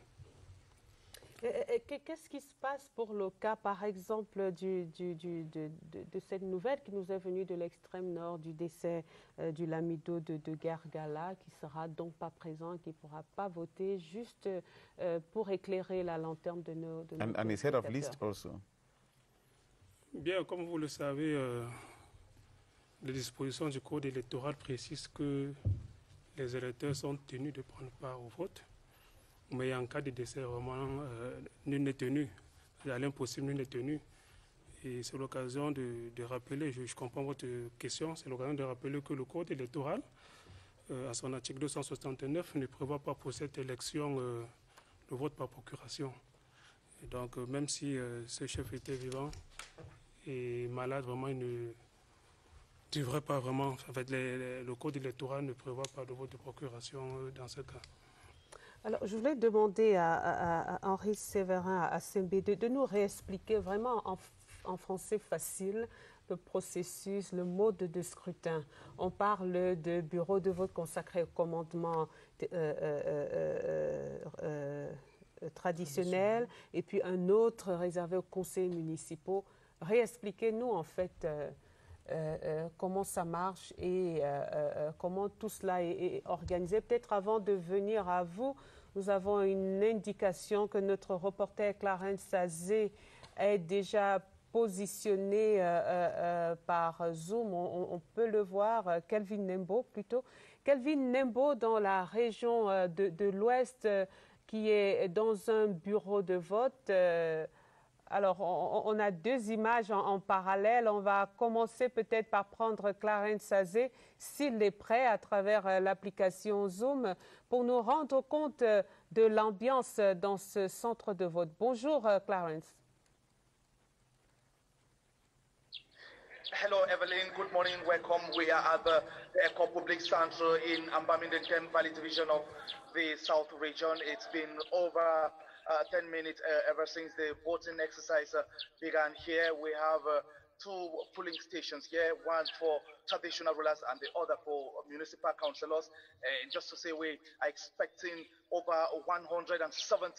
Qu'est-ce qui se passe pour le cas, par exemple, du, du, du, de, de, cette nouvelle qui nous est venue de l'extrême nord du décès euh, du Lamido de, de Gargala, qui sera donc pas présent, qui ne pourra pas voter, juste euh, pour éclairer la lanterne de nos. De and, and head of list also. Bien, comme vous le savez, euh, les dispositions du code électoral précisent que les électeurs sont tenus de prendre part au vote. Mais en cas de décès, vraiment, euh, nul n'est tenu. À l'impossible, nul n'est tenu. Et c'est l'occasion de, rappeler, je, comprends votre question, c'est l'occasion de rappeler que le code électoral, euh, à son article 269, ne prévoit pas pour cette élection euh, le vote par procuration. Donc, euh, même si ce chef était vivant et malade, vraiment, il ne ne pas vraiment. En fait, le code électoral ne prévoit pas de vote de procuration dans ce cas. Alors, je voulais demander à, Henri Séverin, à Sembe, de, nous réexpliquer vraiment en, français facile le processus, le mode de scrutin. On parle de bureau de vote consacré au commandement euh, euh, traditionnel et puis un autre réservé aux conseils municipaux. Réexpliquez-nous en fait euh, euh, comment ça marche et euh, comment tout cela est, organisé. Peut-être avant de venir à vous, nous avons une indication que notre reporter Clarence Sazé est déjà positionné par Zoom. On, peut le voir, Kelvin Nembo plutôt. Kelvin Nembo dans la région de l'Ouest qui est dans un bureau de vote. Alors, on, a deux images en, parallèle. On va commencer peut-être par prendre Clarence Sazé, s'il est prêt, à travers euh, l'application Zoom, pour nous rendre compte euh, de l'ambiance dans ce centre de vote. Bonjour, euh, Clarence. Hello, Evelyn. Good morning. Welcome. We are at the Eco Public Center in Ambam in the Valley Division of the South Region. It's been over 10 minutes uh, ever since the voting exercise uh, began here. We have two polling stations here, one for traditional rulers and the other for municipal councillors. And just to say, we are expecting over 177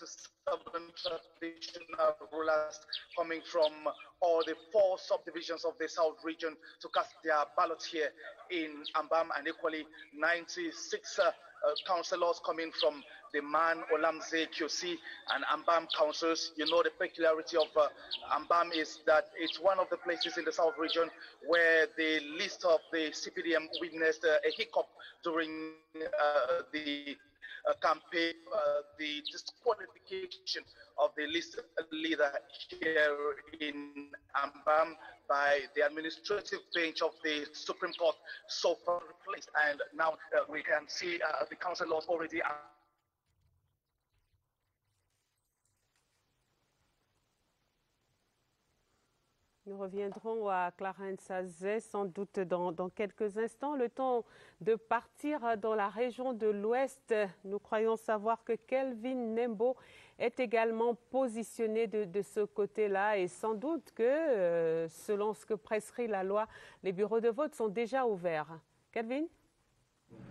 traditional rulers coming from all the four subdivisions of the South region to cast their ballots here in Ambam, and equally 96 uh, uh, councillors coming from the Man, Olamze, QC, and Ambam councils. You know the peculiarity of uh, Ambam is that it's one of the places in the South region where the list of the CPDM witnessed uh, a hiccup during uh, the uh, campaign, uh, the disqualification of the leader here in Ambam by the administrative bench of the Supreme Court so far replaced. And now uh, we can see uh, the councillors already Nous reviendrons à Clarence Azet sans doute dans, quelques instants. Le temps de partir dans la région de l'Ouest. Nous croyons savoir que Kelvin Nembo est également positionné de, de ce côté-là et sans doute que, euh, selon ce que prescrit la loi, les bureaux de vote sont déjà ouverts. Kelvin?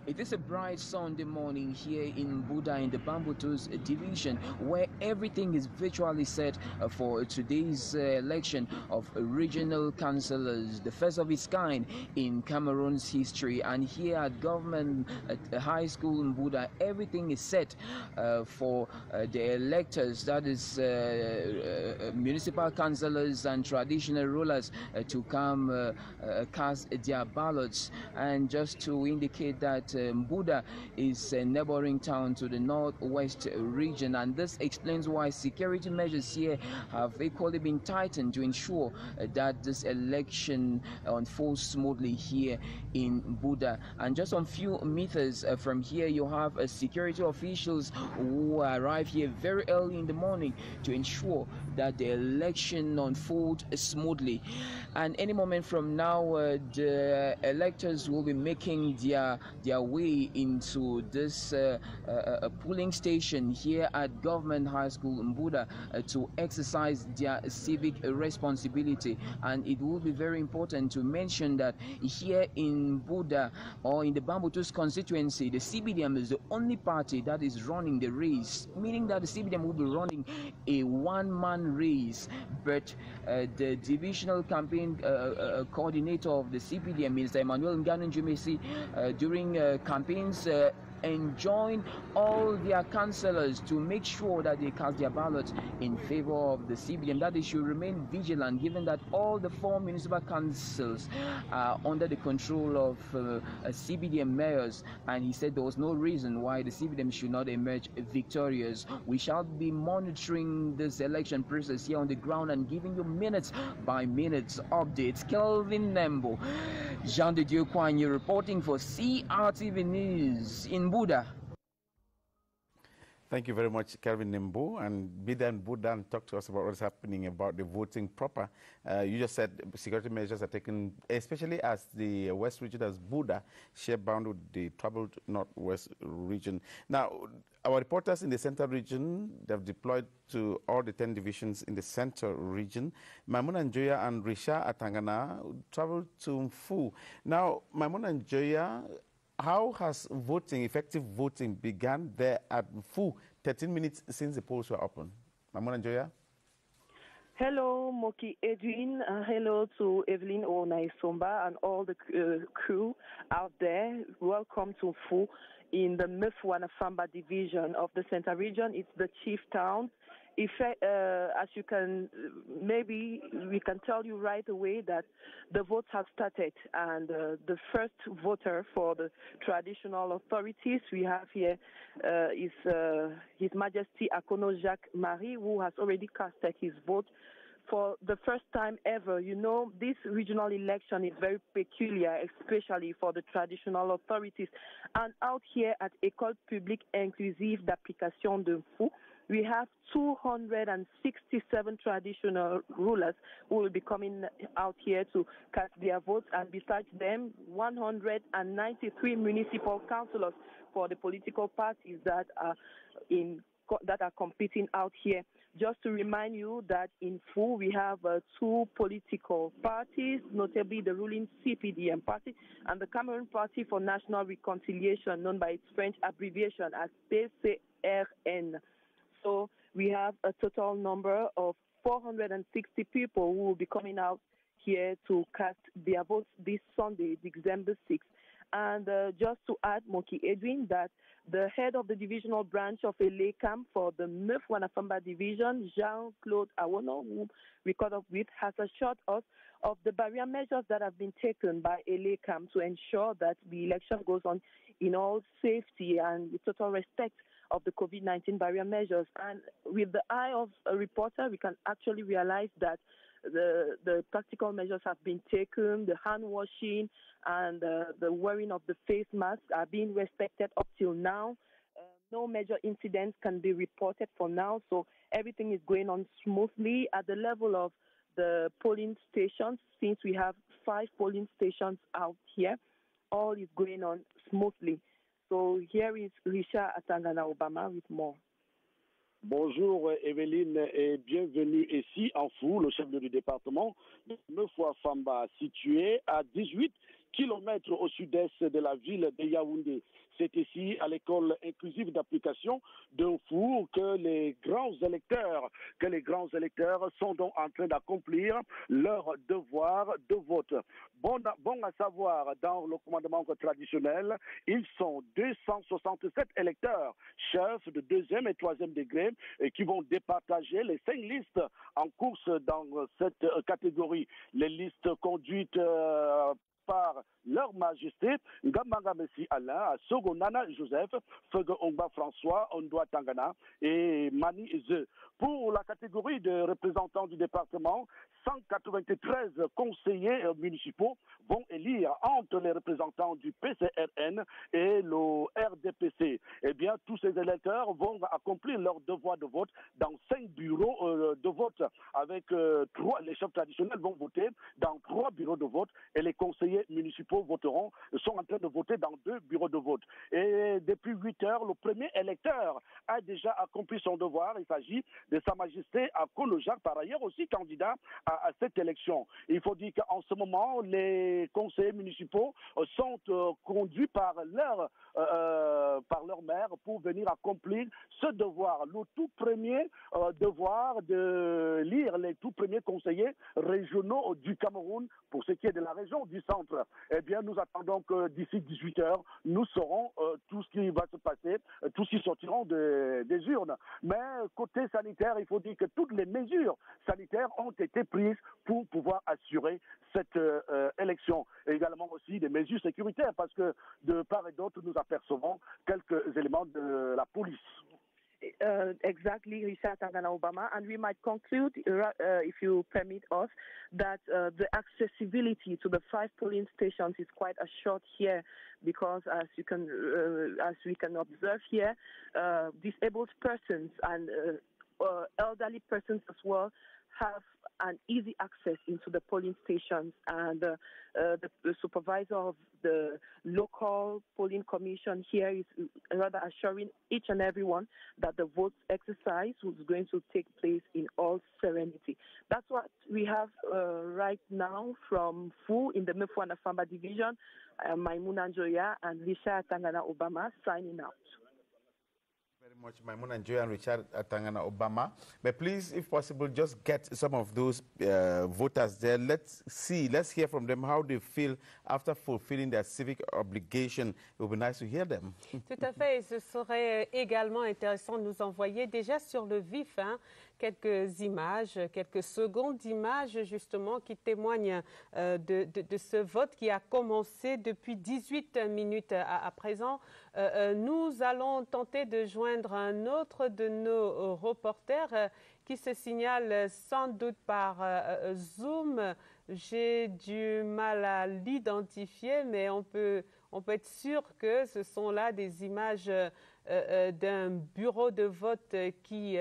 It is a bright Sunday morning here in Buda in the Bambutus division where everything is virtually set uh, for today's uh, election of regional councillors, the first of its kind in Cameroon's history. And here at government at high school in Buda, everything is set uh, for uh, the electors, that is uh, uh, municipal councillors and traditional rulers to come cast their ballots. And just to indicate that um, Buddha is a neighboring town to the northwest region, and this explains why security measures here have equally been tightened to ensure uh, that this election unfolds smoothly here in Buddha. And just a few meters uh, from here, you have uh, security officials who arrive here very early in the morning to ensure that the election unfolds smoothly. And any moment from now, uh, the electors will be making their their way into this uh, uh, polling station here at Government High School in Buda uh, to exercise their civic responsibility. And it will be very important to mention that here in Buda or in the Bambutus constituency, the CBDM is the only party that is running the race, meaning that the CBDM will be running a one-man race. But uh, the divisional campaign uh, uh, coordinator of the CPDM, Mr. Emmanuel Nganon Jumesi, during uh, Uh, campaigns uh, uh, and join all their councillors to make sure that they cast their ballots in favor of the CBDM. That they should remain vigilant, given that all the four municipal councils are under the control of uh, CBDM mayors. And he said there was no reason why the CBDM should not emerge victorious. We shall be monitoring this election process here on the ground and giving you minutes by minutes updates. Kelvin Nembo, Jean de Dieu Kwanye reporting for CRTV News in Buddha. Thank you very much, Calvin Nimbu. And Bidan Budan talked to us about what's happening about the voting proper. Uh, you just said security measures are taken, especially as the West region as Buda share bound with the troubled Northwest region. Now, our reporters in the Central region, they've deployed to all the 10 divisions in the Central region. Maimuna Njoya and Risha Atangana traveled to Mfu. Now, Maimuna Njoya, how has voting, effective voting, begun there at Mfu 13 minutes since the polls were open? Maimuna Njoya? Hello, Moki Edwin. Uh, hello to Evelyn Onaisomba and all the uh, crew out there. Welcome to Fu in the Mifwana Famba division of the Central region. It's the chief town. If, uh, as you can, maybe we can tell you right away that the votes have started, and uh, the first voter for the traditional authorities we have here uh, is uh, His Majesty Akono Jacques Marie, who has already casted his vote for the first time ever. You know, this regional election is very peculiar, especially for the traditional authorities. And out here at École Publique Inclusive d'Application de Fou, we have 267 traditional rulers who will be coming out here to cast their votes, and besides them, 193 municipal councillors for the political parties that are in that are competing out here. Just to remind you that in full we have uh, two political parties, notably the ruling CPDM party and the Cameroon Party for National Reconciliation, known by its French abbreviation as PCRN. So we have a total number of 460 people who will be coming out here to cast their votes this Sunday, December 6th. And uh, just to add, Moki Edwin, that the head of the divisional branch of ELECAM for the Neuf Wanafamba division, Jean-Claude Awono, who we caught up with, has assured us of the barrier measures that have been taken by ELECAM to ensure that the election goes on in all safety and total respect of the COVID-19 barrier measures. And with the eye of a reporter, we can actually realize that the, the practical measures have been taken, the hand washing and uh, the wearing of the face mask are being respected up till now. Uh, no major incidents can be reported for now, so everything is going on smoothly at the level of the polling stations. Since we have five polling stations out here, all is going on smoothly. So here is Richard Atangana Obama with more. Bonjour Evelyne et bienvenue ici en Fou, le chef du département de Meufwa Famba, situé à 18 kilomètres au sud-est de la ville de Yaoundé. C'est ici, à l'école inclusive d'application de Fou, que les grands électeurs, que les grands électeurs sont donc en train d'accomplir leur devoir de vote. Bon, bon à savoir, dans le commandement traditionnel, ils sont 267 électeurs, chefs de deuxième et troisième degré, et qui vont départager les cinq listes en course dans cette catégorie. Les listes conduites euh, par leur Majesté Ngamanga Messi Alain, Sogo Nana Joseph, Fege Ongba François, Ondoa Tangana et Mani Ze. Pour la catégorie de représentants du département, 193 conseillers municipaux vont élire entre les représentants du PCRN et le RDPC. Eh bien, tous ces électeurs vont accomplir leur devoir de vote dans cinq bureaux euh, de vote. Avec euh, trois, les chefs traditionnels vont voter dans trois bureaux de vote et les conseillers municipaux voteront, sont en train de voter dans deux bureaux de vote. Et depuis 8 heures, le premier électeur a déjà accompli son devoir. Il s'agit de Sa Majesté Akono Jacques, par ailleurs aussi candidat à, à cette élection. Il faut dire qu'en ce moment, les conseillers municipaux sont euh, conduits par leur, euh, par leur maire pour venir accomplir ce devoir, le tout premier euh, devoir de lire les tout premiers conseillers régionaux du Cameroun pour ce qui est de la région du centre. Eh bien, nous attendons que d'ici 18 heures, nous saurons euh, tout ce qui va se passer, euh, tout ce qui sortiront de, des urnes. Mais côté sanitaire, il faut dire que toutes les mesures sanitaires ont été prises pour pouvoir assurer cette euh, élection. Et également aussi des mesures sécuritaires, parce que de part et d'autre, nous apercevons quelques éléments de la police. uh, exactly Richard Tangana Obama, and we might conclude, uh, if you permit us, that uh, the accessibility to the five polling stations is quite assured here, because as you can, uh, as we can observe here, uh, disabled persons and uh, elderly persons as well have an easy access into the polling stations, and uh, uh, the, the, supervisor of the local polling commission here is rather assuring each and everyone that the vote exercise was going to take place in all serenity. That's what we have uh, right now from FU in the Mifwana Famba division, uh, Maimuna Njoya and Lisha Tangana Obama signing out much, Maimuna Njoya and Richard Atangana Obama. But please, if possible, just get some of those uh, voters there. Let's see, let's hear from them how they feel after fulfilling their civic obligation. It would be nice to hear them. Tout à fait, et ce serait également intéressant de nous envoyer déjà sur le vif hein, quelques images, quelques secondes d'images justement qui témoignent euh, de, ce vote qui a commencé depuis 18 minutes à, présent. Euh, euh, nous allons tenter de joindre un autre de nos reporters qui se signale sans doute par Zoom. J'ai du mal à l'identifier, mais on peut, être sûr que ce sont là des images d'un bureau de vote qui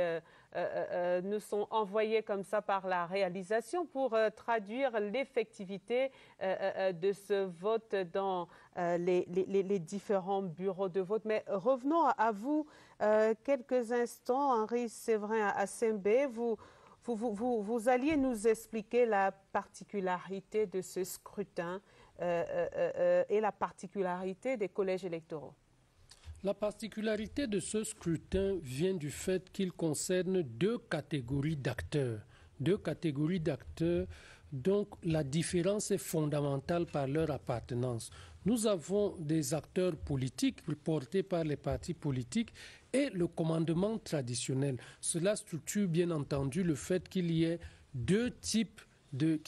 euh, euh, nous sont envoyés comme ça par la réalisation pour euh, traduire l'effectivité de ce vote dans les, différents bureaux de vote. Mais revenons à vous quelques instants, Henri Séverin à Sembé. Vous, vous, vous, vous, alliez nous expliquer la particularité de ce scrutin et la particularité des collèges électoraux. La particularité de ce scrutin vient du fait qu'il concerne deux catégories d'acteurs. Deux catégories d'acteurs, donc la différence est fondamentale par leur appartenance. Nous avons des acteurs politiques portés par les partis politiques et le commandement traditionnel. Cela structure bien entendu le fait qu'il y ait deux types de,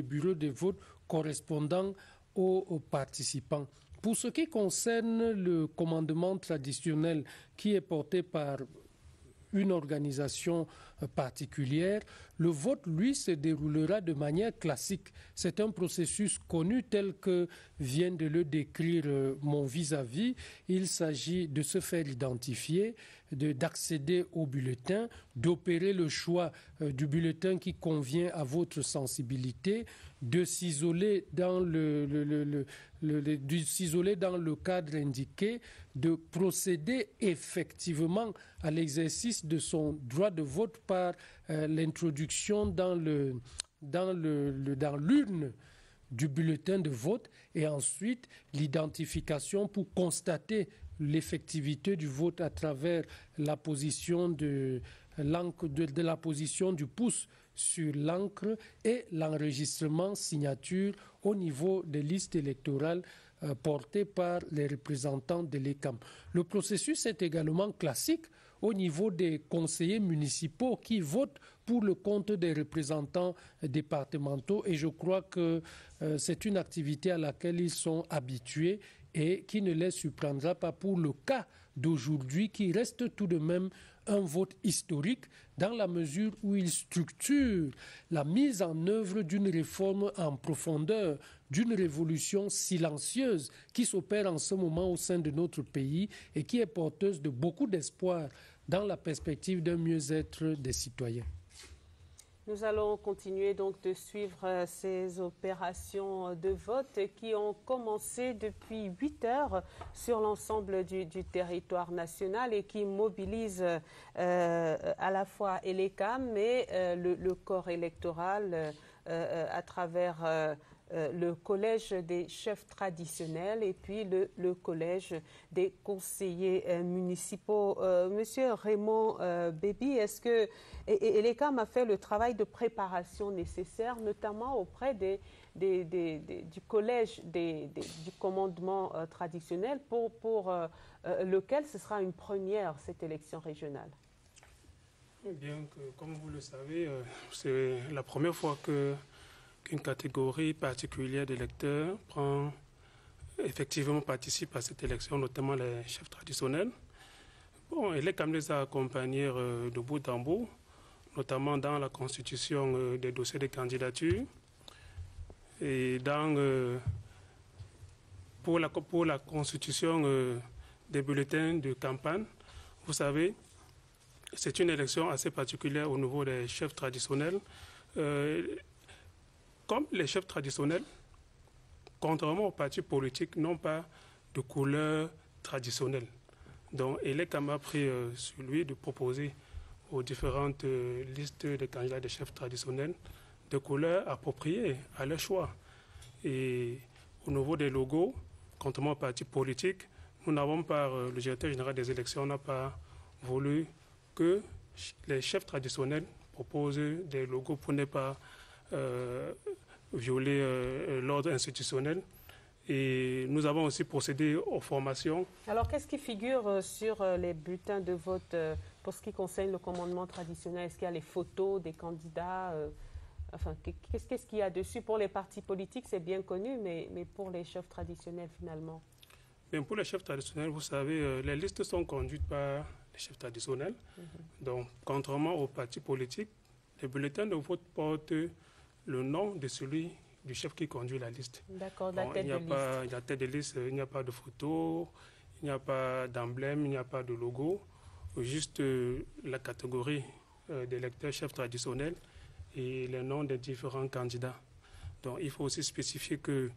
bureaux de vote correspondant aux participants. Pour ce qui concerne le commandement traditionnel qui est porté par une organisation particulière, le vote, lui, se déroulera de manière classique. C'est un processus connu tel que vient de le décrire mon vis-à-vis. Il s'agit de se faire identifier, d'accéder au bulletin, d'opérer le choix du bulletin qui convient à votre sensibilité, de s'isoler dans le, dans le cadre indiqué, de procéder effectivement à l'exercice de son droit de vote par euh, l'introduction dans le dans le, dans l'urne du bulletin de vote et ensuite l'identification pour constater l'effectivité du vote à travers la position de, de la position du pouce sur l'encre et l'enregistrement signature au niveau des listes électorales euh, portées par les représentants de l'ECAM. Le processus est également classique au niveau des conseillers municipaux qui votent pour le compte des représentants départementaux et je crois que euh, c'est une activité à laquelle ils sont habitués et qui ne les surprendra pas pour le cas d'aujourd'hui qui reste tout de même un vote historique dans la mesure où il structure la mise en œuvre d'une réforme en profondeur, d'une révolution silencieuse qui s'opère en ce moment au sein de notre pays et qui est porteuse de beaucoup d'espoir dans la perspective d'un mieux-être des citoyens. Nous allons continuer donc de suivre ces opérations de vote qui ont commencé depuis 8 heures sur l'ensemble du, territoire national et qui mobilisent euh, à la fois ELECAM mais euh, le, corps électoral euh, à travers euh, le collège des chefs traditionnels et puis le, collège des conseillers euh, municipaux. Euh, Monsieur Raymond Bébi, est-ce que l'ECAM a fait le travail de préparation nécessaire, notamment auprès du collège du commandement traditionnel pour, pour lequel ce sera une première cette élection régionale? Bien que, comme vous le savez, c'est la première fois que qu'une catégorie particulière d'électeurs prend effectivement participe à cette élection, notamment les chefs traditionnels. Bon, l'ECAM les a accompagnés euh, de bout en bout, notamment dans la constitution euh, des dossiers de candidature et dans, euh, pour, la, pour la constitution des bulletins de campagne. Vous savez, c'est une élection assez particulière au niveau des chefs traditionnels. Comme les chefs traditionnels, contrairement aux partis politiques, n'ont pas de couleur traditionnelle. Donc, ELECAM a pris euh, sur lui de proposer aux différentes euh, listes de candidats de chefs traditionnels de couleurs appropriées à leur choix. Et au niveau des logos, contrairement aux partis politiques, nous n'avons pas, euh, le directeur général des élections n'a pas voulu que les chefs traditionnels proposent des logos pour ne pas violer l'ordre institutionnel. Et nous avons aussi procédé aux formations. Alors, qu'est-ce qui figure euh, sur euh, les bulletins de vote euh, pour ce qui concerne le commandement traditionnel? Est-ce qu'il y a les photos des candidats Enfin, qu'est-ce qu'il y a dessus? Pour les partis politiques, c'est bien connu, mais, mais, pour les chefs traditionnels, finalement? Bien, Pour les chefs traditionnels, vous savez, les listes sont conduites par les chefs traditionnels. Mhm. Donc, contrairement aux partis politiques, les bulletins de vote portent le nom de celui du chef qui conduit la liste. D'accord, la tête il n'y a de pas, liste. La tête de liste, il n'y a pas de photo, il n'y a pas d'emblème, il n'y a pas de logo, juste euh, la catégorie euh, des lecteurs chefs traditionnels et les noms des différents candidats. Donc il faut aussi spécifier que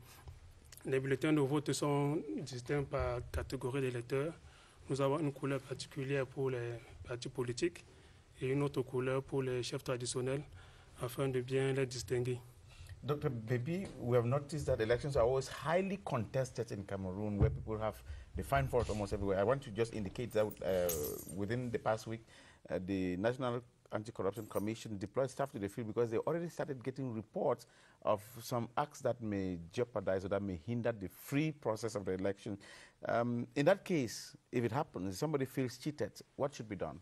les bulletins de vote sont distincts par catégorie d'électeurs. Nous avons une couleur particulière pour les partis politiques et une autre couleur pour les chefs traditionnels Dr. Baby, we have noticed that elections are always highly contested in Cameroon, where people have defined for almost everywhere. I want to just indicate that uh, within the past week, uh, the National Anti-Corruption Commission deployed staff to the field because they already started getting reports of some acts that may jeopardize or that may hinder the free process of the election. Um, in that case, if it happens, if somebody feels cheated, what should be done?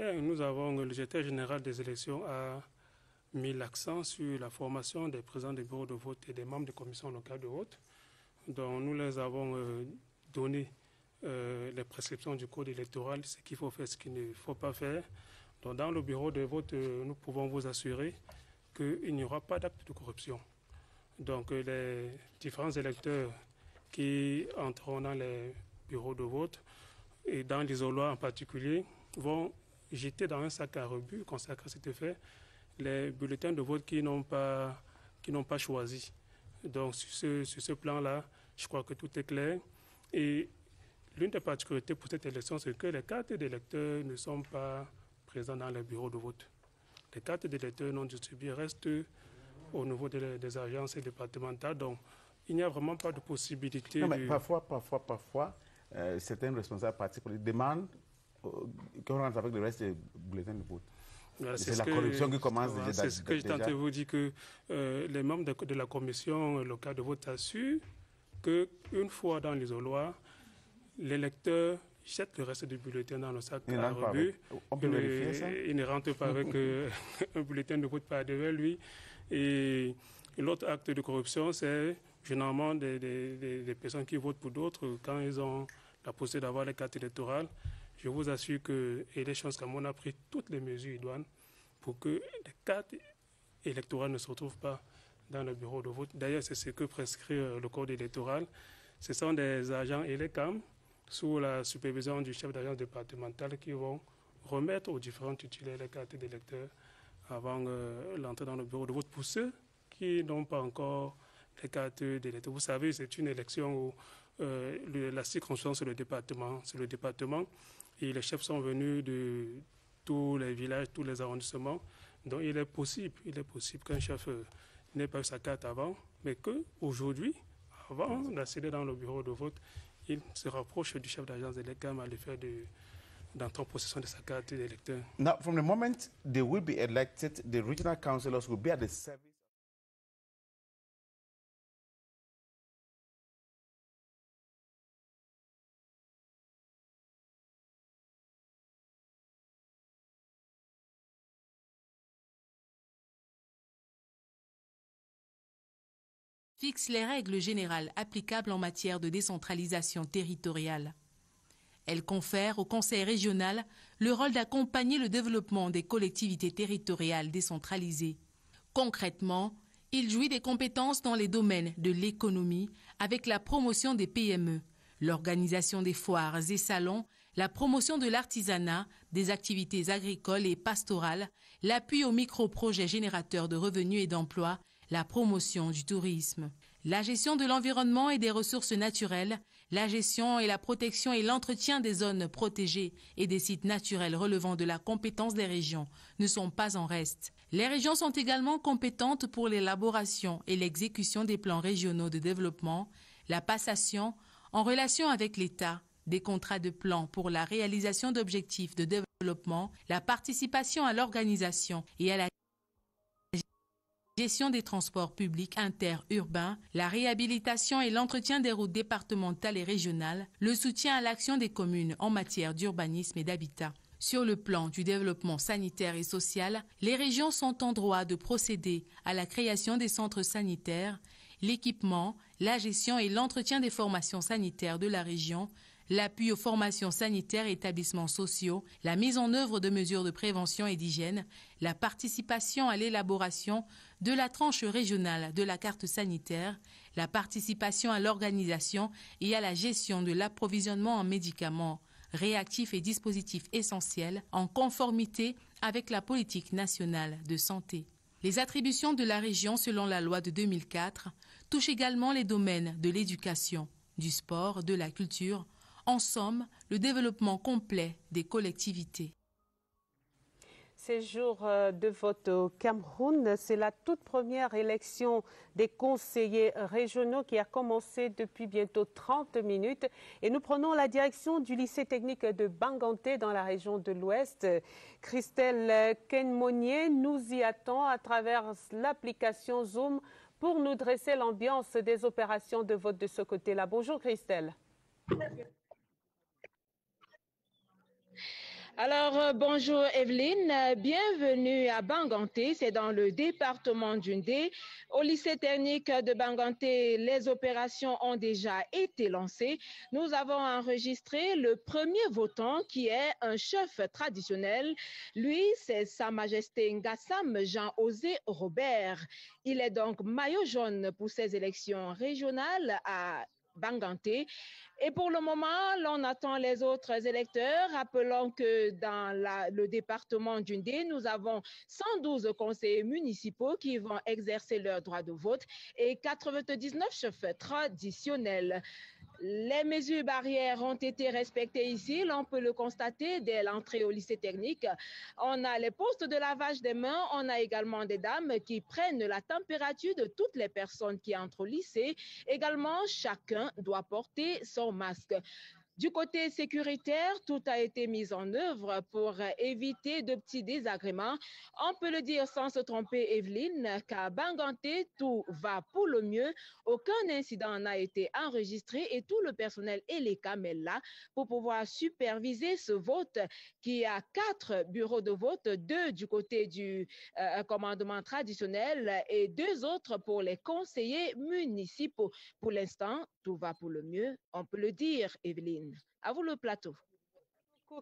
Nous avons le directeur général des élections à mis l'accent sur la formation des présidents des bureaux de vote et des membres des commissions locales de vote. dont nous les avons euh, donné euh, les prescriptions du code électoral, ce qu'il faut faire, ce qu'il ne faut pas faire. Donc, dans le bureau de vote, euh, nous pouvons vous assurer qu'il n'y aura pas d'acte de corruption. Donc, les différents électeurs qui entreront dans les bureaux de vote et dans l'isoloir en particulier vont jeter dans un sac à rebut consacré à cet effet les bulletins de vote qui n'ont pas, qui n'ont pas choisi. Donc sur ce, sur ce plan-là, je crois que tout est clair. Et l'une des particularités pour cette élection, c'est que les cartes d'électeurs ne sont pas présentes dans les bureaux de vote. Les cartes d'électeurs non distribuées restent au niveau des, agences départementales. Donc, il n'y a vraiment pas de possibilité. Non, mais parfois, parfois, parfois, euh, certains responsables particuliers demandent qu'on rentre avec le reste des bulletins de vote c'est la corruption qui commence déjà. C'est ce que je tentais de vous dire que euh, les membres de, la commission locale de vote assurent qu'une fois dans l'isoloir, l'électeur jette le reste du bulletin dans le sac à rebut. On peut vérifier ça Il ne rentre pas avec euh, un bulletin de vote par devant lui. Et l'autre acte de corruption, c'est généralement des, des, personnes qui votent pour d'autres quand ils ont la possibilité d'avoir les cartes électorales. Je vous assure que Élections Cameroun a pris toutes les mesures idoines pour que les cartes électorales ne se retrouvent pas dans le bureau de vote. D'ailleurs, c'est ce que prescrit euh, le code électoral. Ce sont des agents ELECAM, sous la supervision du chef d'agence départementale, qui vont remettre aux différents titulaires les cartes d'électeurs avant euh, l'entrée dans le bureau de vote. Pour ceux qui n'ont pas encore les cartes d'électeurs, vous savez, c'est une élection où euh, la circonscription, c'est le département. C'est le département et les chefs sont venus de tous les villages, tous les arrondissements. Donc il est possible, il est possible qu'un chef euh, n'ait pas eu sa carte avant, mais qu'aujourd'hui, avant d'accéder dans le bureau de vote, il se rapproche du chef d'agence de l'ECAM à l'effet de d'entrer en possession de sa carte d'électeur. Now, from the moment they will be elected, the regional councillors will be at the service fixe les règles générales applicables en matière de décentralisation territoriale. Elle confère au Conseil régional le rôle d'accompagner le développement des collectivités territoriales décentralisées. Concrètement, il jouit des compétences dans les domaines de l'économie avec la promotion des PME, l'organisation des foires et salons, la promotion de l'artisanat, des activités agricoles et pastorales, l'appui aux micro-projets générateurs de revenus et d'emplois, la promotion du tourisme. La gestion de l'environnement et des ressources naturelles, la gestion et la protection et l'entretien des zones protégées et des sites naturels relevant de la compétence des régions ne sont pas en reste. Les régions sont également compétentes pour l'élaboration et l'exécution des plans régionaux de développement, la passation, en relation avec l'État, des contrats de plan pour la réalisation d'objectifs de développement, la participation à l'organisation et à la gestion des transports publics interurbains, la réhabilitation et l'entretien des routes départementales et régionales, le soutien à l'action des communes en matière d'urbanisme et d'habitat. Sur le plan du développement sanitaire et social, les régions sont en droit de procéder à la création des centres sanitaires, l'équipement, la gestion et l'entretien des formations sanitaires de la région, l'appui aux formations sanitaires et établissements sociaux, la mise en œuvre de mesures de prévention et d'hygiène, la participation à l'élaboration de la tranche régionale de la carte sanitaire, la participation à l'organisation et à la gestion de l'approvisionnement en médicaments réactifs et dispositifs essentiels en conformité avec la politique nationale de santé. Les attributions de la région selon la loi de 2004 touchent également les domaines de l'éducation, du sport, de la culture, en somme, le développement complet des collectivités. Ces jours euh, de vote au Cameroun, c'est la toute première élection des conseillers régionaux qui a commencé depuis bientôt 30 minutes. Et nous prenons la direction du lycée technique de Banganté dans la région de l'Ouest. Christelle Kenmonier nous y attend à travers l'application Zoom pour nous dresser l'ambiance des opérations de vote de ce côté-là. Bonjour Christelle. Alors, euh, bonjour Evelyne, euh, bienvenue à Banganté, c'est dans le département d'Undé. Au lycée technique de Banganté, les opérations ont déjà été lancées. Nous avons enregistré le premier votant qui est un chef traditionnel. Lui, c'est Sa Majesté Ngassam Jean-Osé Robert. Il est donc maillot jaune pour ces élections régionales à Banganté. Et pour le moment, l'on attend les autres électeurs. Rappelons que dans le département d'Undé, nous avons 112 conseillers municipaux qui vont exercer leur droit de vote et 99 chefs traditionnels. Les mesures barrières ont été respectées ici. L'on peut le constater dès l'entrée au lycée technique. On a les postes de lavage des mains. On a également des dames qui prennent la température de toutes les personnes qui entrent au lycée. Également, chacun doit porter son masque. Du côté sécuritaire, tout a été mis en œuvre pour éviter de petits désagréments. On peut le dire sans se tromper, Evelyne, qu'à Banganté, tout va pour le mieux. Aucun incident n'a été enregistré et tout le personnel et les caméras pour pouvoir superviser ce vote qui a quatre bureaux de vote, deux du côté du euh, commandement traditionnel et deux autres pour les conseillers municipaux. Pour l'instant, tout va pour le mieux, on peut le dire, Evelyne. À vous le plateau.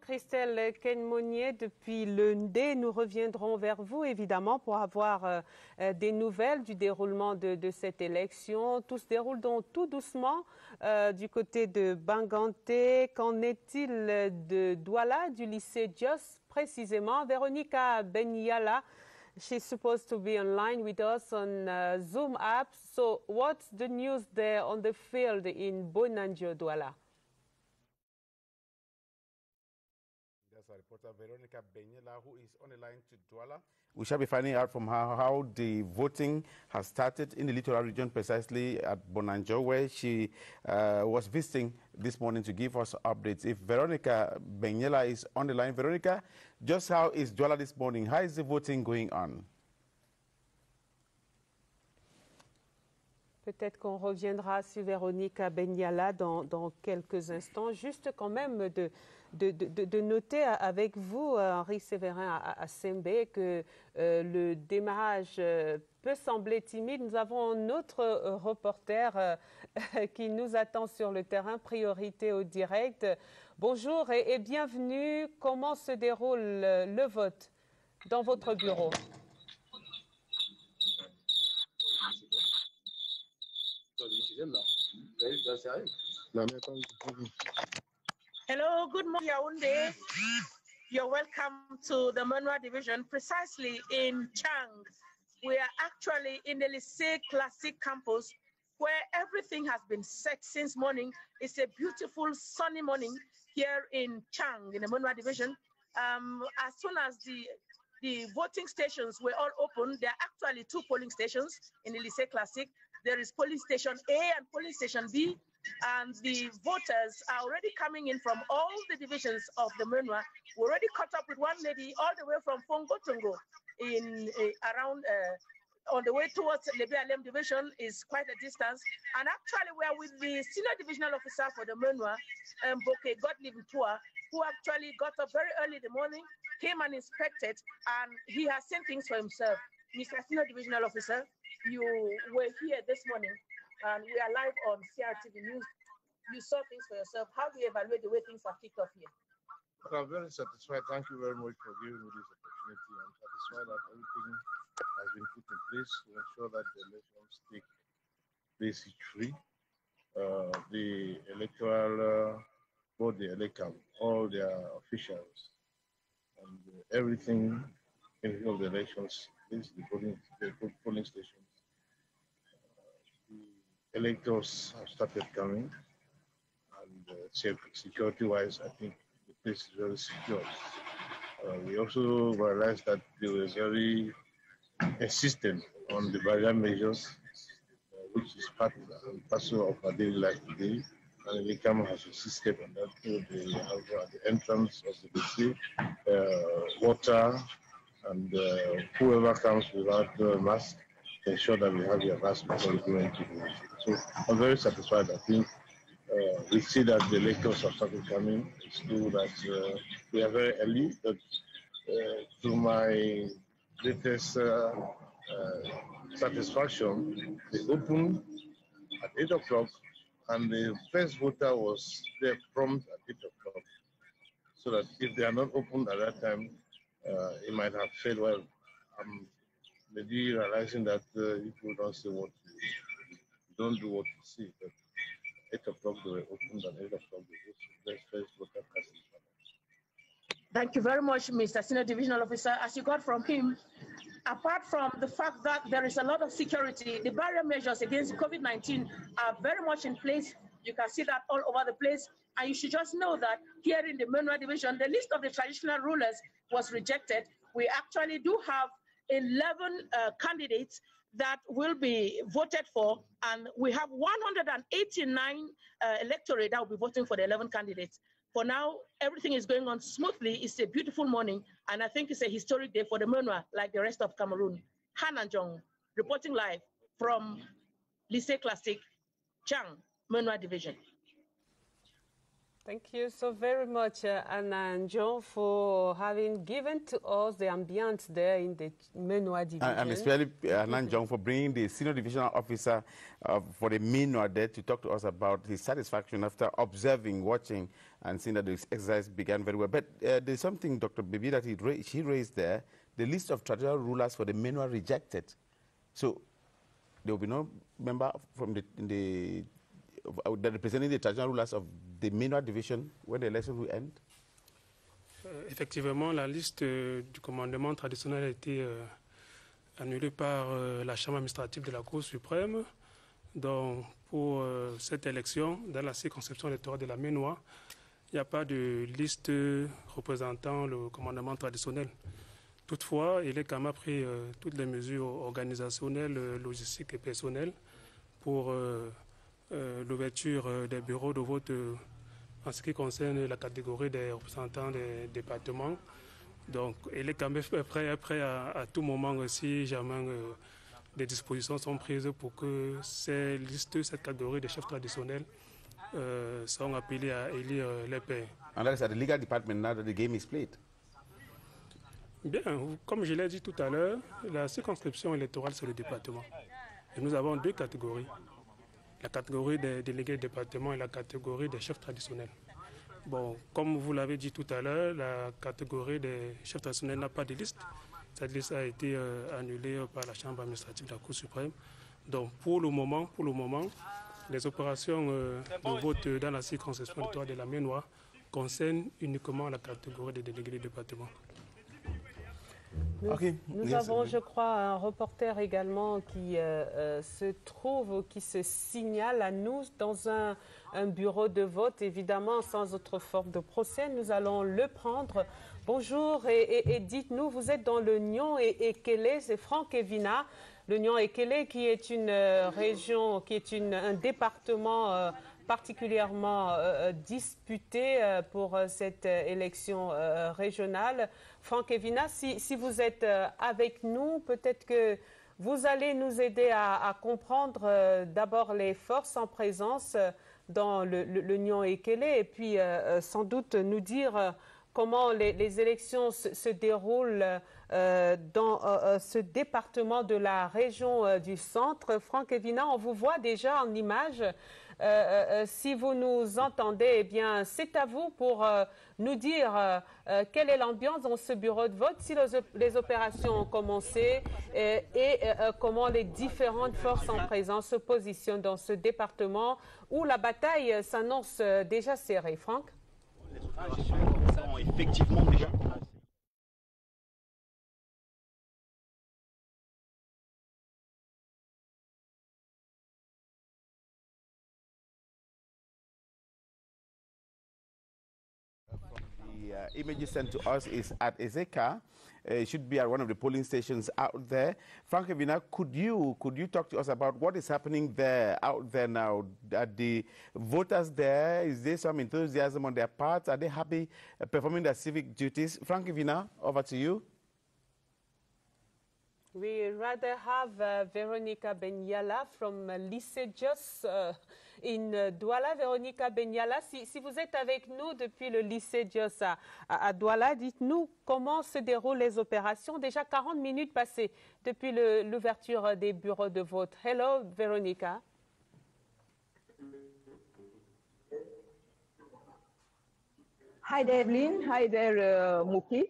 Christelle Kenmonier, depuis lundi, nous reviendrons vers vous évidemment pour avoir euh, euh, des nouvelles du déroulement de, cette élection. Tout se déroule donc tout doucement euh, du côté de Banganté. Qu'en est-il de Douala, du lycée Dios précisément? Véronica Benyala, she's supposed to be online with us on uh, Zoom app. So what's the news there on the field in Bonanjo, Douala? Reporter Veronica Benyela, who is on the line to Douala. We shall be finding out from her how the voting has started in the littoral region, precisely at Bonanjo, where she uh, was visiting this morning to give us updates. If Veronica Benyela is on the line, Veronica, just how is Douala this morning? How is the voting going on? Peut-être qu'on reviendra sur Véronique Benyala dans, quelques instants. Juste quand même de noter avec vous, Henri Séverin à, à que euh, le démarrage euh, peut sembler timide, nous avons un autre euh, reporter euh, qui nous attend sur le terrain, priorité au direct. Bonjour et, bienvenue. Comment se déroule euh, le vote dans votre bureau? Hello, good morning, Yaoundé. You're welcome to the Manua Division, precisely in Chang. We are actually in the Lycée Classic campus where everything has been set since morning. It's a beautiful sunny morning here in Chang, in the Manua Division. Um, as soon as the the voting stations were all open. There are actually two polling stations in the Lycée Classic. There is police station A and police station B, and the voters are already coming in from all the divisions of the Menua. We already caught up with one lady all the way from Fongotongo in uh, around uh, on the way towards the Lebialem division is quite a distance. And actually, we are with the senior divisional officer for the Menua, um, Boke who actually got up very early in the morning, came and inspected, and he has seen things for himself. Mr. Senior Divisional Officer, you were here this morning, and we are live on CRTV News. You saw things for yourself. How do you evaluate the way things are kicked off here? I'm very satisfied. Thank you very much for giving me this opportunity. I'm satisfied that everything has been put in place to ensure that the elections take place free. Uh, the electoral uh, board, all their officials, and uh, everything in the elections is the polling, the polling stations. Electors have started coming, and uh, security-wise, I think the place is very secure. Uh, we also realized that they were very insistent on the barrier measures, uh, which is part and parcel of our daily life today. And the camera has insisted on that. So they have at the entrance of the city, uh, water, and uh, whoever comes without a mask, ensure that we have your mask before you into the. So I'm very satisfied. I think uh, we see that the electors are starting coming. It's true that uh, we are very early, but uh, to my latest uh, uh, satisfaction, they opened at 8 o'clock and the first voter was there prompt at 8 o'clock. So that if they are not opened at that time, uh, it might have failed. Well, I'm maybe realizing that people don't see what don't do what you see. But 8 o'clock they were opened and 8 o'clock the first. Thank you very much, Mr. Senior Divisional Officer. As you got from him, apart from the fact that there is a lot of security, the barrier measures against COVID-19 are very much in place. You can see that all over the place. And you should just know that here in the Menua Division, the list of the traditional rulers was rejected. We actually do have 11 uh, candidates that will be voted for, and we have 189 uh, electorate that will be voting for the 11 candidates. For now, everything is going on smoothly. It's a beautiful morning, and I think it's a historic day for the Menua, like the rest of Cameroon. Hanan Jong, reporting live from Lycée Classique, Chang, Menua Division. Thank you so very much, uh, Anna and John, for having given to us the ambience there in the Menua division. And, and especially uh, Anna John for bringing the senior divisional officer uh, for the Menua there to talk to us about his satisfaction after observing, watching, and seeing that the exercise began very well. But uh, there's something, Dr. Bibi, that he ra she raised there. The list of traditional rulers for the Menua rejected. So there will be no member from the, the uh, representing the traditional rulers of division when the election will end? Euh, effectivement, la liste euh, du commandement traditionnel a été euh, annulée par la Chambre administrative de la Cour suprême. Donc, pour cette élection, dans la circonscription électorale de la Ménois, il n'y a pas de liste représentant le commandement traditionnel. Toutefois, il est quand même pris toutes les mesures organisationnelles, logistiques et personnelles pour l'ouverture euh, des bureaux de vote euh, en ce qui concerne la catégorie des représentants des départements. Donc, il est quand même prêt, prêt à, à tout moment si jamais des dispositions sont prises pour que ces listes, cette catégorie de chefs traditionnels euh, sont appelés à élire les pairs. And that is at the legal department now that the game is played. Bien, comme je l'ai dit tout à l'heure, la circonscription électorale, c'est le département. Et nous avons deux catégories. La catégorie des délégués de département et la catégorie des chefs traditionnels. Bon, comme vous l'avez dit tout à l'heure, la catégorie des chefs traditionnels n'a pas de liste. Cette liste a été euh, annulée par la Chambre administrative de la Cour suprême. Donc, pour le moment, pour le moment, les opérations euh, de vote dans la circonscription de la Ménois concernent uniquement la catégorie des délégués de département. Nous, nous avons, je crois, un reporter également qui euh, euh, se trouve, qui se signale à nous dans un, un, bureau de vote, évidemment sans autre forme de procès. Nous allons le prendre. Bonjour et, et, et dites-nous, vous êtes dans le Nyon et, et Kélé, c'est Franck Evina. Le Nyon et Kélé qui est une euh, région, qui est une, un département euh, particulièrement disputé pour cette élection régionale. Franck Evina, si, vous êtes avec nous, peut-être que vous allez nous aider à, comprendre d'abord les forces en présence dans le, le, le et puis sans doute nous dire comment les, élections se, déroulent euh, dans euh, ce département de la région euh, du centre. Franck Evina, on vous voit déjà en image. Si vous nous entendez, eh bien, c'est à vous pour nous dire quelle est l'ambiance dans ce bureau de vote, si les, opérations ont commencé et, comment les différentes forces en présence se positionnent dans ce département où la bataille s'annonce déjà serrée. Franck? Ont effectivement déjà uh, images sent to us is at Ezeka. Uh, it should be at one of the polling stations out there. Frank Evina, could you could you talk to us about what is happening there out there now? Are the voters there? Is there some enthusiasm on their part? Are they happy uh, performing their civic duties? Frank Evina, over to you. We rather have uh, Veronica Benyala from uh, Lycée Jos uh, in Douala. Veronica Benyala, si, vous êtes avec nous depuis le lycée Jos à Douala, dites-nous comment se déroulent les opérations. Déjà 40 minutes passées depuis l'ouverture des bureaux de vote. Hello, Veronica. Hi there, Evelyn. Hi there, uh, Muki.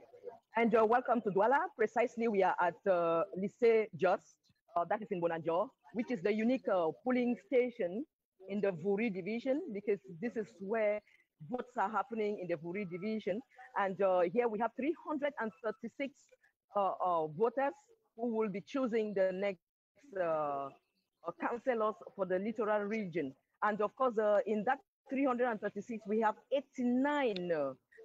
And uh, welcome to Douala. Precisely, we are at uh, Lycée Just, uh, that is in Bonanjo, which is the unique uh, polling station in the Vuri division, because this is where votes are happening in the Vuri division. And uh, here we have 336 uh, voters who will be choosing the next councillors for the littoral region. And of course, in that 336, we have 89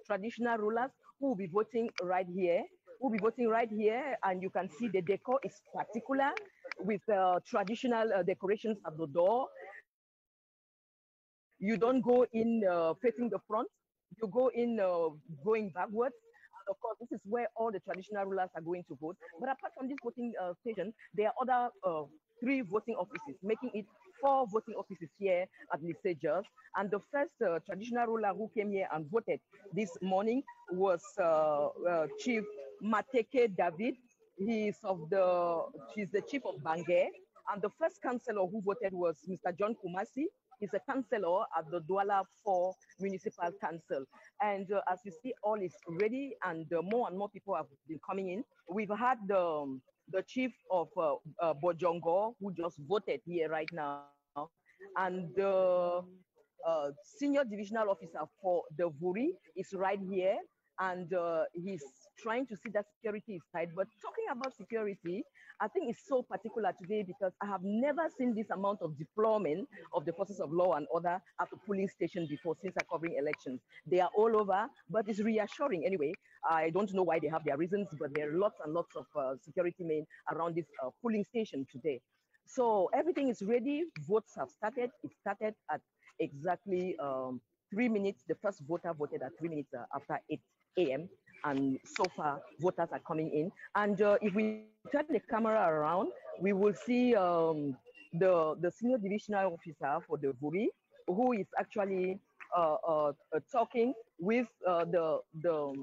traditional rulers who will be voting right here. Who will be voting right here, and you can see the decor is particular with uh, traditional uh, decorations at the door. You don't go in uh, facing the front. You go in going backwards. Of course, this is where all the traditional rulers are going to vote. But apart from this voting station, there are other three voting offices, making it four voting offices here at Lycée And the first uh, traditional ruler who came here and voted this morning was uh, uh, Chief Mateke David. He is of the, she's the chief of Bangé. And the first councillor who voted was Mr. John Kumasi. He's a councillor at the Douala 4 Municipal Council. And uh, as you see, all is ready and uh, more and more people have been coming in. We've had the, um, the chief of uh, uh, Bojongo, who just voted here right now, and the uh, senior divisional officer for the Vuri is right here, and uh, he's trying to see that security is tight. But talking about security, I think it's so particular today because I have never seen this amount of deployment of the forces of law and order at the polling station before since I'm covering elections. They are all over, but it's reassuring anyway. I don't know why they have their reasons, but there are lots and lots of uh, security men around this uh, polling station today. So everything is ready. Votes have started. It started at exactly um, three minutes. The first voter voted at three minutes uh, after 8 a.m. And so far, voters are coming in. And uh, if we turn the camera around, we will see um, the, the senior divisional officer for the Vuri, who is actually uh, uh talking with uh, the, the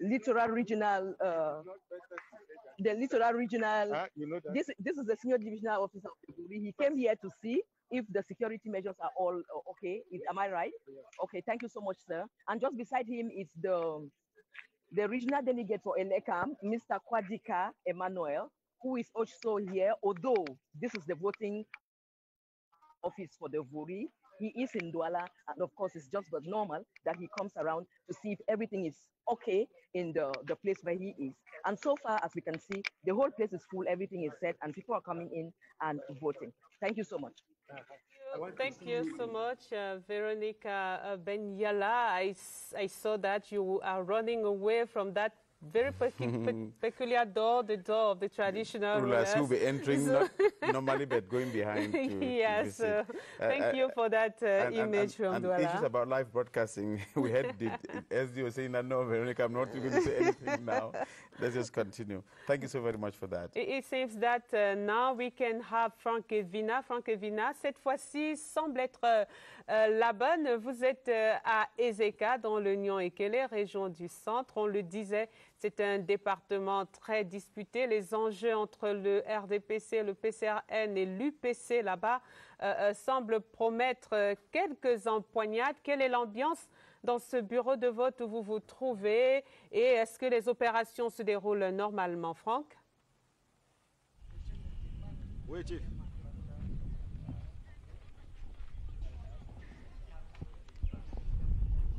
littoral regional, uh, the littoral regional. Ah, you know that? This this is the senior divisional officer of the Buri. He came here to see if the security measures are all uh, okay. Is, am I right? Okay, thank you so much, sir. And just beside him is the the regional delegate for Elekam, Mr. Kwadika Emmanuel, who is also here, although this is the voting office for the Vuri. He is in Douala, and of course, it's just but normal that he comes around to see if everything is okay in the, the place where he is. And so far, as we can see, the whole place is full, everything is set, and people are coming in and voting. Thank you so much. Thank you so much, uh, Veronica uh, Benyala. I saw that you are running away from that very pecu- pe- peculiar door, the door of the traditional Rulers who will rulers. be entering So- not normally but going behind to, to yes, visit. uh, thank you for that uh, and- and- image and- from and Douala. issues about live broadcasting. we had the SDO saying that no, Veronica, I'm not going to say anything now. Let's just continue. Thank you so very much for that. It, it seems that uh, now we can have Franck Evina. Franck Evina, cette fois-ci, semble être euh, euh, la bonne. Vous êtes euh, à Ezeka, dans le Nyon-Ekele, région du centre. On le disait, c'est un département très disputé. Les enjeux entre le RDPC, le PCRN et l'UPC là-bas euh, euh, semblent promettre euh, quelques empoignades. Quelle est l'ambiance dans ce bureau de vote où vous vous trouvez? Et est-ce que les opérations se déroulent normalement, Franck? Oui,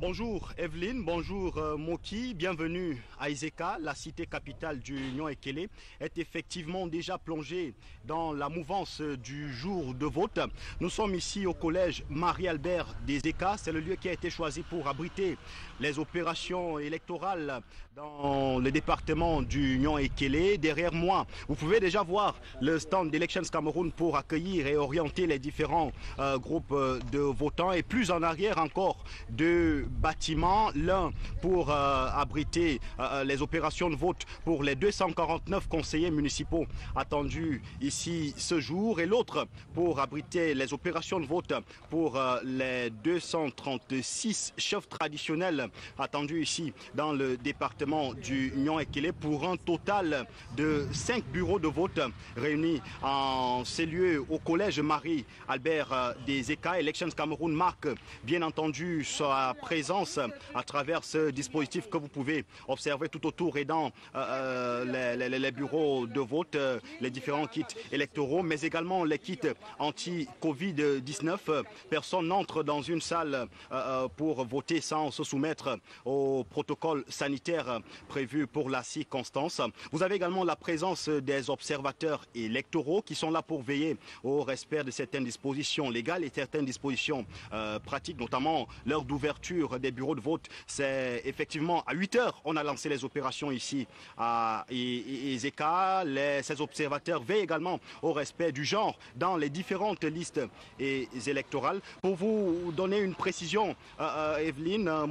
Bonjour Evelyne, bonjour euh, Moki, bienvenue à Izeka, la cité capitale du Nyon Ekele, est effectivement déjà plongée dans la mouvance du jour de vote. Nous sommes ici au collège Marie-Albert d'Izeka, c'est le lieu qui a été choisi pour abriter les opérations électorales dans le département du Nyon Ekele. Derrière moi, vous pouvez déjà voir le stand d'Elections Cameroun pour accueillir et orienter les différents euh, groupes euh, de votants et plus en arrière encore deux bâtiments, l'un pour euh, abriter les opérations de vote pour les 249 conseillers municipaux attendus ici ce jour et l'autre pour abriter les opérations de vote pour les 236 chefs traditionnels attendus ici dans le département du Nyon Ekele pour un total de 5 bureaux de vote réunis en ces lieux au collège Marie Albert euh, des ECA. Elections Cameroun marque bien entendu sa présence à travers ce dispositif que vous pouvez observer tout autour et dans euh, les, les- bureaux de vote, euh, les différents kits électoraux, mais également les kits anti-Covid-19. Personne n'entre dans une salle euh, pour voter sans se soumettre au protocole sanitaire prévu pour la circonstance. Vous avez également la présence des observateurs électoraux qui sont là pour veiller au respect de certaines dispositions légales et certaines dispositions euh, pratiques, notamment l'heure d'ouverture des bureaux de vote. C'est effectivement à 8 heures, on a lancé les opérations ici à Izeka. Les- ces observateurs veillent également au respect du genre dans les différentes listes électorales. Pour vous donner une précision, euh, euh, Evelyne euh,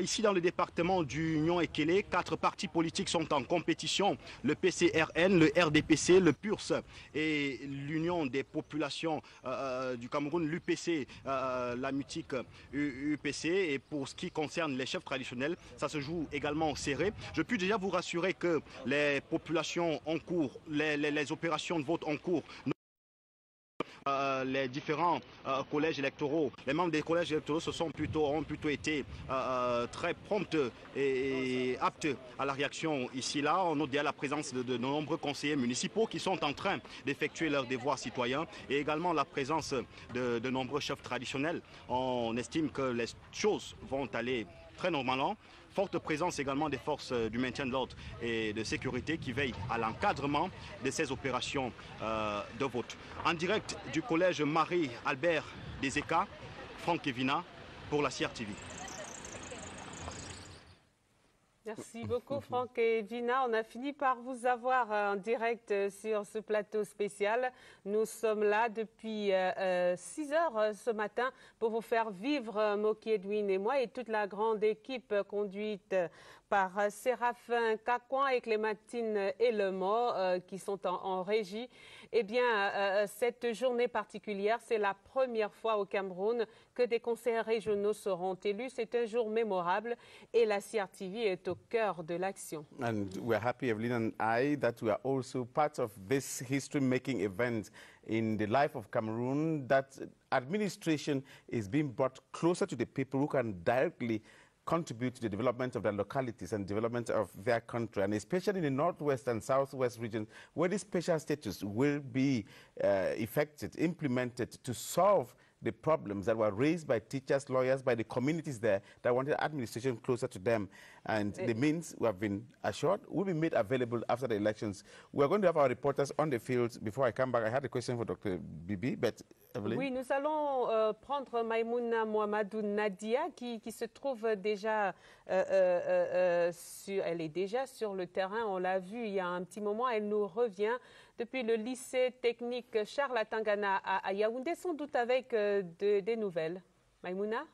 Ici dans le département du Nyon Ekele, quatre partis politiques sont en compétition. Le PCRN, le RDPC, le PURS et l'Union des populations euh, euh, du Cameroun, l'UPC, euh, la mutique UPC. Et pour ce qui concerne les chefs traditionnels, ça se joue également serré. Je puis déjà vous rassurer que les populations en cours, les opérations de vote en cours, euh, les différents euh, collèges électoraux, les membres des collèges électoraux se sont plutôt, ont plutôt été euh, très promptes et, et aptes à la réaction ici là. On note déjà la présence de, de nombreux conseillers municipaux qui sont en train d'effectuer leurs devoirs citoyens et également la présence de, de nombreux chefs traditionnels. On estime que les choses vont aller très normalement. Forte présence également des forces euh, du maintien de l'ordre et de sécurité qui veillent à l'encadrement de ces opérations euh, de vote. En direct du collège Marie-Albert des ECA, Franck Evina pour la CRTV. Merci beaucoup, Franck et Vina. On a fini par vous avoir euh, en direct euh, sur ce plateau spécial. Nous sommes là depuis 6 heures euh, ce matin pour vous faire vivre euh, Moki Edwin et moi et toute la grande équipe euh, conduite euh, par euh, Séraphin Cacouan et Clémentine Elemo euh, qui sont en régie. Eh bien, euh, cette journée particulière, c'est la première fois au Cameroun que des conseillers régionaux seront élus. C'est un jour mémorable et la CRTV est au cœur de l'action. And we're happy, Evelyn and I, that we are also part of this history-making event in the life of Cameroon, that administration is being brought closer to the people who can directly contribute to the development of their localities and development of their country, and especially in the northwest and southwest regions, where this special status will be uh, effected, implemented to solve the problems that were raised by teachers, lawyers, by the communities there that wanted administration closer to them. And the means we have been assured will be made available after the elections. We are going to have our reporters on the field. Before I come back, I had a question for Dr. Bibi, but Oui, nous allons euh, prendre Maïmouna Mohamedou Nadia qui, se trouve déjà euh, euh, sur, elle est déjà sur le terrain. On l'a vu il y a un petit moment. Elle nous revient depuis le lycée technique Charles Atangana à, Yaoundé, sans doute avec de, des nouvelles. Maïmouna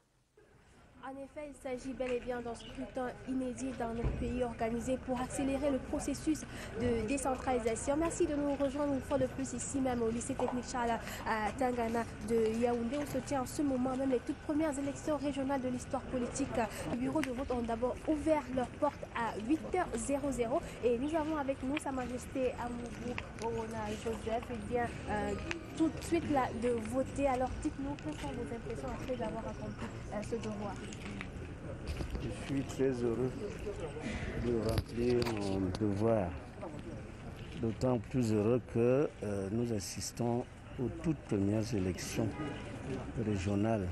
en effet, il s'agit bel et bien d'un scrutin inédit dans notre pays organisé pour accélérer le processus de décentralisation. Merci de nous rejoindre une fois de plus ici même au lycée technique Charles à Tangana de Yaoundé où se tient en ce moment même les toutes premières élections régionales de l'histoire politique. Les bureaux de vote ont d'abord ouvert leurs portes à 8h00 et nous avons avec nous Sa Majesté Amoubou Orona Joseph. Et eh bien, euh, tout de suite là, de voter. Alors dites-nous quelles sont vos impressions après d'avoir accompli euh, ce devoir? Je suis très heureux de remplir mon devoir, d'autant plus heureux que euh, nous assistons aux toutes premières élections régionales,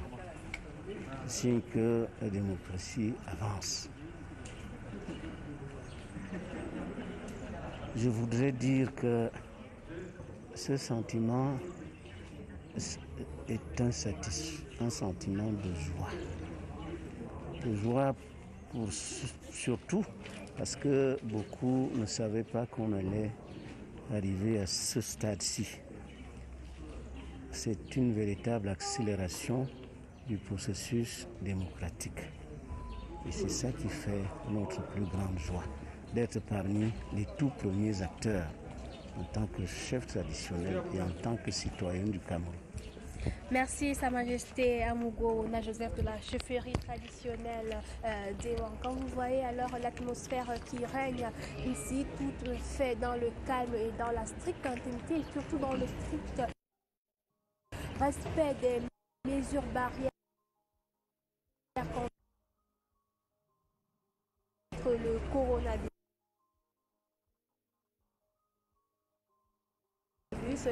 signe que la démocratie avance. Je voudrais dire que ce sentiment est un, un sentiment de joie joie surtout parce que beaucoup ne savaient pas qu'on allait arriver à ce stade-ci. C'est une véritable accélération du processus démocratique. Et c'est ça qui fait notre plus grande joie, d'être parmi les tout premiers acteurs en tant que chef traditionnel et en tant que citoyen du Cameroun. Merci Sa Majesté Amougo Na Joseph de la chefferie traditionnelle euh, Quand vous voyez alors l'atmosphère qui règne ici, tout fait dans le calme et dans la stricte intimité et surtout dans le strict respect des mesures barrières contre le coronavirus.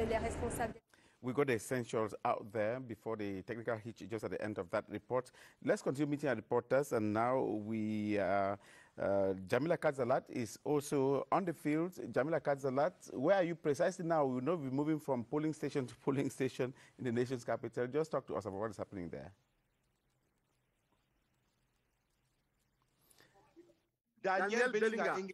Les responsables we got the essentials out there before the technical hitch just at the end of that report. Let's continue meeting our reporters, and now we. Uh, uh, Jamila Kadzalat is also on the field. Jamila Kadzalat, where are you precisely now? We know we're moving from polling station to polling station in the nation's capital. Just talk to us about what is happening there. Daniel, Daniel Bellinga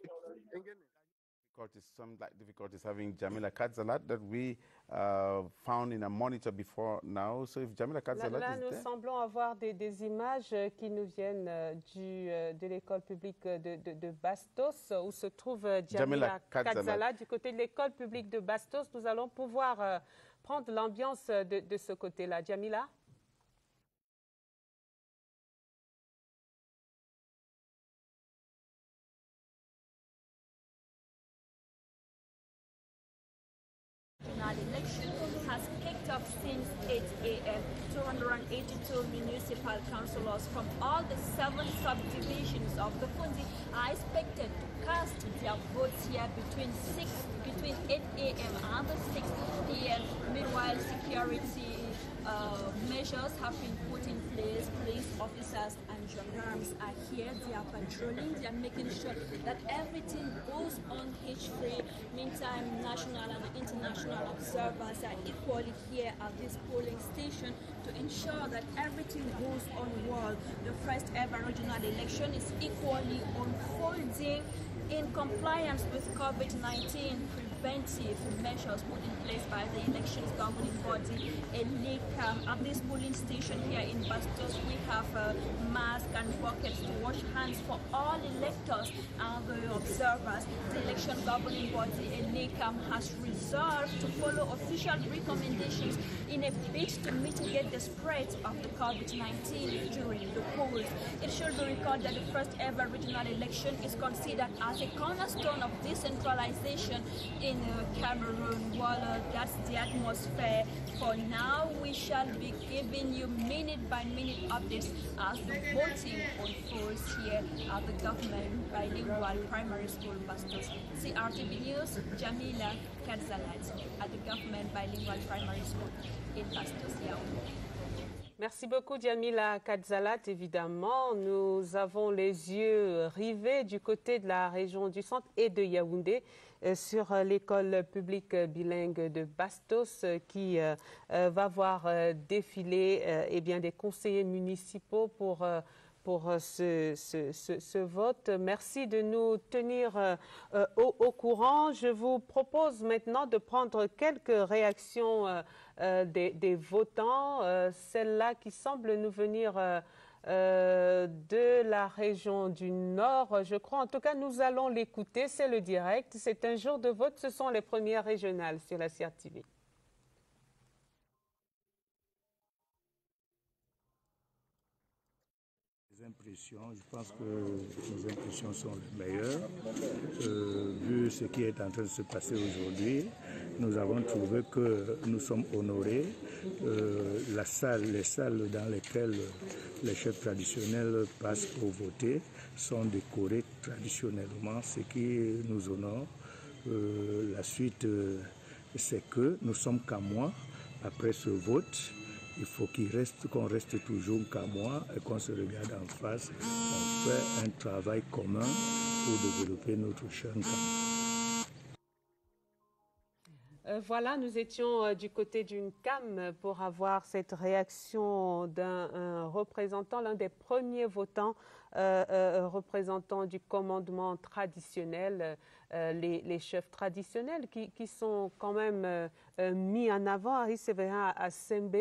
difficulties, some like difficulties having Jamila Kadzalat that we uh, found in a monitor before now. So if Jamila Kadzalat là, nous there, semblons avoir des, des, images qui nous viennent euh, du, euh, de l'école publique de, de, de, Bastos où se trouve euh, Jamila, Jamila Kadzalat. Du côté de l'école publique de Bastos, nous allons pouvoir prendre l'ambiance de, de ce côté-là. Jamila? Election has kicked off since 8 a.m. 282 municipal councillors from all the seven subdivisions of the Fundi are expected to cast their votes here between 6 between 8 a.m. and 6 p.m. Meanwhile, security uh, measures have been put in place. Police officers and gendarmes are here. They are patrolling. They are making sure that everything goes on hitch-free. Meantime, national and international observers are equally here at this polling station to ensure that everything goes on well. The first ever regional election is equally unfolding in compliance with COVID-19 preventive measures put in place by the elections governing body, ELECAM. At this polling station here in Bastos, we have uh, masks and buckets to wash hands for all electors and the observers. The election governing body, ELECAM, has resolved to follow official recommendations in a bid to mitigate the spread of the COVID-19 during the polls. It should be recalled that the first ever regional election is considered as a cornerstone of decentralization in uh, Cameroon. Well, uh, that's the atmosphere. For now, we shall be giving you minute by minute updates as the voting unfolds here at the government bilingual primary school Bastos. CRTV News, Jamila Kadzalat at the government bilingual primary school in Bastos, Yaoundé. Merci beaucoup, Djamila Kadzalat. Évidemment, nous avons les yeux rivés du côté de la région du centre et de Yaoundé sur euh, l'école publique bilingue de Bastos euh, qui va voir défiler eh bien, des conseillers municipaux pour pour ce, ce, vote. Merci de nous tenir euh, au, courant. Je vous propose maintenant de prendre quelques réactions euh, euh, des, votants, celle-là qui semble nous venir de la région du Nord. Je crois, en tout cas, nous allons l'écouter. C'est le direct. C'est un jour de vote. Ce sont les premières régionales sur la CRTV. impressions, je pense que nos impressions sont les meilleures. Euh, vu ce qui est en train de se passer aujourd'hui, nous avons trouvé que nous sommes honorés. Euh, la salle, les salles dans lesquelles les chefs traditionnels passent pour voter sont décorées traditionnellement, ce qui nous honore. Euh, la suite, c'est que nous sommes qu'à mois après ce vote il faut qu'on reste toujours qu'à moi et qu'on se regarde en face. On fait un travail commun pour développer notre chaîne. Voilà, nous étions euh, du côté d'une CAM pour avoir cette réaction d'un représentant, l'un des premiers votants euh, euh, représentants du commandement traditionnel, les, les, chefs traditionnels qui, sont quand même euh, mis en avant. Harry Sévérin à Sembe,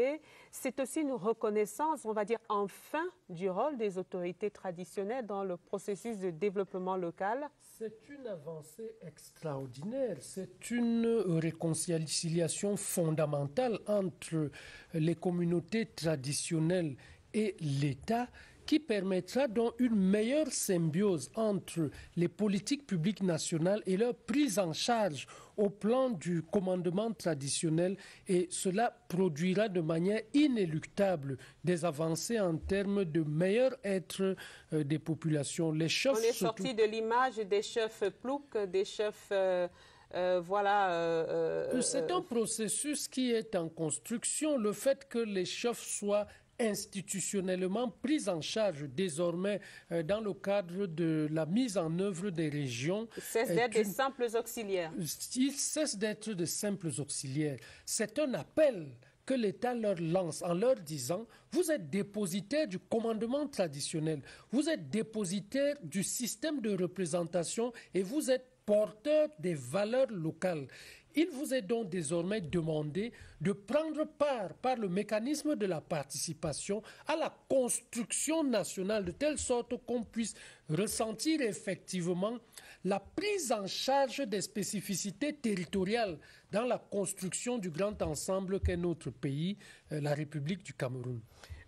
c'est aussi une reconnaissance, on va dire enfin, du rôle des autorités traditionnelles dans le processus de développement local. C'est une avancée extraordinaire, c'est une réconciliation fondamentale entre les communautés traditionnelles et l'État qui permettra donc une meilleure symbiose entre les politiques publiques nationales et leur prise en charge au plan du commandement traditionnel et cela produira de manière inéluctable des avancées en termes de meilleur être euh, des populations. Les chefs On est sorti de l'image des chefs ploucs, des chefs... Euh... Euh, voilà. Euh, c'est un processus qui est en construction. Le fait que les chefs soient institutionnellement prise en charge désormais euh, dans le cadre de la mise en œuvre des régions. Cesse d'être des simples auxiliaires. Ils cessent d'être de simples auxiliaires. C'est un appel que l'État leur lance en leur disant vous êtes dépositaire du commandement traditionnel, vous êtes dépositaire du système de représentation et vous êtes porteur des valeurs locales. Il vous est donc désormais demandé de prendre part par le mécanisme de la participation à la construction nationale de telle sorte qu'on puisse ressentir effectivement la prise en charge des spécificités territoriales dans la construction du grand ensemble qu'est notre pays, euh, la République du Cameroun.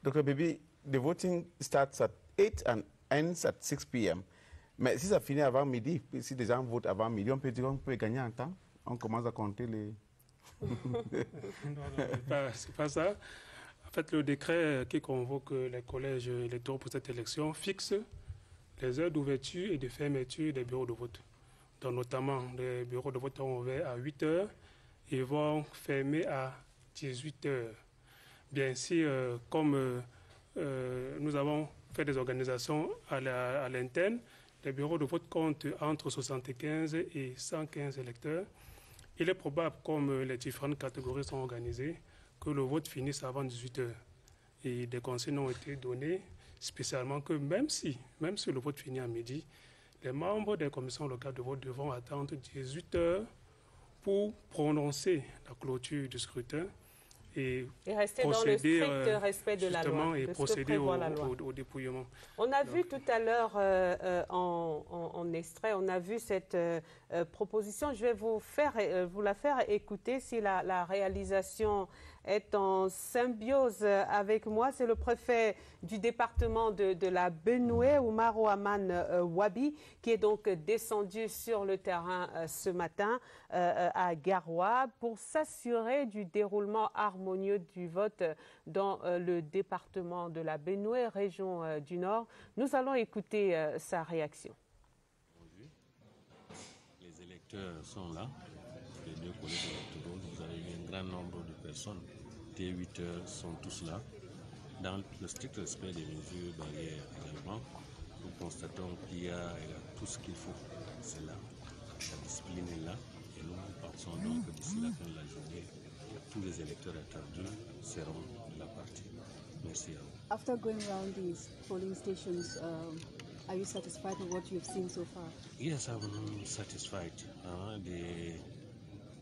Dr. Bibi, the voting starts at 8 and ends at 6 p.m. Mais si ça finit avant midi, si les gens votent avant midi, on peut dire peut gagner temps on commence à compter les... non, non, c'est pas, pas, ça. En fait, le décret qui convoque les collèges électoraux pour cette élection fixe les heures d'ouverture et de fermeture des bureaux de vote. Donc, notamment, les bureaux de vote sont ouverts à 8 heures et vont fermer à 18 heures. Bien, si, euh, comme euh, euh, nous avons fait des organisations à l'interne, les bureaux de vote comptent entre 75 et 115 électeurs. Il est probable, comme les différentes catégories sont organisées, que le vote finisse avant 18 heures. Et des conseils ont été donnés spécialement que même si, même si le vote finit à midi, les membres des commissions locales de vote devront attendre 18 heures pour prononcer la clôture du scrutin et, et rester procéder, dans le strict respect de la loi. et procéder au, au, au, dépouillement. On a vu tout à l'heure euh, euh, en, en, en, extrait, on a vu cette euh, proposition. Je vais vous, faire, vous la faire écouter si la, la réalisation est en symbiose avec moi. C'est le préfet du département de, la Benoué, Oumar Ouaman euh, Wabi, qui est donc descendu sur le terrain euh, ce matin euh, à Garoua pour s'assurer du déroulement harmonieux du vote dans le département de la Benoué, région du Nord. Nous allons écouter sa réaction. Les électeurs sont là, les deux collègues. Vous avez eu un grand nombre de personnes dès 8 heures sont tous là. Dans le strict respect des mesures barrières également, nous constatons qu'il y, a tout ce qu'il faut. C'est là. La discipline est là. Et nous pensons donc que d'ici la fin de la journée, tous les électeurs attendus seront de la partie. Merci à vous. After going around these polling stations, um, are you satisfied with what you've seen so far? Yes, I'm satisfied. Uh, the,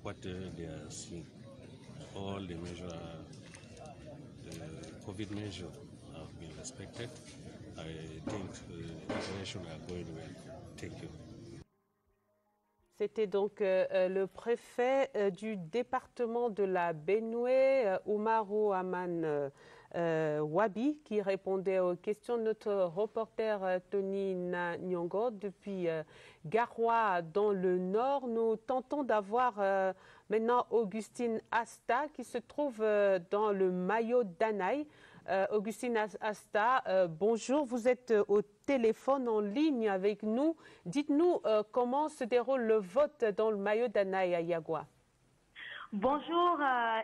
what uh, they are seeing. All the measures, the COVID measures have been respected. I think the operations are going well. Thank you. C'était donc euh, le préfet euh, du département de la Benoué, euh, Aman Wabi, qui répondait aux questions de notre reporter Tony Nyongo depuis Garoua dans le nord. Nous tentons d'avoir maintenant Augustine Asta qui se trouve dans le maillot d'Anaï. Euh, Augustine Asta, euh, bonjour, vous êtes au téléphone en ligne avec nous. Dites-nous euh, comment se déroule le vote dans le maillot d'Anaï à Yagua? Bonjour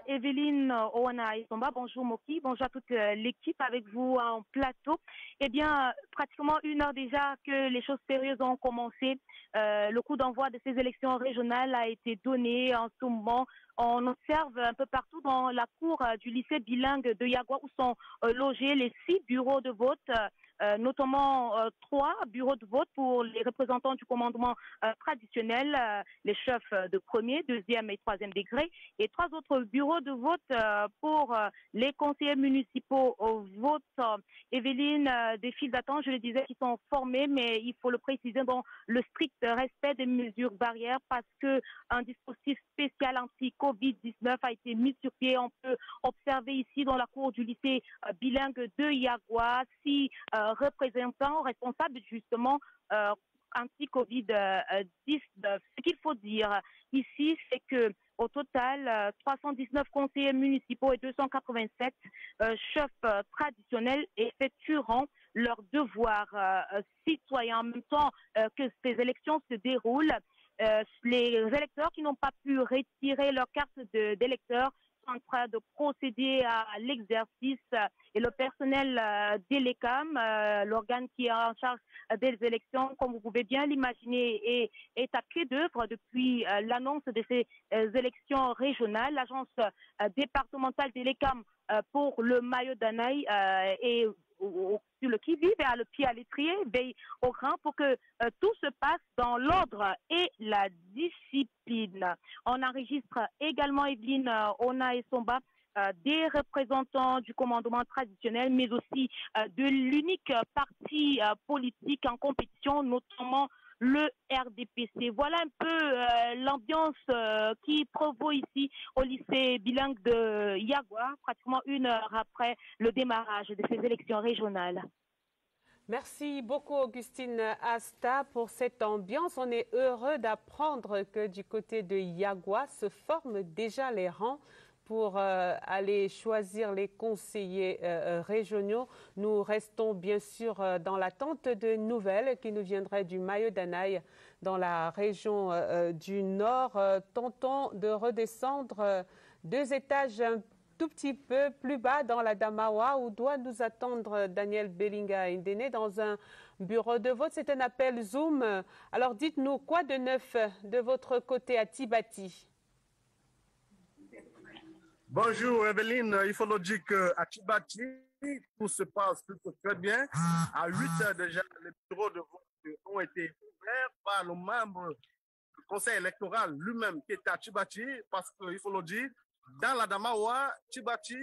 Evelyne Owana Isomba, bonjour Moki, bonjour à toute l'équipe avec vous en plateau. Eh bien, pratiquement une heure déjà que les choses sérieuses ont commencé. le coup d'envoi de ces élections régionales a été donné en ce moment on observe un peu partout dans la cour du lycée bilingue de Yagua où sont logés les six bureaux de vote euh, notamment euh, trois bureaux de vote pour les représentants du commandement euh, traditionnel, les chefs de premier, deuxième et troisième degré, et trois autres bureaux de vote pour les conseillers municipaux au vote. Evelyne, des files d'attente, je le disais, qui sont formés, mais il faut le préciser dans le strict respect des mesures barrières parce que un dispositif spécial anti-Covid-19 a été mis sur pied. On peut observer ici dans la cour du lycée bilingue de Yagua si représentants responsables justement euh, anti-Covid-19. Ce qu'il faut dire ici, c'est que au total, 319 conseillers municipaux et 287 euh, chefs traditionnels effectueront leur devoir euh, citoyen en même temps que ces élections se déroulent. les électeurs qui n'ont pas pu retirer leur carte d'électeur en train de procéder à l'exercice et le personnel euh, d'ELECAM, euh, l'organe qui est en charge des élections, comme vous pouvez bien l'imaginer, est, à pied d'œuvre depuis euh, l'annonce de ces élections régionales. L'agence départementale d'ELECAM pour le maillot d'Anaï est sur le qui-vive le pied à l'étrier, veille au grand pour que euh, tout se passe dans l'ordre et la discipline. On enregistre également Evelyne euh, Ona et Somba euh, des représentants du commandement traditionnel, mais aussi de l'unique parti politique en compétition, notamment le RDPC. Voilà un peu euh, l'ambiance euh, qui provoque ici au lycée bilingue de Yagua, pratiquement une heure après le démarrage de ces élections régionales. Merci beaucoup Augustine Asta pour cette ambiance. On est heureux d'apprendre que du côté de Yagua se forment déjà les rangs pour euh, aller choisir les conseillers euh, régionaux. Nous restons bien sûr euh, dans l'attente de nouvelles qui nous viendraient du Mayo d'Anaï dans la région du Nord. tentons de redescendre deux étages un tout petit peu plus bas dans la Damawa où doit nous attendre Daniel Bellinga Indene dans un bureau de vote. C'est un appel Zoom. Alors dites-nous quoi de neuf de votre côté à Tibati? Bonjour Evelyne, il dire qu'à Tibati, tout se passe plutôt très bien. À 8 heures déjà, les bureaux de vote ont été ouverts par le membre du conseil électoral lui-même qui est à Chibati, parce qu'il faut le dire, dans la Damawa, Chibati,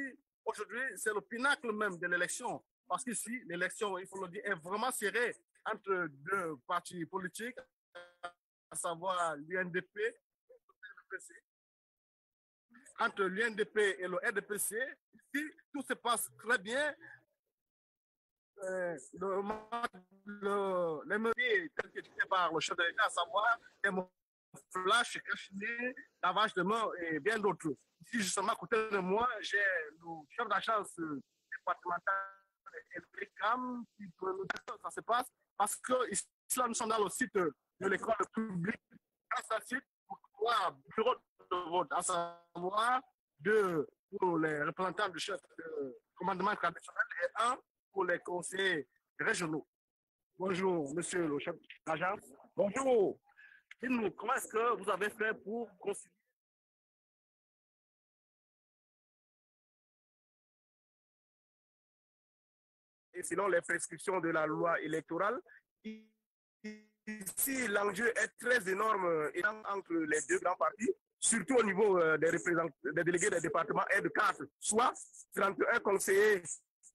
aujourd'hui, c'est le pinacle même de l'élection. Parce qu'ici, l'élection, il faut le dire, est vraiment serrée entre deux partis politiques, à savoir l'UNDP et le RDPC. Entre l'UNDP et le RDPC, ici, tout se passe très bien. Euh, le, le, les mesures telles que faites par le chef de l'État, à savoir flash, cachiné, lavage de mains et bien d'autres. Ici, justement, à côté de moi, j'ai le chef d'agence départementale et qui peut nous dire comment ça se passe. Parce que ici, là, nous sommes dans le site de l'école publique, dans ce site, pour trois bureaux de vote, à savoir deux pour les représentants du chef de commandement traditionnel et un pour les conseillers régionaux. Bonjour, monsieur le chef d'agence. Bonjour. Dites-nous, comment est-ce que vous avez fait pour concilier et selon les prescriptions de la loi électorale, ici l'enjeu est très énorme entre les deux grands partis, surtout au niveau euh, des représentants, des délégués des départements et de quatre, soit 31 conseillers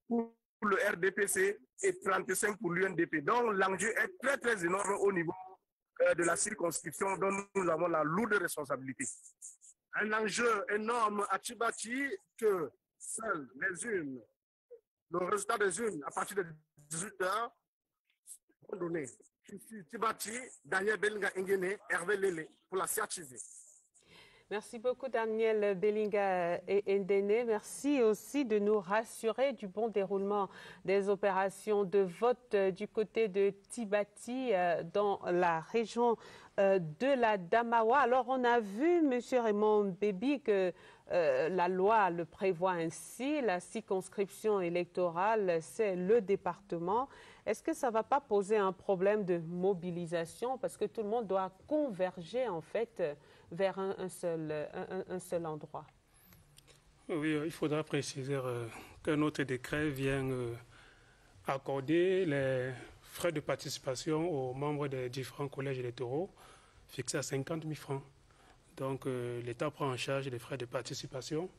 pour le RDPC et 35 pour l'UNDP. Donc l'enjeu est très très énorme au niveau euh, de la circonscription dont nous avons la lourde responsabilité. Un enjeu énorme à Tibati que seules les unes, le résultat des unes à partir de 18 heures vont donner. Tibati, Daniel Belinga Ingene, Hervé Lele pour la CRTV. Merci beaucoup Daniel Bellinga et Ndene. Merci aussi de nous rassurer du bon déroulement des opérations de vote du côté de Tibati dans la région de la Damawa. Alors on a vu, Monsieur Raymond Bébi, que euh, la loi le prévoit ainsi, la circonscription électorale, c'est le département. Est-ce que ça ne va pas poser un problème de mobilisation? Parce que tout le monde doit converger en fait vers un, un, seul, un, un, seul, endroit Oui, il faudra préciser euh, qu'un autre décret vient euh, accorder les frais de participation aux membres des différents collèges électoraux fixés à 50 000 francs. Donc euh, l'État prend en charge les frais de participation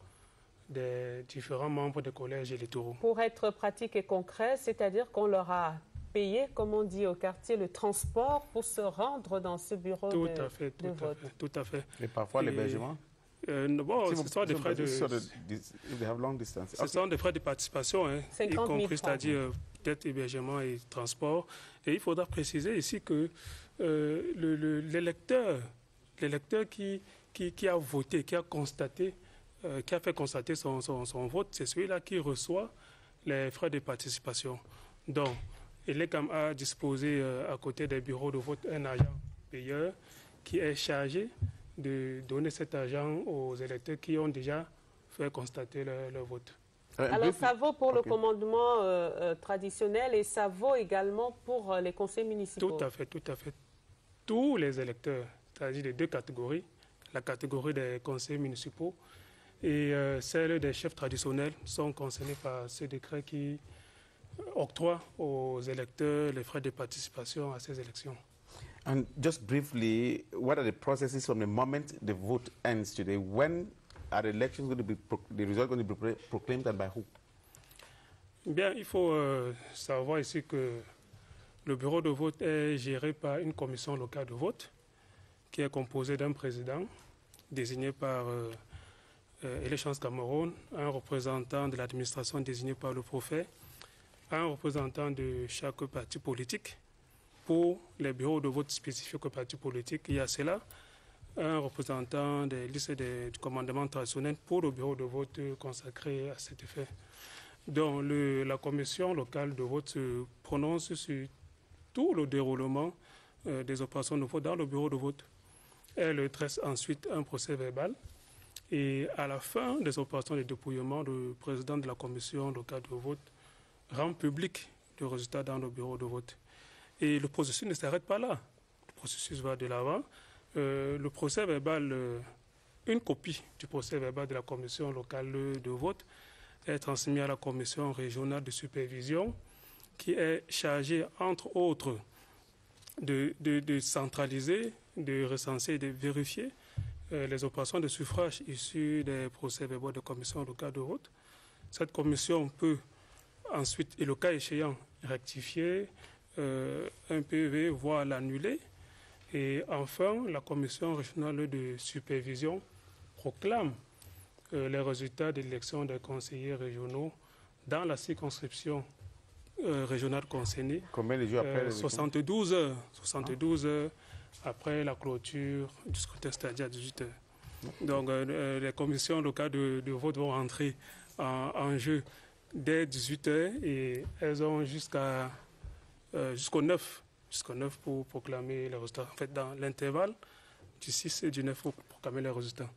des différents membres des collèges électoraux. Pour être pratique et concret, c'est-à-dire qu'on leur a payé, comme on dit au quartier, le transport pour se rendre dans ce bureau tout de, à fait, tout de à vote. Fait, tout à fait. Et parfois l'hébergement euh, bon, ce sont des frais de, so they have long distance. ce sont des frais de participation, hein, y 50 000 compris, c'est-à-dire euh, peut-être hébergement et transport. Et il faudra préciser ici que euh, le- le- l'électeur, l'électeur qui, qui, qui a voté, qui a constaté, euh, qui a fait constater son, son, son vote, c'est celui-là qui reçoit les frais de participation. Donc, l'ECAM a disposé euh, à côté des bureaux de vote un agent payeur qui est chargé de donner cet argent aux électeurs qui ont déjà fait constater leur, leur vote. Alors ça vaut pour le commandement euh, euh, traditionnel et ça vaut également pour euh, les conseils municipaux. Tout à fait, tout à fait. Tous les électeurs, c'est-à-dire les deux catégories, la catégorie des conseils municipaux et euh, celle des chefs traditionnels sont concernés par ce décret qui octroie aux électeurs les frais de participation à ces élections. And just briefly, what are the processes from the moment the vote ends today? When are the elections going to be, the result going to be pro- proclaimed and by who? Bien, il faut euh, savoir ici que le bureau de vote est géré par une commission locale de vote qui est composée d'un président désigné par euh, euh, Elections Cameroun, un représentant de l'administration désigné par le préfet, un représentant de chaque parti politique. Pour les bureaux de vote spécifiques aux partis politiques, il y a cela, un représentant des listes du commandement traditionnel pour le bureau de vote consacré à cet effet. Donc, la commission locale de vote se prononce sur tout le déroulement euh, des opérations de vote dans le bureau de vote. Elle dresse ensuite un procès verbal et à la fin des opérations de dépouillement, le président de la commission locale de vote rend public le résultat dans le bureau de vote. Et le processus ne s'arrête pas là. Le processus va de l'avant. Euh, le procès verbal, euh, une copie du procès verbal de la commission locale de vote est transmis à la commission régionale de supervision qui est chargée, entre autres, de, centraliser de recenser et de vérifier euh, les opérations de suffrage issues des procès-verbaux de commission locale de route. Cette commission peut ensuite, et le cas échéant, rectifier euh, un PV, voire l'annuler. Et enfin, la commission régionale de supervision proclame euh, les résultats de l'élection des conseillers régionaux dans la circonscription euh, régionale concernée. Combien de jours après Euh, l'élection 72 heures. 72 heures après la clôture du scrutin, c'est-à-dire à 18 heures. Donc, les commissions locales de, de vote vont rentrer en, en jeu dès 18 heures et elles ont jusqu'à euh, jusqu'au 9, jusqu'au 9 pour proclamer les résultats. En fait, dans l'intervalle du 6 et du 9 pour proclamer les résultats.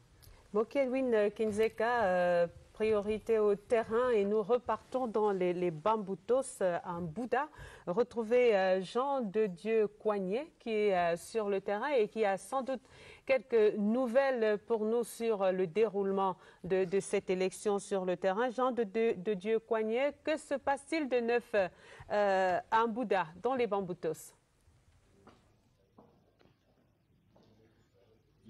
Mokelwin Kinzeka, euh, priorité au terrain et nous repartons dans les, les Bamboutos euh, en Bouddha. Retrouver euh, Jean de Dieu Coignet qui est sur le terrain et qui a sans doute quelques nouvelles pour nous sur le déroulement de, cette élection sur le terrain. Jean de, Dieu Coignet, que se passe-t-il de neuf euh, en Bouddha, dans les Bamboutos?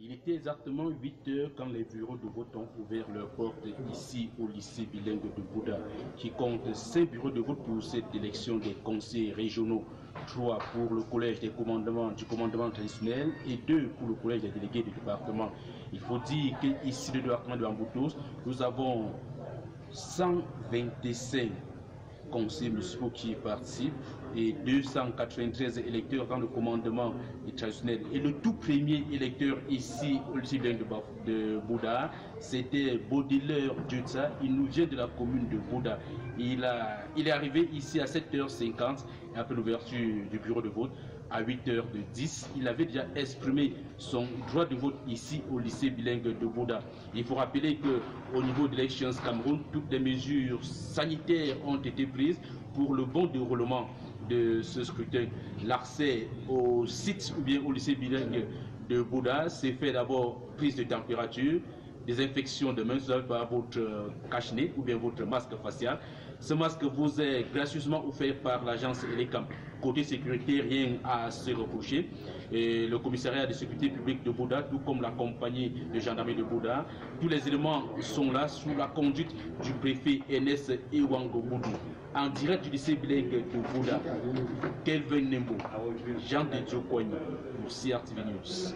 Il était exactement 8 heures quand les bureaux de vote ont ouvert leurs portes ici au lycée bilingue de Bouddha, qui compte 5 bureaux de vote pour cette élection des conseils régionaux, 3 pour le collège des commandements du commandement traditionnel et 2 pour le collège des délégués du département. Il faut dire qu'ici, le département de Amboutos, nous avons 125 conseils municipaux qui participent et 293 électeurs dans le commandement traditionnel. Et le tout premier électeur ici au lycée de, de Bouddha, c'était Baudelaire Dutsa. Il nous vient de la commune de Bouddha. Il, a, il est arrivé ici à 7h50 après l'ouverture du bureau de vote. À 8h10, il avait déjà exprimé son droit de vote ici au lycée bilingue de Bouddha. Il faut rappeler que au niveau de l'élection Cameroun, toutes les mesures sanitaires ont été prises pour le bon déroulement de ce scrutin. L'accès au site ou bien au lycée bilingue de Bouddha s'est fait d'abord prise de température, désinfection de mains par votre euh, cache-nez ou bien votre masque facial. Ce masque vous est gracieusement offert par l'agence Elecam. Côté sécurité, rien à se reprocher. Le commissariat de sécurité publique de Bouddha, tout comme la compagnie de gendarmerie de Bouddha, tous les éléments sont là sous la conduite du préfet NS Ewango Boudou. En direct du lycée bilingue de Bouddha, Kelvin Nembo, Jean de Dieu pour CRTV News.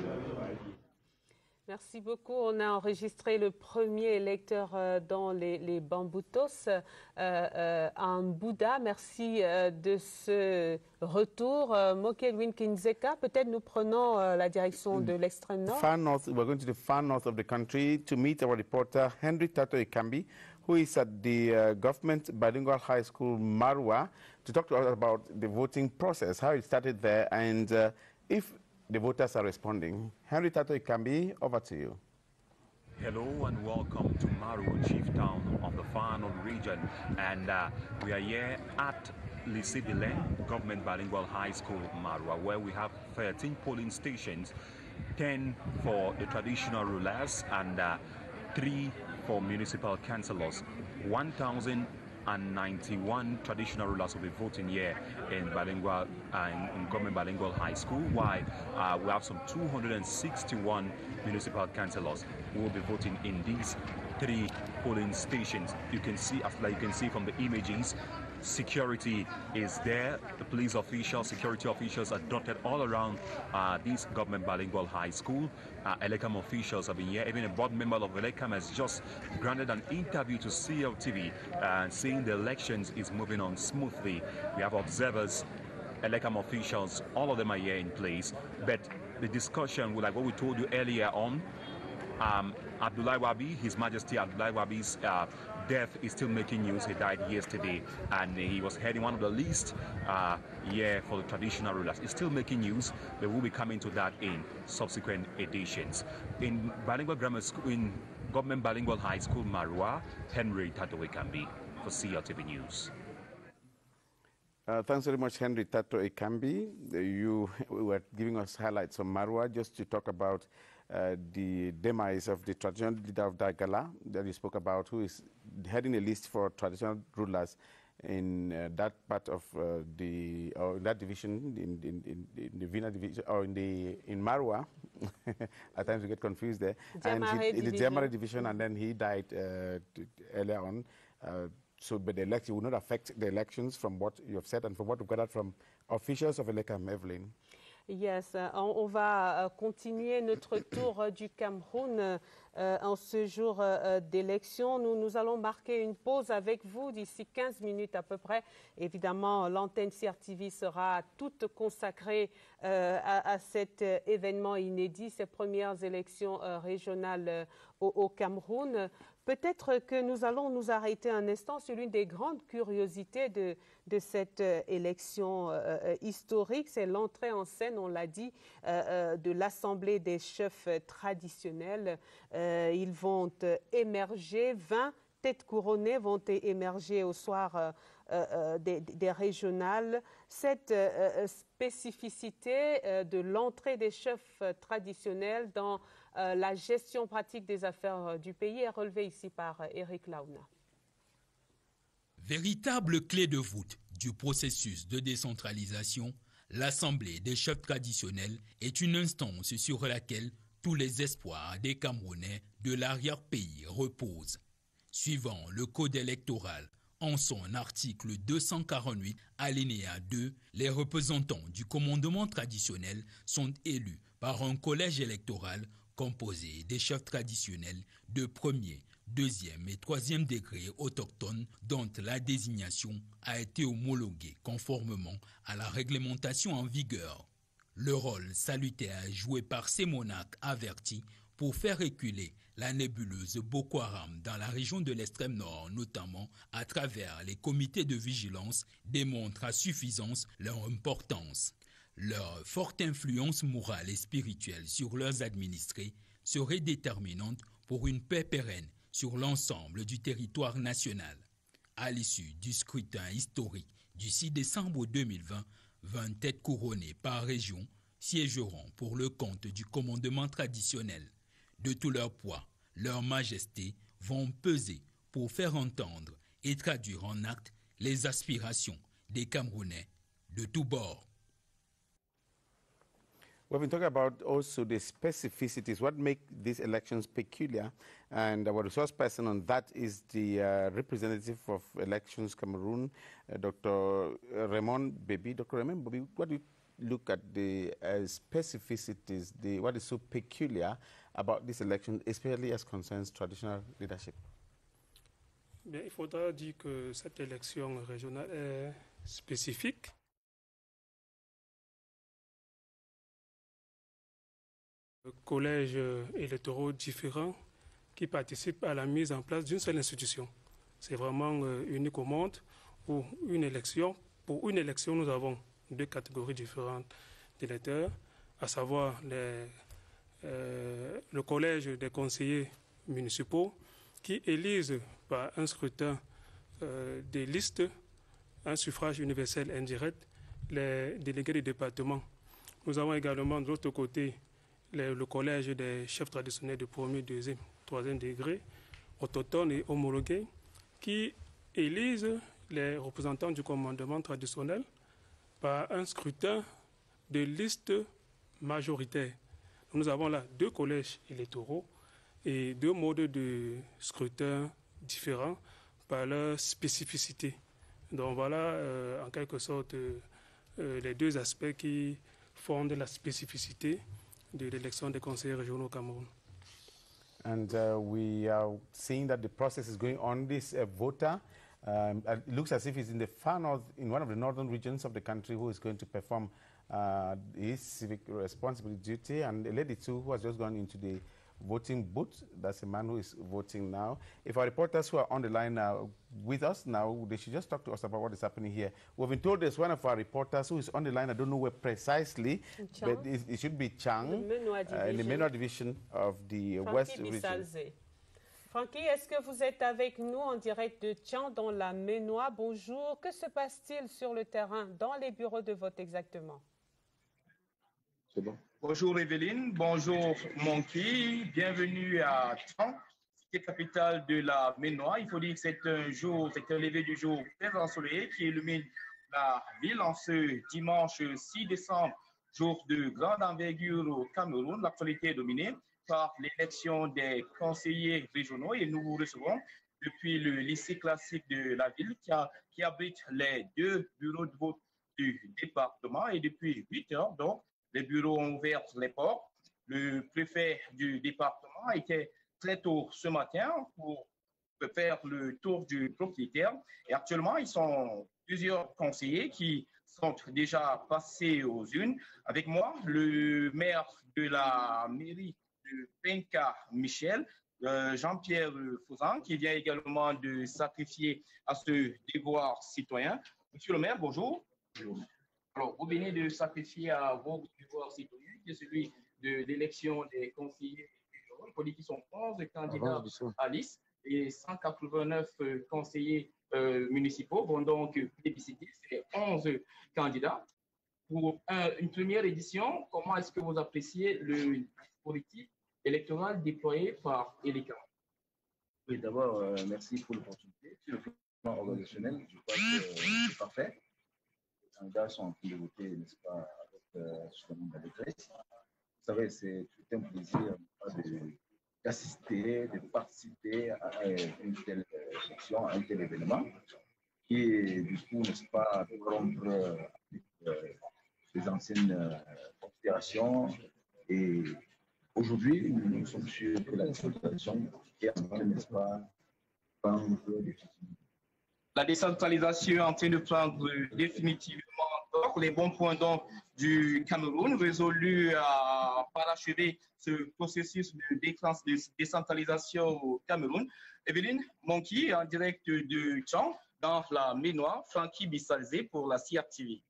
Merci beaucoup. On a enregistré le premier électeur euh, dans les, les Bamboutos euh, euh, en Bouddha. Merci euh, de ce retour. Euh, Mokelwin Kinzeka, peut-être nous prenons euh, la direction de l'extrême nord. Far north, we're going to the far north of the country to meet our reporter Henry Tato Ikambi, who is at the uh, government bilingual high school Marwa, to talk to us about the voting process, how it started there, and uh, if the voters are responding. Henry Tato Ikambi, over to you. Hello and welcome to Maru, chief town of the Far North region. And uh, we are here at Lycée Bilen, Government Bilingual High School, Marua, where we have 13 polling stations, 10 for the traditional rulers and uh, 3 for municipal councillors. 1,091 traditional rulers will be voting here in bilingual uh, in, government bilingual high school, Why uh, we have some 261 municipal councillors who will be voting in these three polling stations. You can see, like you can see from the images, security is there. The police officials, security officials are dotted all around uh, this government bilingual high school. Uh, Elecam officials have been here. Even a board member of Elecam has just granted an interview to CLTV and saying the elections is moving on smoothly. We have observers Elecam officials, all of them are here in place. But the discussion, like what we told you earlier on, um, Abdullah Wabi, His Majesty Abdullah Wabi's uh, death is still making news. He died yesterday, and he was heading one of the least uh, yeah for the traditional rulers. It's still making news. But we'll be coming to that in subsequent editions. In bilingual grammar school, in government bilingual high school, Marua, Henry Tatowe Kambi for CLTV News. Uh, thanks very much, Henry Tato Ekambi. You were giving us highlights on Marwa just to talk about the demise of the traditional leader of Dagala that you spoke about, who is heading a list for traditional rulers in uh, that part of uh, the or in that division in, in, in, in, the Vina division or in the in Marwa. At times we get confused there. and he, in the Jamare division, and then he died uh, earlier on. Uh, so, but the election will not affect the elections from what you have said and from what we've gathered from officials of Elekam, Evelyn. Yes, uh, on va uh, continuer notre tour uh, du Cameroun en ce jour d'élection. Nous, allons marquer une pause avec vous d'ici 15 minutes à peu près. Évidemment, l'antenne CRTV sera toute consacrée à, cet événement inédit, ces premières élections régionales au Cameroun. Peut-être que nous allons nous arrêter un instant sur l'une des grandes curiosités de, de cette euh, élection euh, euh, historique, c'est l'entrée en scène, on l'a dit, de l'Assemblée des chefs traditionnels. ils vont émerger, 20 têtes couronnées vont émerger au soir des, régionales. Cette spécificité de l'entrée des chefs traditionnels dans la gestion pratique des affaires du pays est relevée ici par Eric Launa. Véritable clé de voûte du processus de décentralisation, l'Assemblée des chefs traditionnels est une instance sur laquelle tous les espoirs des Camerounais de l'arrière-pays reposent. Suivant le code électoral, en son article 248, alinéa 2, les représentants du commandement traditionnel sont élus par un collège électoral composé des chefs traditionnels de premier, deuxième et troisième degré autochtones dont la désignation a été homologuée conformément à la réglementation en vigueur. Le rôle salutaire joué par ces monarques avertis pour faire reculer la nébuleuse Boko Haram dans la région de l'extrême nord, notamment à travers les comités de vigilance, démontre à suffisance leur importance. Leur forte influence morale et spirituelle sur leurs administrés serait déterminante pour une paix pérenne sur l'ensemble du territoire national. À l'issue du scrutin historique du 6 décembre 2020, 20 têtes couronnées par région siégeront pour le compte du commandement traditionnel. De tout leur poids, leur majesté vont peser pour faire entendre et traduire en actes les aspirations des Camerounais de tous bords. We've been talking about also the specificities, what make these elections peculiar, and our resource person on that is the uh, representative of Elections Cameroon, uh, Dr. Raymond Baby. Dr. Raymond Baby, what do you look at the uh, specificities, the, what is so peculiar about this election, especially as concerns traditional leadership? Bien, il faudra dire que cette élection régionale est spécifique collèges électoraux différents qui participent à la mise en place d'une seule institution. C'est vraiment euh, unique au monde où une élection, pour une élection, nous avons deux catégories différentes d'électeurs, à savoir euh, le collège des conseillers municipaux qui élisent par un scrutin euh, des listes, un suffrage universel indirect, les délégués des départements. Nous avons également de l'autre côté le, collège des chefs traditionnels de premier, deuxième, troisième degré, autochtones et homologués, qui élisent les représentants du commandement traditionnel par un scrutin de liste majoritaire. Nous avons là deux collèges électoraux et deux modes de scrutin différents par leur spécificité. Donc voilà euh, en quelque sorte euh, les deux aspects qui fondent la spécificité de l'élection des conseillers régionaux au Cameroun. And uh, we are seeing that the process is going on. This uh, voter, um, it looks as if he's in the far north, in one of the northern regions of the country, who is going to perform uh, his civic responsibility duty. And a lady too, who has just gone into the voting booth. That's a man who is voting now. If our reporters who are on the line now with us now, they should just talk to us about what is happening here. We've been told there's one of our reporters who is on the line. I don't know where precisely, but it, it, should be Chang, uh, in the Menua division of the Frankie West Bissalze. region. Francky, est-ce que vous êtes avec nous en direct de Tian dans la Ménois Bonjour. Que se passe-t-il sur le terrain, dans les bureaux de vote exactement? C'est bon. Bonjour Evelyne, bonjour Monkey, bienvenue à Tian. capitale de la Ménois. Il faut dire que c'est un jour, c'est un lever du jour très ensoleillé qui illumine la ville en ce dimanche 6 décembre, jour de grande envergure au Cameroun. L'actualité est dominée par l'élection des conseillers régionaux et nous vous recevons depuis le lycée classique de la ville qui, qui abrite les deux bureaux de vote du département et depuis 8 heures, donc, les bureaux ont ouvert les portes. Le préfet du département était très tôt ce matin pour faire le tour du propriétaire. Et actuellement, ils sont plusieurs conseillers qui sont déjà passés aux unes. Avec moi, le maire de la mairie de Penka, Michel, euh, Jean-Pierre Fousan, qui vient également de sacrifier à ce devoir citoyen. Monsieur le maire, bonjour. Bonjour. Alors, vous venez de sacrifier à vos devoirs citoyens, qui est celui de l'élection des conseillers qu'ils sont 11 candidats à liste et 189 conseillers euh, municipaux vont donc plébisciter ces 11 candidats. Pour une première édition, comment est-ce que vous appréciez le dispositif électoral déployé par Elika? Oui, d'abord, euh, merci pour l'opportunité. Sur le plan organisationnel, je crois que c'est parfait. Candidats sont en train de voter, n'est-ce pas, avec euh, suffisamment d'adresse. Vous savez, c'est tout un plaisir d'assister, de, participer à une telle section, à un tel événement, qui du coup, n'est-ce pas, rompre avec euh, les anciennes considérations. Et aujourd'hui, nous sommes sûrs que la décentralisation est en train, n'est-ce pas, prendre définitivement. La décentralisation est en train de prendre définitivement les bons points donc du Cameroun, résolu à parachever ce processus de décentralisation au Cameroun. Evelyne Monkey, en direct de Tchang, dans la Ménoire, Francky Bissalzé pour la CRTV.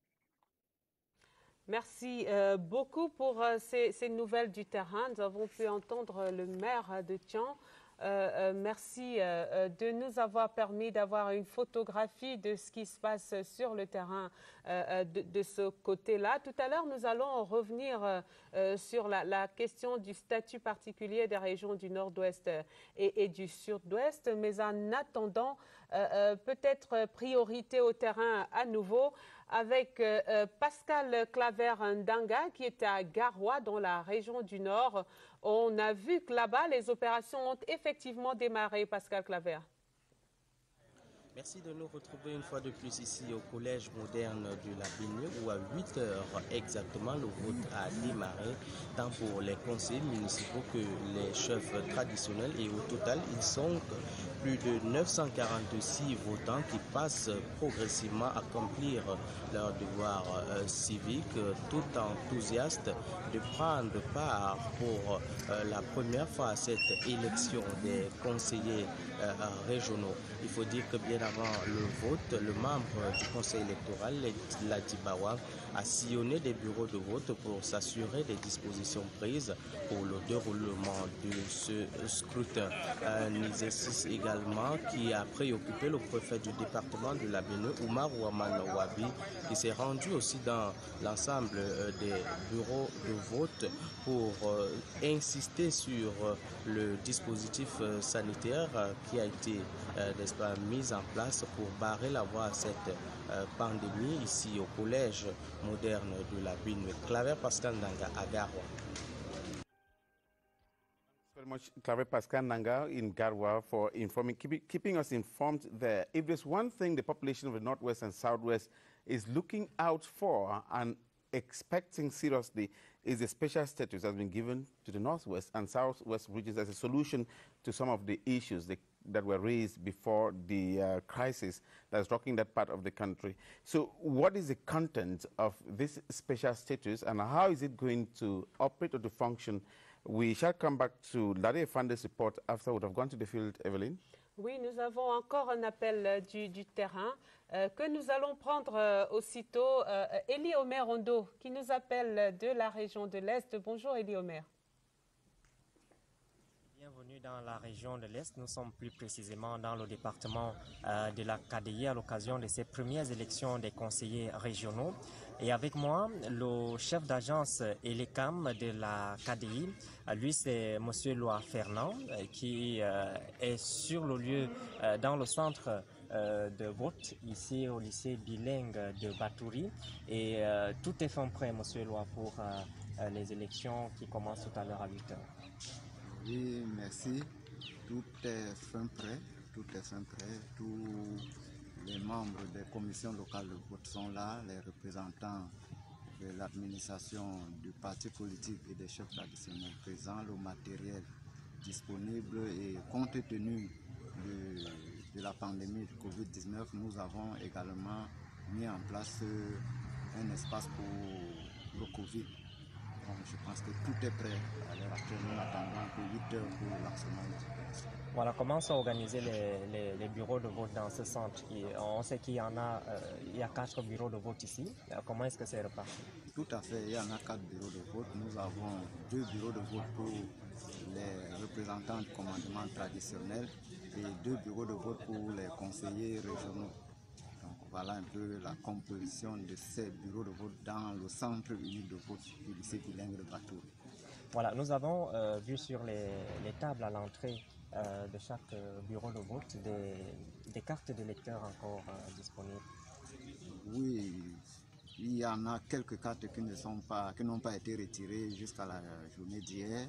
Merci euh, beaucoup pour euh, ces, ces, nouvelles du terrain. Nous avons pu entendre le maire de Tchang. Euh, euh, merci euh, de nous avoir permis d'avoir une photographie de ce qui se passe sur le terrain de, ce côté-là. Tout à l'heure, nous allons revenir sur la, question du statut particulier des régions du nord-ouest et, et, du sud-ouest. Mais en attendant, peut-être priorité au terrain à nouveau avec Pascal Claver Ndanga qui est à Garoua dans la région du Nord. On a vu que là-bas, les opérations ont effectivement démarré, Pascal Claver. Merci de nous retrouver une fois de plus ici au Collège moderne de la Bénier où à 8 heures exactement le vote a démarré tant pour les conseils municipaux que les chefs traditionnels et au total ils sont plus de 946 votants qui passent progressivement à accomplir leur devoir euh, civique, tout enthousiastes de prendre part pour euh, la première fois à cette élection des conseillers euh, régionaux. Il faut dire que bien avant le vote, le membre du conseil électoral, Ladibawa, a sillonné des bureaux de vote pour s'assurer des dispositions prises pour le déroulement de ce scrutin. Un exercice également qui a préoccupé le préfet du département de la Bénin, Oumar Ouaman Wabi, qui s'est rendu aussi dans l'ensemble euh, des bureaux de vote pour euh, insister sur euh, le dispositif sanitaire qui a été Euh, n'est-ce en place pour barrer la voie à cette euh, pandémie ici au collège moderne de la Bénin. Claver Pascal Nanga à Garoua. very much, Clave Pascal Nanga in Garwa for informing, keep, keeping us informed there. If there's one thing the population of the Northwest and Southwest is looking out for and expecting seriously is a special status has been given to the Northwest and Southwest regions as a solution to some of the issues that, that were raised before the uh, crisis that's rocking that part of the country. So what is the content of this special status and how is it going to operate or to function? We shall come back to Larry Fande's report after we have gone to the field, Evelyn. Oui, nous avons encore un appel du, du terrain euh, que nous allons prendre euh, aussitôt. Euh, Elie Omer Rondo, qui nous appelle de la région de l'Est. Bonjour Elie Omer. Dans la région de l'Est. Nous sommes plus précisément dans le département euh, de la KDI à l'occasion de ces premières élections des conseillers régionaux. Et avec moi, le chef d'agence ELECAM de la KDI, lui c'est Monsieur Loa Fernand, qui est sur le lieu dans le centre de vote ici au lycée bilingue de Batouri. Et tout est fait prêt, Monsieur Loa, pour les élections qui commencent tout à l'heure à 8 heures. Merci. Tout est fin prêt. Tout est. Tous les membres des commissions locales de vote sont là, les représentants de l'administration du parti politique et des chefs traditionnels présents, le matériel disponible et compte tenu de, de la pandémie de Covid-19, nous avons également mis en place un espace pour le Covid. Je pense que tout est prêt à l'heure actuelle. Nous attendons que 8 heures pour le lancement Voilà, comment sont organisés les, les, les, bureaux de vote dans ce centre On sait qu'il y en a, euh, il y a quatre bureaux de vote ici. Comment est-ce que c'est reparti? Tout à fait, il y en a quatre bureaux de vote. Nous avons deux bureaux de vote pour les représentants du commandement traditionnel et deux bureaux de vote pour les conseillers régionaux. Voilà un peu la composition de ces bureaux de vote dans le centre unique de vote du lycée bilingue de Batou. Voilà, nous avons euh, vu sur les, les tables à l'entrée euh, de chaque bureau de vote des, des cartes de lecteurs encore euh, disponibles. Oui, il y en a quelques cartes qui ne sont pas, qui n'ont pas été retirées jusqu'à la journée d'hier.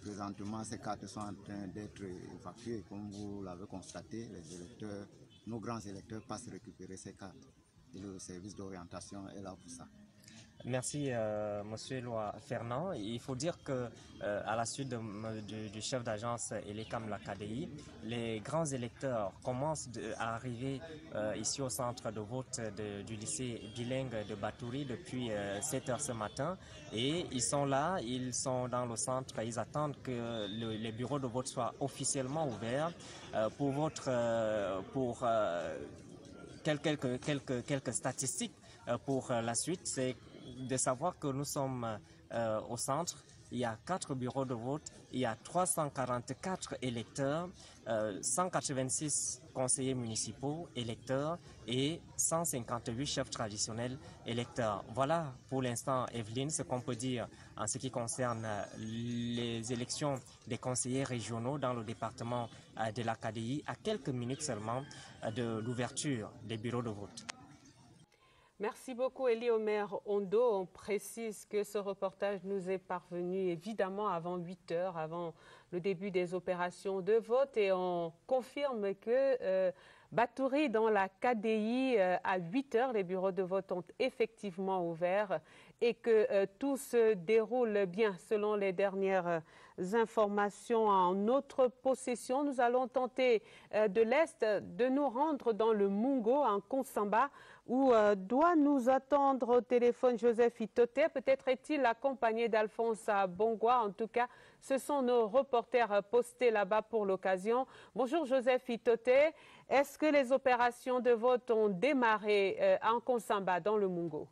Présentement, ces cartes sont en train d'être évacuées, comme vous l'avez constaté, les électeurs nos grands électeurs passent récupérer ces cartes. Et le service d'orientation est là pour ça. Merci, euh, Monsieur Loa Fernand. Il faut dire que, euh, à la suite de, du chef d'agence Elecam la KDI, les grands électeurs commencent à arriver euh, ici au centre de vote du lycée bilingue de Batouri depuis 7 heures ce matin. Et ils sont là, ils sont dans le centre, ils attendent que le, les bureaux de vote soient officiellement ouverts pour votre, pour quelques, quelques, quelques statistiques pour la suite. C'est de savoir que nous sommes euh, au centre. Il y a quatre bureaux de vote, il y a 344 électeurs, euh, 186 conseillers municipaux électeurs et 158 chefs traditionnels électeurs. Voilà pour l'instant, Evelyne, ce qu'on peut dire en ce qui concerne les élections des conseillers régionaux dans le département euh, de l'Acadie à quelques minutes seulement de l'ouverture des bureaux de vote. Merci beaucoup, Elie Omer Ondo. On précise que ce reportage nous est parvenu évidemment avant 8 heures, avant le début des opérations de vote et on confirme que euh, Batouri, dans la KDI, euh, à 8 heures, les bureaux de vote ont effectivement ouvert et que euh, tout se déroule bien selon les dernières informations en notre possession. Nous allons tenter euh, de l'Est de nous rendre dans le Mungo, en Konsamba, où euh, doit nous attendre au téléphone Joseph Itoté. Peut-être est-il accompagné d'Alphonse Bongwa. En tout cas, ce sont nos reporters postés là-bas pour l'occasion. Bonjour Joseph Itoté. Est-ce que les opérations de vote ont démarré euh, en Konsamba, dans le Mungo?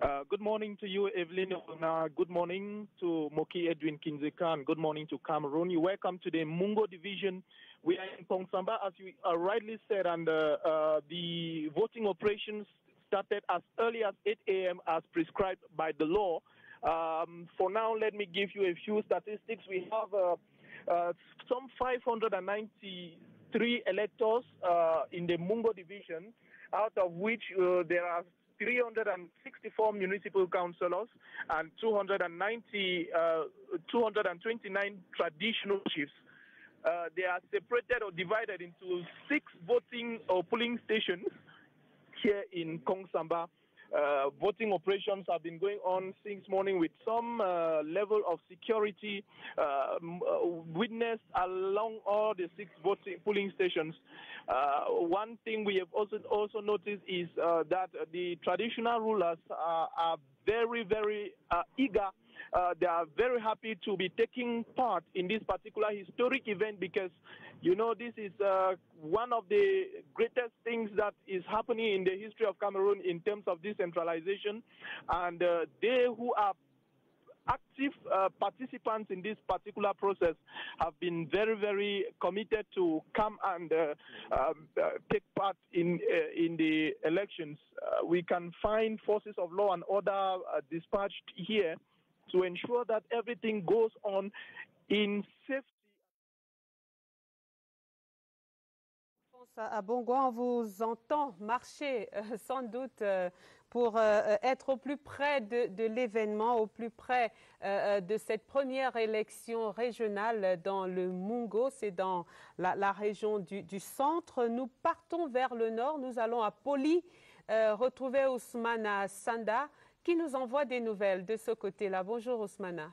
Uh, good morning to you, Evelyn. Uh, good morning to Moki Edwin Kinzekan. Good morning to Cameroon. You welcome to the Mungo division. We are in Pongsamba, as you uh, rightly said, and uh, the voting operations started as early as 8 a.m. as prescribed by the law. Um, for now, let me give you a few statistics. We have uh, uh, some 593 electors in the Mungo division, out of which there are 364 municipal councillors and 290, uh, 229 traditional chiefs. Uh, they are separated or divided into six voting or polling stations here in Kongsamba. Uh, voting operations have been going on since morning with some uh, level of security uh, witnessed along all the six voting polling stations. one thing we have also also noticed is that the traditional rulers are very very eager uh, they are very happy to be taking part in this particular historic event because, you know, this is uh, one of the greatest things that is happening in the history of Cameroon in terms of decentralization. And uh, they who are active uh, participants in this particular process have been very, very committed to come and uh, um, uh, take part in uh, in the elections. Uh, we can find forces of law and order uh, dispatched here to ensure that everything goes on in safety. À Bongo, on vous entend marcher euh, sans doute euh, pour euh, être au plus près de, l'événement, au plus près de cette première élection régionale dans le Mungo, c'est dans la, région du, centre. Nous partons vers le nord, nous allons à Poli retrouver Ousmana Sanda qui nous envoie des nouvelles de ce côté-là. Bonjour Ousmana.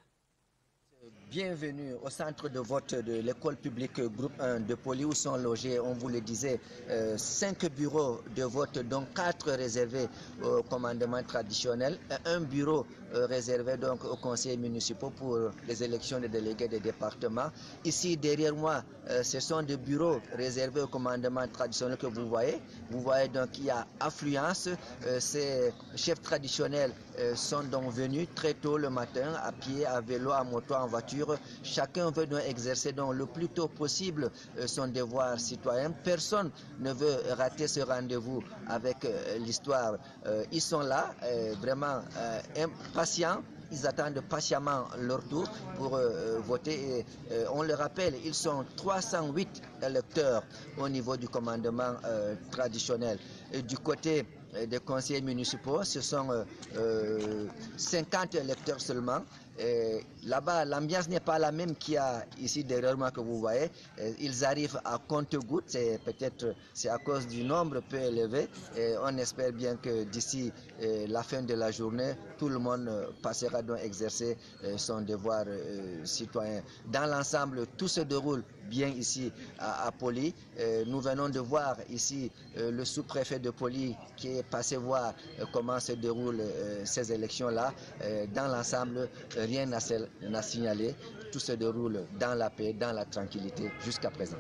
Bienvenue au centre de vote de l'école publique groupe 1 de Poli où sont logés, on vous le disait, euh, cinq bureaux de vote, dont quatre réservés au commandement traditionnel, un bureau réservé donc aux conseillers municipaux pour les élections des délégués des départements. Ici, derrière moi, euh, ce sont des bureaux réservés au commandement traditionnel que vous voyez. Vous voyez donc qu'il y a affluence. Euh, ces chefs traditionnels euh, sont donc venus très tôt le matin, à pied, à vélo, à moto, en voiture. Chacun veut donc exercer donc le plus tôt possible euh, son devoir citoyen. Personne ne veut rater ce rendez-vous avec euh, l'histoire. ils sont là, vraiment impatients ils attendent patiemment leur tour pour euh, voter. Euh, on le rappelle, ils sont 308 électeurs au niveau du commandement euh, traditionnel. Du côté des conseillers municipaux, ce sont 50 électeurs seulement. Là-bas, l'ambiance n'est pas la même qu'il y a ici derrière moi que vous voyez. Ils arrivent à compte-gouttes, c'est peut-être c'est à cause du nombre peu élevé. On espère bien que d'ici la fin de la journée, tout le monde passera donc exercer son devoir citoyen. Dans l'ensemble, tout se déroule bien ici à, à Poli. nous venons de voir ici le sous-préfet de Poli qui est passé voir comment se déroulent ces élections-là. dans l'ensemble, rien n'a signalé. Tout se déroule dans la paix, dans la tranquillité jusqu'à présent.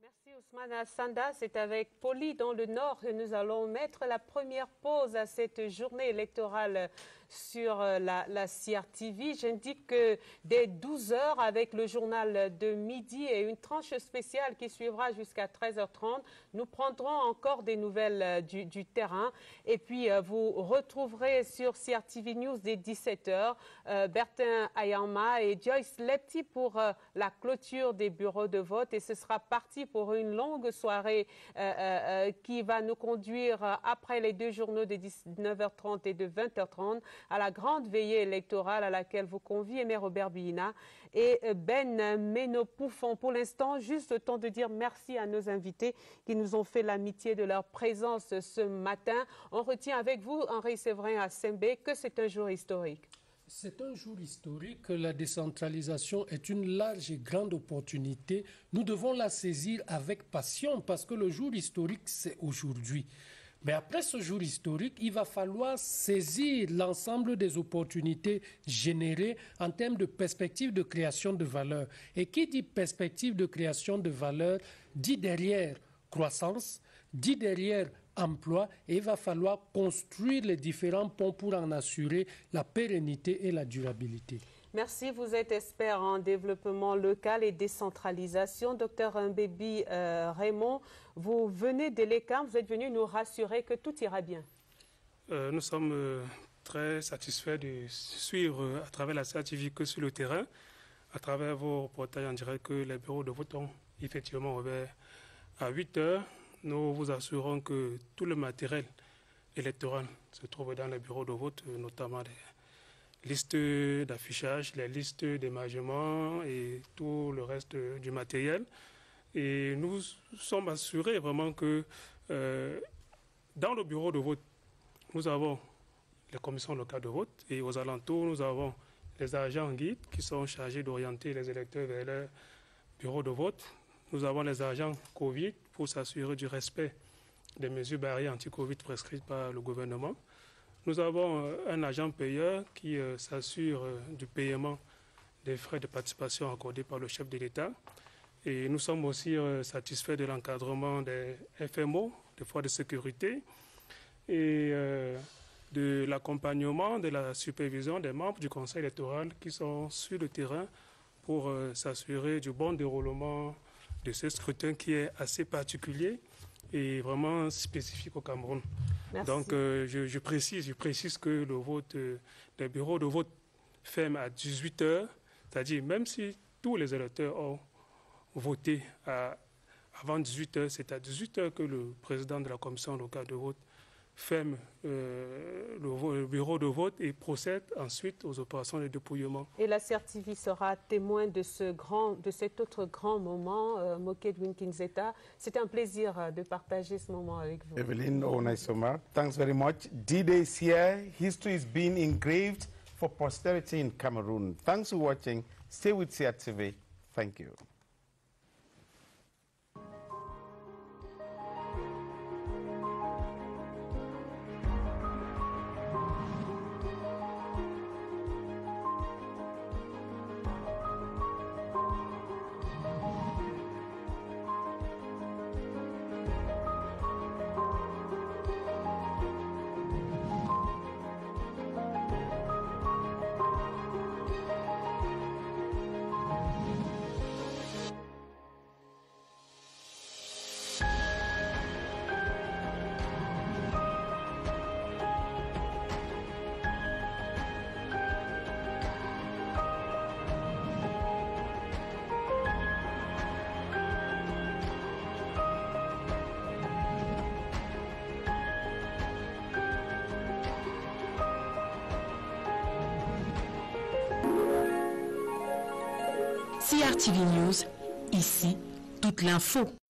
Merci Ousmane Sanda. C'est avec Poli dans le Nord que nous allons mettre la première pause à cette journée électorale sur la, la CRTV. J'indique que dès 12 heures, avec le journal de midi et une tranche spéciale qui suivra jusqu'à 13h30, nous prendrons encore des nouvelles du, du terrain. Et puis, euh, vous retrouverez sur CRTV News dès 17h euh, Bertin Ayama et Joyce Lepti pour euh, la clôture des bureaux de vote. Et ce sera parti pour une longue soirée qui va nous conduire après les deux journaux de 19h30 et de 20h30 à la grande veillée électorale à laquelle vous convie Aimé Robert Billina et Ben Meno Pouffon. Pour l'instant, juste le temps de dire merci à nos invités qui nous ont fait l'amitié de leur présence ce matin. On retient avec vous, Henri Séverin à que c'est un jour historique. C'est un jour historique. La décentralisation est une large et grande opportunité. Nous devons la saisir avec passion parce que le jour historique, c'est aujourd'hui. Mais après ce jour historique, il va falloir saisir l'ensemble des opportunités générées en termes de perspectives de création de valeur. Et qui dit perspective de création de valeur dit derrière croissance, dit derrière emploi et il va falloir construire les différents ponts pour en assurer la pérennité et la durabilité. Merci. Vous êtes expert en développement local et décentralisation. Docteur Mbébi euh, Raymond, vous venez de l'ECAM, vous êtes venu nous rassurer que tout ira bien. Euh, nous sommes euh, très satisfaits de suivre à travers la CATV que sur le terrain, à travers vos reportages en direct que les bureaux de vote ont effectivement ouvert à 8 heures. Nous vous assurons que tout le matériel électoral se trouve dans les bureaux de vote, notamment les listes d'affichage, les listes d'émargement et tout le reste du matériel. Et nous sommes assurés vraiment que euh, dans le bureau de vote, nous avons les commissions locales de vote et aux alentours, nous avons les agents guides qui sont chargés d'orienter les électeurs vers leur bureau de vote. Nous avons les agents Covid pour s'assurer du respect des mesures barrières anti-Covid prescrites par le gouvernement. Nous avons euh, un agent payeur qui euh, s'assure euh, du paiement des frais de participation accordés par le chef de l'État. Et nous sommes aussi satisfaits de l'encadrement des FMO, des forces de sécurité. Et de l'accompagnement, de la supervision des membres du Conseil électoral qui sont sur le terrain pour s'assurer du bon déroulement de ce scrutin qui est assez particulier et vraiment spécifique au Cameroun. Merci. Donc, euh, je, je précise, je précise que le vote, euh, les bureaux de vote ferment à 18 heures, c'est-à-dire même si tous les électeurs ont voté à- avant 18 heures, c'est à 18 heures que le président de la commission locale de vote ferme euh, le, le bureau de vote et procède ensuite aux opérations de dépouillement. Et la CRTV sera témoin de, ce grand, de cet autre grand moment, euh, Moket Winkinzeta. C'était un plaisir euh, de partager ce moment avec vous. Evelyn Onaisoma, thanks very much. D-Day is here. History is being engraved for posterity in Cameroon. Thanks for watching. Stay with CRTV. Thank you. CRTV News, ici, toute l'info.